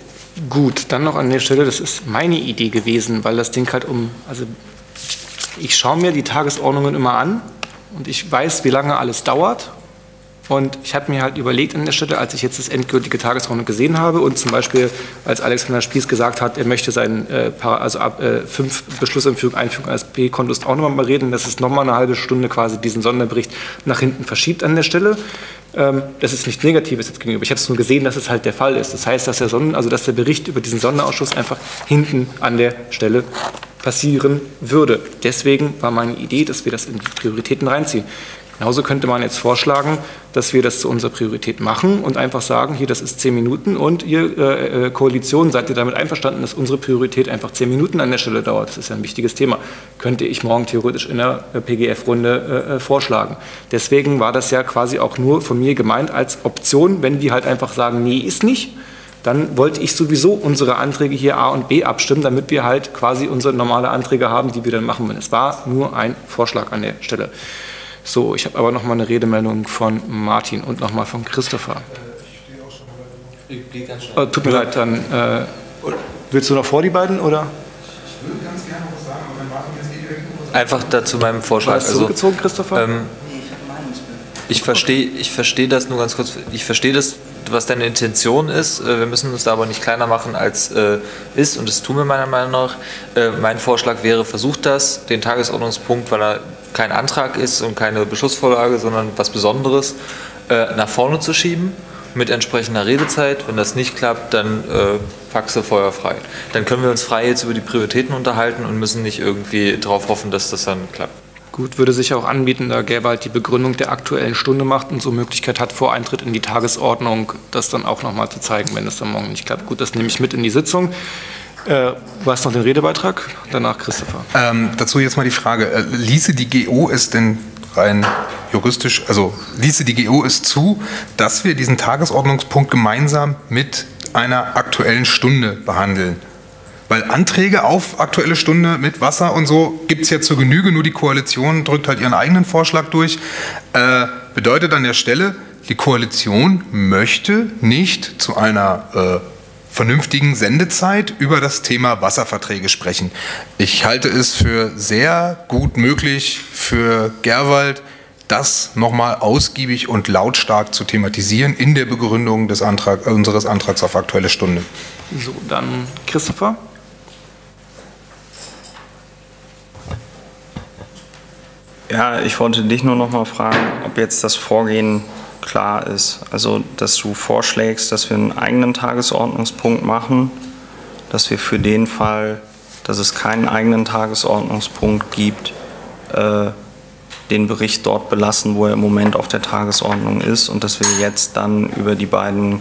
gut. Dann noch an der Stelle, das ist meine Idee gewesen, weil das Ding halt um, also ich schaue mir die Tagesordnungen immer an und ich weiß, wie lange alles dauert und ich habe mir halt überlegt an der Stelle, als ich jetzt das endgültige Tagesordnung gesehen habe und zum Beispiel, als Alexander Spieß gesagt hat, er möchte seinen äh, also ab äh, fünf Beschlussempfehlungen Einführung eines P-Kontos auch nochmal mal reden, dass es nochmal eine halbe Stunde quasi diesen Sonderbericht nach hinten verschiebt an der Stelle. Ähm, das ist nichts Negatives jetzt gegenüber. Ich habe es nur gesehen, dass es halt der Fall ist. Das heißt, dass der, Sonnen, also dass der Bericht über diesen Sonderausschuss einfach hinten an der Stelle passieren würde. Deswegen war meine Idee, dass wir das in die Prioritäten reinziehen. Genauso könnte man jetzt vorschlagen, dass wir das zu unserer Priorität machen und einfach sagen, hier, das ist zehn Minuten und ihr äh, äh, Koalition, seid ihr damit einverstanden, dass unsere Priorität einfach zehn Minuten an der Stelle dauert? Das ist ja ein wichtiges Thema. Könnte ich morgen theoretisch in der äh, PGF-Runde äh, äh, vorschlagen. Deswegen war das ja quasi auch nur von mir gemeint als Option, wenn die halt einfach sagen, nee, ist nicht, dann wollte ich sowieso unsere Anträge hier A und B abstimmen, damit wir halt quasi unsere normale Anträge haben, die wir dann machen wollen. Es war nur ein Vorschlag an der Stelle. So, ich habe aber noch mal eine Redemeldung von Martin und noch mal von Christopher. Oh, tut mir leid, dann äh, willst du noch vor die beiden oder? Ich würde ganz gerne was sagen, aber wenn Martin jetzt eh direkt Einfach dazu meinem Vorschlag. Warst du also, zurückgezogen, Christopher? Ähm, ich verstehe ich versteh das nur ganz kurz. Ich verstehe das, was deine Intention ist. Äh, wir müssen uns da aber nicht kleiner machen, als äh, ist. Und das tun wir meiner Meinung nach. Äh, mein Vorschlag wäre, versucht das, den Tagesordnungspunkt, weil er kein Antrag ist und keine Beschlussvorlage, sondern was Besonderes, äh, nach vorne zu schieben mit entsprechender Redezeit. Wenn das nicht klappt, dann äh, Faxe feuerfrei. Dann können wir uns frei jetzt über die Prioritäten unterhalten und müssen nicht irgendwie darauf hoffen, dass das dann klappt. Gut, würde sich auch anbieten, da gäbe halt die Begründung der aktuellen Stunde macht und so Möglichkeit hat, vor Eintritt in die Tagesordnung, das dann auch nochmal zu zeigen, wenn es dann morgen nicht klappt. Gut, das nehme ich mit in die Sitzung. Äh, du hast noch den Redebeitrag, danach Christopher. Ähm, dazu jetzt mal die Frage, äh, ließe die GO es denn rein juristisch, also ließe die GO es zu, dass wir diesen Tagesordnungspunkt gemeinsam mit einer aktuellen Stunde behandeln? Weil Anträge auf aktuelle Stunde mit Wasser und so gibt es ja zur Genüge, nur die Koalition drückt halt ihren eigenen Vorschlag durch. Äh, bedeutet an der Stelle, die Koalition möchte nicht zu einer äh, vernünftigen Sendezeit über das Thema Wasserverträge sprechen. Ich halte es für sehr gut möglich für Gerwald, das nochmal ausgiebig und lautstark zu thematisieren in der Begründung des Antrag, unseres Antrags auf Aktuelle Stunde. So, dann Christopher. Ja, ich wollte dich nur noch mal fragen, ob jetzt das Vorgehen klar ist. Also, dass du vorschlägst, dass wir einen eigenen Tagesordnungspunkt machen, dass wir für den Fall dass es keinen eigenen Tagesordnungspunkt gibt, äh, den Bericht dort belassen, wo er im Moment auf der Tagesordnung ist und dass wir jetzt dann über die beiden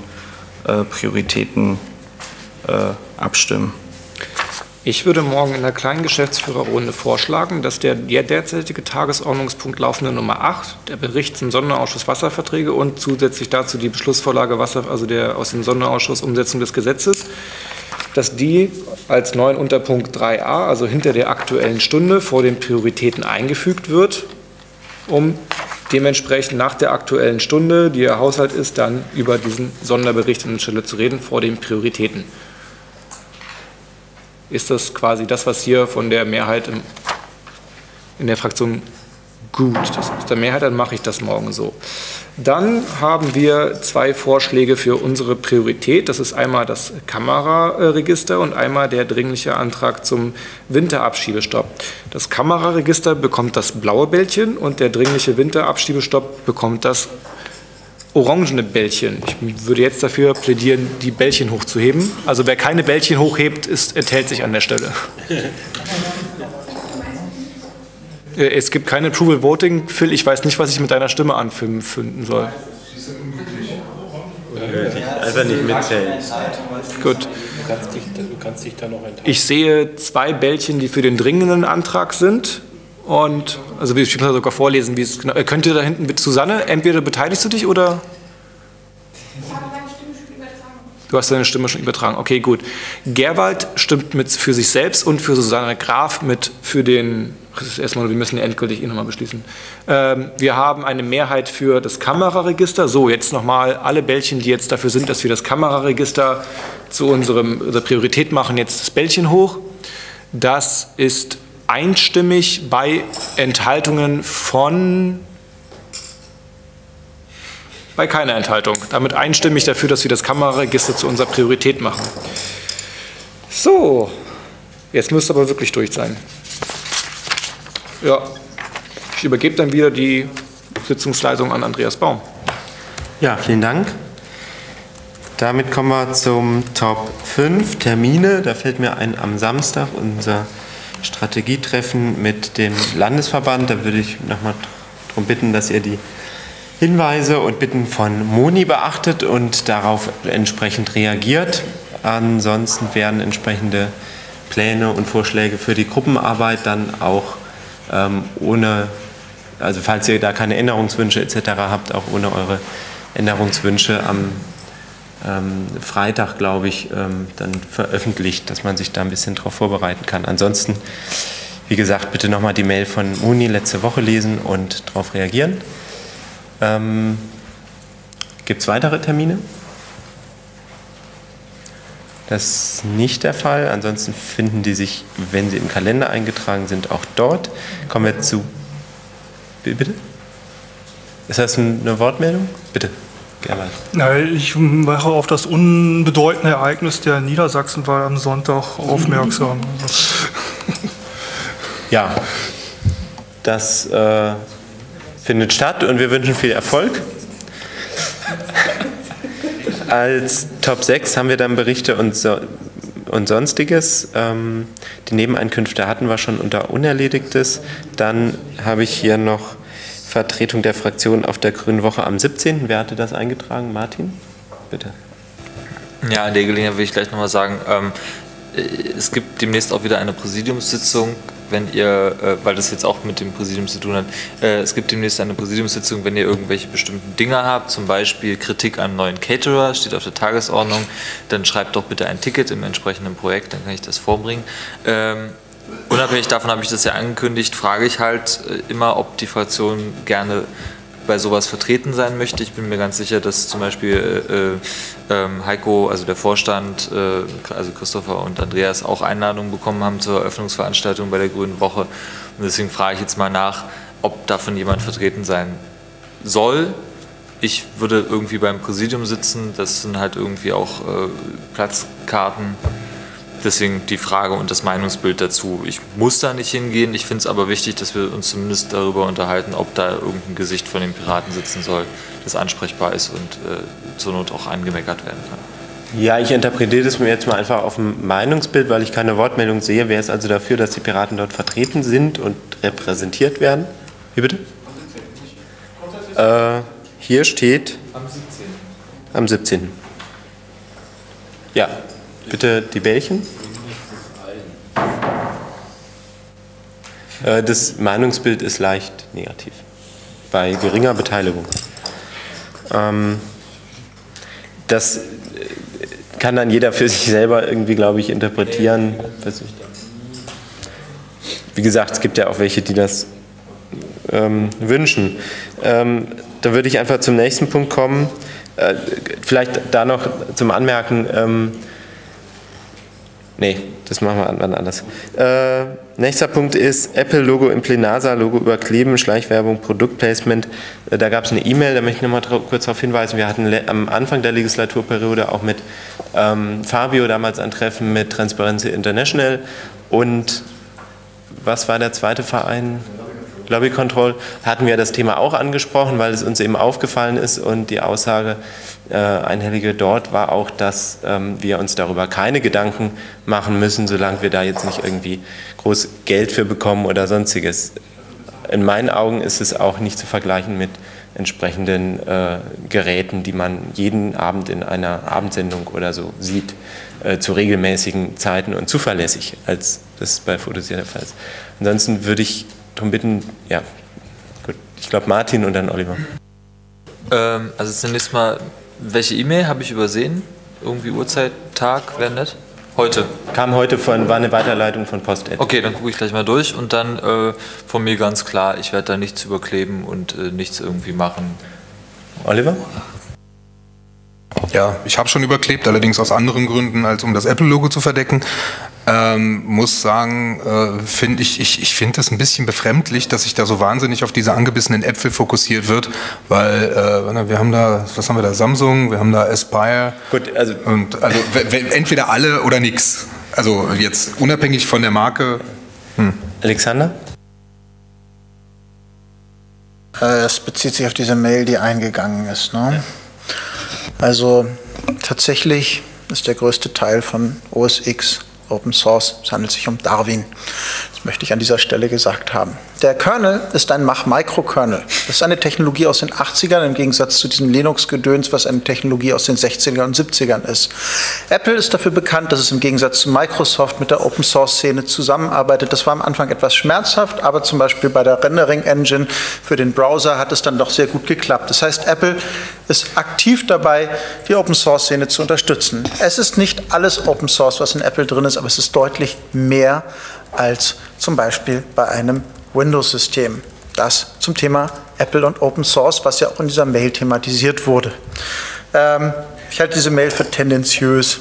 äh, Prioritäten äh, abstimmen. Ich würde morgen in der kleinen Geschäftsführerrunde vorschlagen, dass der, der derzeitige Tagesordnungspunkt laufende Nummer 8, der Bericht zum Sonderausschuss Wasserverträge und zusätzlich dazu die Beschlussvorlage Wasser, also der aus dem Sonderausschuss Umsetzung des Gesetzes, dass die als neuen Unterpunkt 3a, also hinter der aktuellen Stunde vor den Prioritäten eingefügt wird, um dementsprechend nach der aktuellen Stunde, die der Haushalt ist, dann über diesen Sonderbericht an der Stelle zu reden vor den Prioritäten ist das quasi das, was hier von der Mehrheit im, in der Fraktion gut, das ist der Mehrheit, dann mache ich das morgen so. Dann haben wir zwei Vorschläge für unsere Priorität. Das ist einmal das Kameraregister und einmal der dringliche Antrag zum Winterabschiebestopp. Das Kameraregister bekommt das blaue Bällchen und der dringliche Winterabschiebestopp bekommt das orangene Bällchen. Ich würde jetzt dafür plädieren, die Bällchen hochzuheben. Also wer keine Bällchen hochhebt, ist, enthält sich an der Stelle. Äh, es gibt kein Approval Voting. Phil, ich weiß nicht, was ich mit deiner Stimme anfinden soll. Einfach nicht mitzählen. Gut. Du kannst dich da noch enthalten. Ich sehe zwei Bällchen, die für den dringenden Antrag sind. Und, also ich kann sogar vorlesen, wie es genau. Äh, könnt ihr da hinten mit Susanne, entweder beteiligst du dich oder? Du hast deine Stimme schon übertragen. Okay, gut. Gerwald stimmt mit für sich selbst und für Susanne Graf mit für den. Das ist erstmal, wir müssen endgültig eh nochmal beschließen. Ähm, wir haben eine Mehrheit für das Kameraregister. So, jetzt nochmal alle Bällchen, die jetzt dafür sind, dass wir das Kameraregister zu unserem, unserer Priorität machen, jetzt das Bällchen hoch. Das ist einstimmig bei Enthaltungen von bei keiner Enthaltung. Damit einstimmig dafür, dass wir das Kameraregister zu unserer Priorität machen. So, jetzt müsste aber wirklich durch sein. Ja, ich übergebe dann wieder die Sitzungsleitung an Andreas Baum. Ja, vielen Dank. Damit kommen wir zum Top 5 Termine. Da fällt mir ein am Samstag unser Strategietreffen mit dem Landesverband. Da würde ich nochmal darum bitten, dass ihr die Hinweise und Bitten von Moni beachtet und darauf entsprechend reagiert. Ansonsten werden entsprechende Pläne und Vorschläge für die Gruppenarbeit dann auch ähm, ohne, also falls ihr da keine Änderungswünsche etc. habt, auch ohne eure Änderungswünsche am Freitag, glaube ich, ähm, dann veröffentlicht, dass man sich da ein bisschen darauf vorbereiten kann. Ansonsten, wie gesagt, bitte nochmal die Mail von Muni letzte Woche lesen und darauf reagieren. Ähm, Gibt es weitere Termine? Das ist nicht der Fall. Ansonsten finden die sich, wenn sie im Kalender eingetragen sind, auch dort. Kommen wir zu. Bitte? Ist das eine Wortmeldung? Bitte. Gerald. Na, ich mache auf das unbedeutende Ereignis der Niedersachsenwahl am Sonntag aufmerksam. Ja, das äh, findet statt und wir wünschen viel Erfolg. Als Top 6 haben wir dann Berichte und, so, und Sonstiges. Ähm, die Nebeneinkünfte hatten wir schon unter Unerledigtes. Dann habe ich hier noch Vertretung der Fraktion auf der Grünen Woche am 17. Wer hatte das eingetragen? Martin? Bitte. Ja, an der Gelegenheit will ich gleich nochmal sagen, ähm, es gibt demnächst auch wieder eine Präsidiumssitzung wenn ihr, äh, weil das jetzt auch mit dem Präsidium zu tun hat, äh, es gibt demnächst eine Präsidiumssitzung, wenn ihr irgendwelche bestimmten Dinge habt, zum Beispiel Kritik an neuen Caterer, steht auf der Tagesordnung, dann schreibt doch bitte ein Ticket im entsprechenden Projekt, dann kann ich das vorbringen. Ähm, unabhängig davon habe ich das ja angekündigt, frage ich halt äh, immer, ob die Fraktion gerne bei sowas vertreten sein möchte. Ich bin mir ganz sicher, dass zum Beispiel äh, äh, Heiko, also der Vorstand, äh, also Christopher und Andreas auch Einladungen bekommen haben zur Eröffnungsveranstaltung bei der Grünen Woche. Und deswegen frage ich jetzt mal nach, ob davon jemand vertreten sein soll. Ich würde irgendwie beim Präsidium sitzen, das sind halt irgendwie auch äh, Platzkarten Deswegen die Frage und das Meinungsbild dazu. Ich muss da nicht hingehen. Ich finde es aber wichtig, dass wir uns zumindest darüber unterhalten, ob da irgendein Gesicht von den Piraten sitzen soll, das ansprechbar ist und äh, zur Not auch angemeckert werden kann. Ja, ich interpretiere das mir jetzt mal einfach auf ein Meinungsbild, weil ich keine Wortmeldung sehe. Wer ist also dafür, dass die Piraten dort vertreten sind und repräsentiert werden? Wie bitte? Äh, hier steht Am 17. am 17. Ja, bitte die Bällchen. Äh, Das Meinungsbild ist leicht negativ bei geringer Beteiligung. Ähm, Das äh, kann dann jeder für sich selber irgendwie, glaube ich, interpretieren. Wie gesagt, es gibt ja auch welche, die das ähm, wünschen. Ähm, da würde ich einfach zum nächsten Punkt kommen. Äh, vielleicht da noch zum Anmerken. Ähm, nee, das machen wir wann anders. Äh, nächster Punkt ist Apple-Logo im Plenasa, Logo überkleben, Schleichwerbung, Produktplacement. Äh, da gab es eine E-Mail, da möchte ich nochmal kurz darauf hinweisen. Wir hatten am Anfang der Legislaturperiode auch mit ähm, Fabio damals ein Treffen mit Transparency International und was war der zweite Verein? Lobby Control, hatten wir das Thema auch angesprochen, weil es uns eben aufgefallen ist und die Aussage äh, einhellige dort war auch, dass ähm, wir uns darüber keine Gedanken machen müssen, solange wir da jetzt nicht irgendwie groß Geld für bekommen oder sonstiges. In meinen Augen ist es auch nicht zu vergleichen mit entsprechenden äh, Geräten, die man jeden Abend in einer Abendsendung oder so sieht, äh, zu regelmäßigen Zeiten und zuverlässig, als das bei Fotos hier der Fall ist. Ansonsten würde ich darum bitten, ja, gut, ich glaube Martin und dann Oliver. Ähm, also zunächst mal, welche E-Mail habe ich übersehen? Irgendwie Uhrzeit, Tag, wäre nett? Heute. Kam heute von, war eine Weiterleitung von Post. Okay, dann gucke ich gleich mal durch und dann äh, von mir ganz klar, ich werde da nichts überkleben und äh, nichts irgendwie machen. Oliver? Ja, ich habe schon überklebt, allerdings aus anderen Gründen, als um das Apple-Logo zu verdecken. Ähm, muss sagen, äh, finde ich, ich, ich finde das ein bisschen befremdlich, dass sich da so wahnsinnig auf diese angebissenen Äpfel fokussiert wird, weil äh, wir haben da, was haben wir da, Samsung, wir haben da Aspire. Gut, also. Und also entweder alle oder nix. Also jetzt unabhängig von der Marke. Hm. Alexander? Äh, Es bezieht sich auf diese Mail, die eingegangen ist. Ne? Also tatsächlich ist der größte Teil von OS X Open Source. Es handelt sich um Darwin. Das möchte ich an dieser Stelle gesagt haben. Der Kernel ist ein Mach-Microkernel. Das ist eine Technologie aus den 80ern im Gegensatz zu diesem Linux-Gedöns, was eine Technologie aus den 60ern und 70ern ist. Apple ist dafür bekannt, dass es im Gegensatz zu Microsoft mit der Open-Source-Szene zusammenarbeitet. Das war am Anfang etwas schmerzhaft, aber zum Beispiel bei der Rendering-Engine für den Browser hat es dann doch sehr gut geklappt. Das heißt, Apple ist aktiv dabei, die Open-Source-Szene zu unterstützen. Es ist nicht alles Open-Source, was in Apple drin ist, aber es ist deutlich mehr als zum Beispiel bei einem Windows-System. Das zum Thema Apple und Open Source, was ja auch in dieser Mail thematisiert wurde. Ähm, ich halte diese Mail für tendenziös.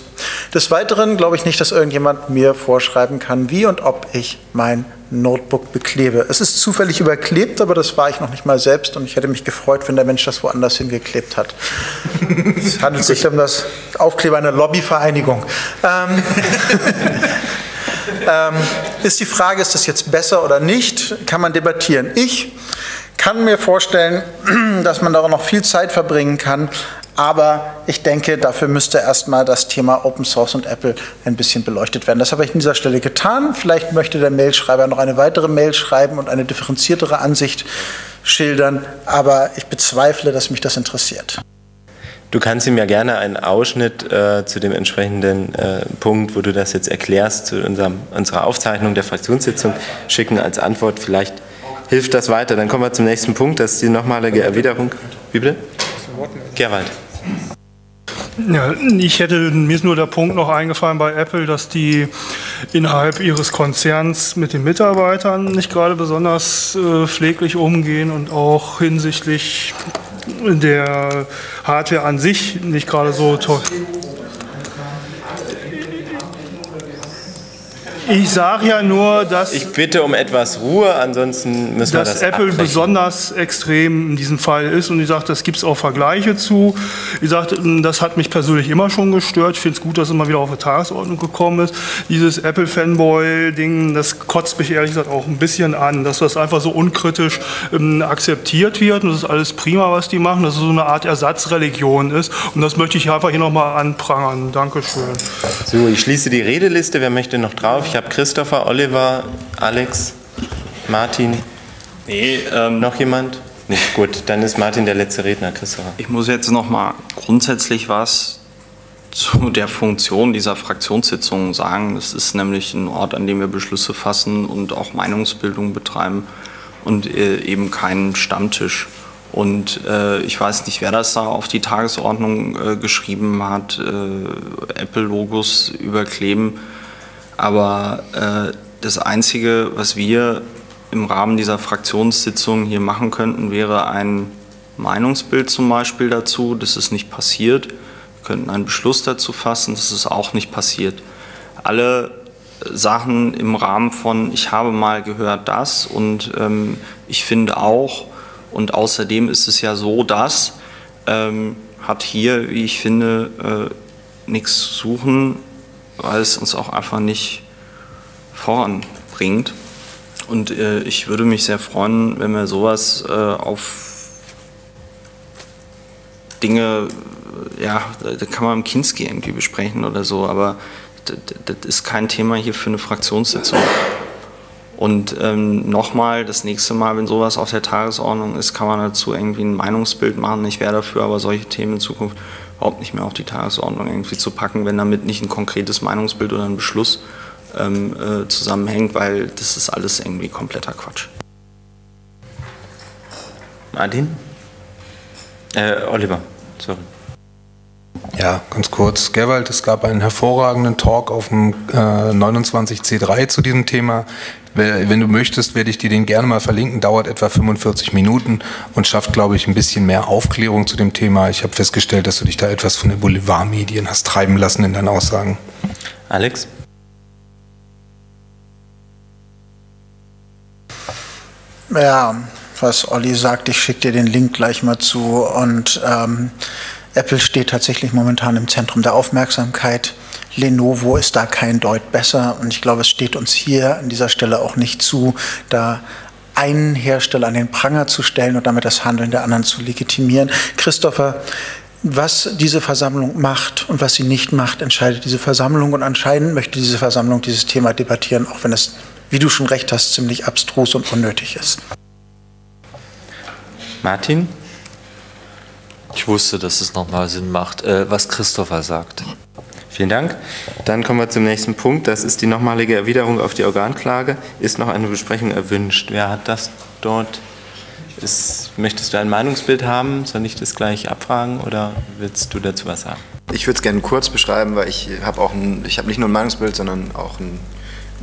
Des Weiteren glaube ich nicht, dass irgendjemand mir vorschreiben kann, wie und ob ich mein Notebook beklebe. Es ist zufällig überklebt, aber das war ich noch nicht mal selbst und ich hätte mich gefreut, wenn der Mensch das woanders hingeklebt hat. es handelt sich um das Aufkleber einer Lobbyvereinigung. Ähm, ähm, ist die Frage, ist das jetzt besser oder nicht? Kann man debattieren. Ich kann mir vorstellen, dass man daran noch viel Zeit verbringen kann, aber ich denke, dafür müsste erstmal das Thema Open Source und Apple ein bisschen beleuchtet werden. Das habe ich an dieser Stelle getan. Vielleicht möchte der Mailschreiber noch eine weitere Mail schreiben und eine differenziertere Ansicht schildern, aber ich bezweifle, dass mich das interessiert. Du kannst ihm ja gerne einen Ausschnitt äh, zu dem entsprechenden äh, Punkt, wo du das jetzt erklärst, zu unserem, unserer Aufzeichnung der Fraktionssitzung schicken als Antwort. Vielleicht hilft das weiter. Dann kommen wir zum nächsten Punkt, das ist die nochmalige Erwiderung. Wie bitte? Gerald. Ja, ich hätte, mir ist nur der Punkt noch eingefallen bei Apple, dass die innerhalb ihres Konzerns mit den Mitarbeitern nicht gerade besonders äh, pfleglich umgehen und auch hinsichtlich der Hardware an sich nicht gerade so toll. Ich sage ja nur, dass. Ich bitte um etwas Ruhe, ansonsten müssen wir dass das Apple abbrechen. besonders extrem in diesem Fall ist. Und ich sagte, das gibt es auch Vergleiche zu. Ich sagte, das hat mich persönlich immer schon gestört. Ich finde es gut, dass es immer wieder auf die Tagesordnung gekommen ist. Dieses Apple-Fanboy-Ding, das kotzt mich ehrlich gesagt auch ein bisschen an, dass das einfach so unkritisch ähm, akzeptiert wird. Und das ist alles prima, was die machen. Dass es so eine Art Ersatzreligion ist. Und das möchte ich einfach hier nochmal anprangern. Dankeschön. So, ich schließe die Redeliste. Wer möchte noch drauf? Ich habe Christopher, Oliver, Alex, Martin. Nee, ähm, noch jemand? Nee, gut, dann ist Martin der letzte Redner, Christopher. Ich muss jetzt noch mal grundsätzlich was zu der Funktion dieser Fraktionssitzungen sagen. Es ist nämlich ein Ort, an dem wir Beschlüsse fassen und auch Meinungsbildung betreiben und äh, eben keinen Stammtisch. Und äh, ich weiß nicht, wer das da auf die Tagesordnung äh, geschrieben hat, äh, Apple-Logos überkleben. Aber äh, das Einzige, was wir im Rahmen dieser Fraktionssitzung hier machen könnten, wäre ein Meinungsbild zum Beispiel dazu. Das ist nicht passiert. Wir könnten einen Beschluss dazu fassen. Das ist auch nicht passiert. Alle Sachen im Rahmen von, ich habe mal gehört das und ähm, ich finde auch, und außerdem ist es ja so, dass ähm, hat hier, wie ich finde, äh, nichts zu suchen, weil es uns auch einfach nicht voranbringt. Und äh, ich würde mich sehr freuen, wenn wir sowas äh, auf Dinge, äh, ja, da kann man im Kinski irgendwie besprechen oder so, aber das, das ist kein Thema hier für eine Fraktionssitzung. Und ähm, nochmal, das nächste Mal, wenn sowas auf der Tagesordnung ist, kann man dazu irgendwie ein Meinungsbild machen. Ich wäre dafür, aber solche Themen in Zukunft überhaupt nicht mehr auf die Tagesordnung irgendwie zu packen, wenn damit nicht ein konkretes Meinungsbild oder ein Beschluss ähm, äh, zusammenhängt, weil das ist alles irgendwie kompletter Quatsch. Martin? Äh, Oliver, sorry. Ja, ganz kurz. Gerwald, es gab einen hervorragenden Talk auf dem äh, 29C3 zu diesem Thema. Wenn du möchtest, werde ich dir den gerne mal verlinken. Dauert etwa 45 Minuten und schafft, glaube ich, ein bisschen mehr Aufklärung zu dem Thema. Ich habe festgestellt, dass du dich da etwas von den Boulevardmedien hast treiben lassen in deinen Aussagen. Alex? Ja, was Olli sagt, ich schicke dir den Link gleich mal zu. Und ähm, Apple steht tatsächlich momentan im Zentrum der Aufmerksamkeit. Lenovo ist da kein Deut besser. Und ich glaube, es steht uns hier an dieser Stelle auch nicht zu, da einen Hersteller an den Pranger zu stellen und damit das Handeln der anderen zu legitimieren. Christopher, was diese Versammlung macht und was sie nicht macht, entscheidet diese Versammlung. Und anscheinend möchte diese Versammlung dieses Thema debattieren, auch wenn es, wie du schon recht hast, ziemlich abstrus und unnötig ist. Martin? Ich wusste, dass es nochmal Sinn macht, äh, was Christopher sagt. Vielen Dank. Dann kommen wir zum nächsten Punkt. Das ist die nochmalige Erwiderung auf die Organklage. Ist noch eine Besprechung erwünscht? Wer hat das dort? Ist, möchtest du ein Meinungsbild haben? Soll ich das gleich abfragen oder willst du dazu was sagen? Ich würde es gerne kurz beschreiben, weil ich habe auch ein, ich habe nicht nur ein Meinungsbild, sondern auch ein,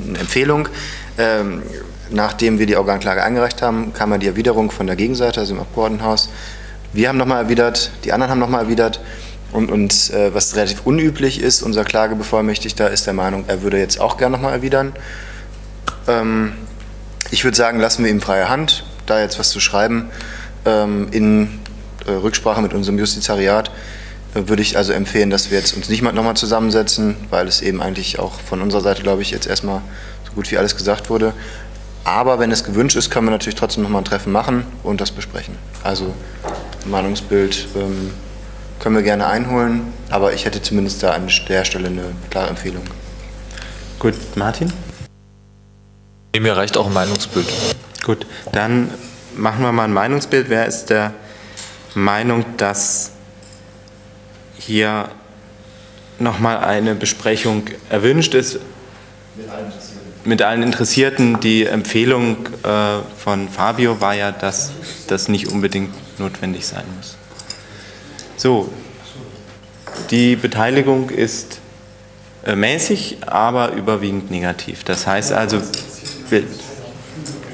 eine Empfehlung. Ähm, nachdem wir die Organklage eingereicht haben, kam ja die Erwiderung von der Gegenseite, also im Abgeordnetenhaus. Wir haben nochmal erwidert, die anderen haben nochmal erwidert. Und, und äh, was relativ unüblich ist, unser Klagebevollmächtigter ist der Meinung, er würde jetzt auch gerne nochmal erwidern. Ähm, ich würde sagen, lassen wir ihm freie Hand, da jetzt was zu schreiben. Ähm, in äh, Rücksprache mit unserem Justizariat äh, würde ich also empfehlen, dass wir jetzt uns nicht mal nochmal zusammensetzen, weil es eben eigentlich auch von unserer Seite, glaube ich, jetzt erstmal so gut wie alles gesagt wurde. Aber wenn es gewünscht ist, können wir natürlich trotzdem nochmal ein Treffen machen und das besprechen. Also Meinungsbild ähm, können wir gerne einholen, aber ich hätte zumindest da an der Stelle eine klare Empfehlung. Gut, Martin? Mir reicht auch ein Meinungsbild. Gut, dann machen wir mal ein Meinungsbild. Wer ist der Meinung, dass hier nochmal eine Besprechung erwünscht ist? Mit allen Interessierten. Die Empfehlung äh, von Fabio war ja, dass das nicht unbedingt notwendig sein muss. So, die Beteiligung ist äh, mäßig, aber überwiegend negativ. Das heißt also, wir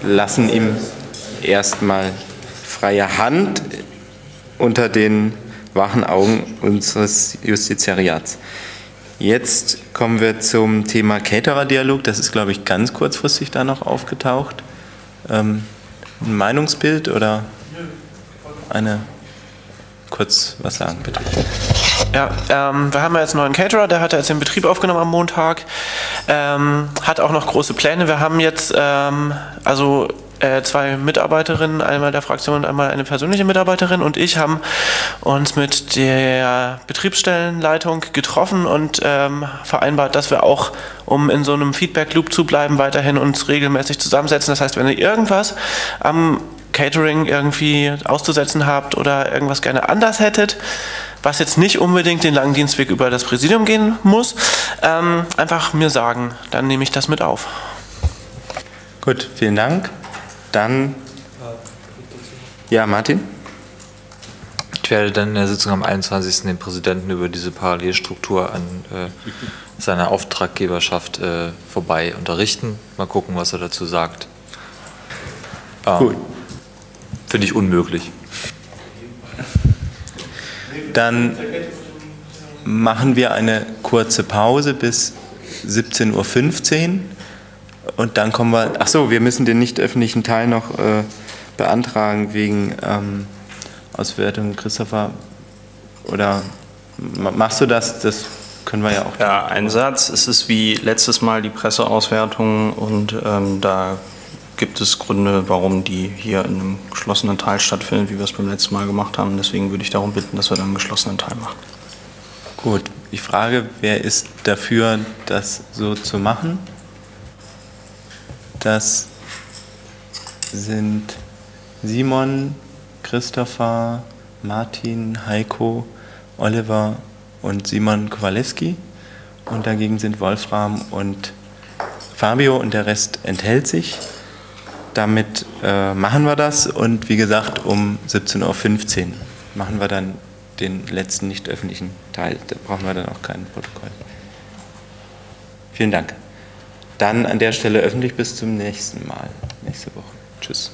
lassen ihm erstmal freie Hand unter den wachen Augen unseres Justiziariats. Jetzt kommen wir zum Thema Caterer-Dialog. Das ist, glaube ich, ganz kurzfristig da noch aufgetaucht. Ähm, ein Meinungsbild oder eine kurz was sagen, bitte. Ja, ähm, wir haben jetzt einen neuen Caterer, der hat jetzt den Betrieb aufgenommen am Montag, ähm, hat auch noch große Pläne. Wir haben jetzt ähm, also äh, zwei Mitarbeiterinnen, einmal der Fraktion und einmal eine persönliche Mitarbeiterin und ich haben uns mit der Betriebsstellenleitung getroffen und ähm, vereinbart, dass wir auch, um in so einem Feedback-Loop zu bleiben, weiterhin uns regelmäßig zusammensetzen. Das heißt, wenn ihr irgendwas am Catering irgendwie auszusetzen habt oder irgendwas gerne anders hättet, was jetzt nicht unbedingt den langen Dienstweg über das Präsidium gehen muss, ähm, einfach mir sagen, dann nehme ich das mit auf. Gut, vielen Dank. Dann. Ja, Martin? Ich werde dann in der Sitzung am 21. den Präsidenten über diese Parallelstruktur an äh, seiner Auftraggeberschaft äh, vorbei unterrichten. Mal gucken, was er dazu sagt. Ähm, Gut. Finde ich unmöglich. Dann machen wir eine kurze Pause bis 17.15 Uhr und dann kommen wir. Ach so, wir müssen den nicht öffentlichen Teil noch äh, beantragen wegen ähm, Auswertung. Christopher, oder ma- machst du das? Das können wir ja auch. Ja, ein Satz. Es ist wie letztes Mal die Presseauswertung und ähm, da gibt es Gründe, warum die hier in einem geschlossenen Teil stattfindet, wie wir es beim letzten Mal gemacht haben. Deswegen würde ich darum bitten, dass wir dann einen geschlossenen Teil machen. Gut, ich frage, wer ist dafür, das so zu machen? Das sind Simon, Christopher, Martin, Heiko, Oliver und Simon Kowalewski. Und dagegen sind Wolfram und Fabio und der Rest enthält sich. Damit äh, machen wir das und wie gesagt um 17.15 Uhr machen wir dann den letzten nicht öffentlichen Teil. Da brauchen wir dann auch kein Protokoll. Vielen Dank. Dann an der Stelle öffentlich bis zum nächsten Mal, nächste Woche. Tschüss.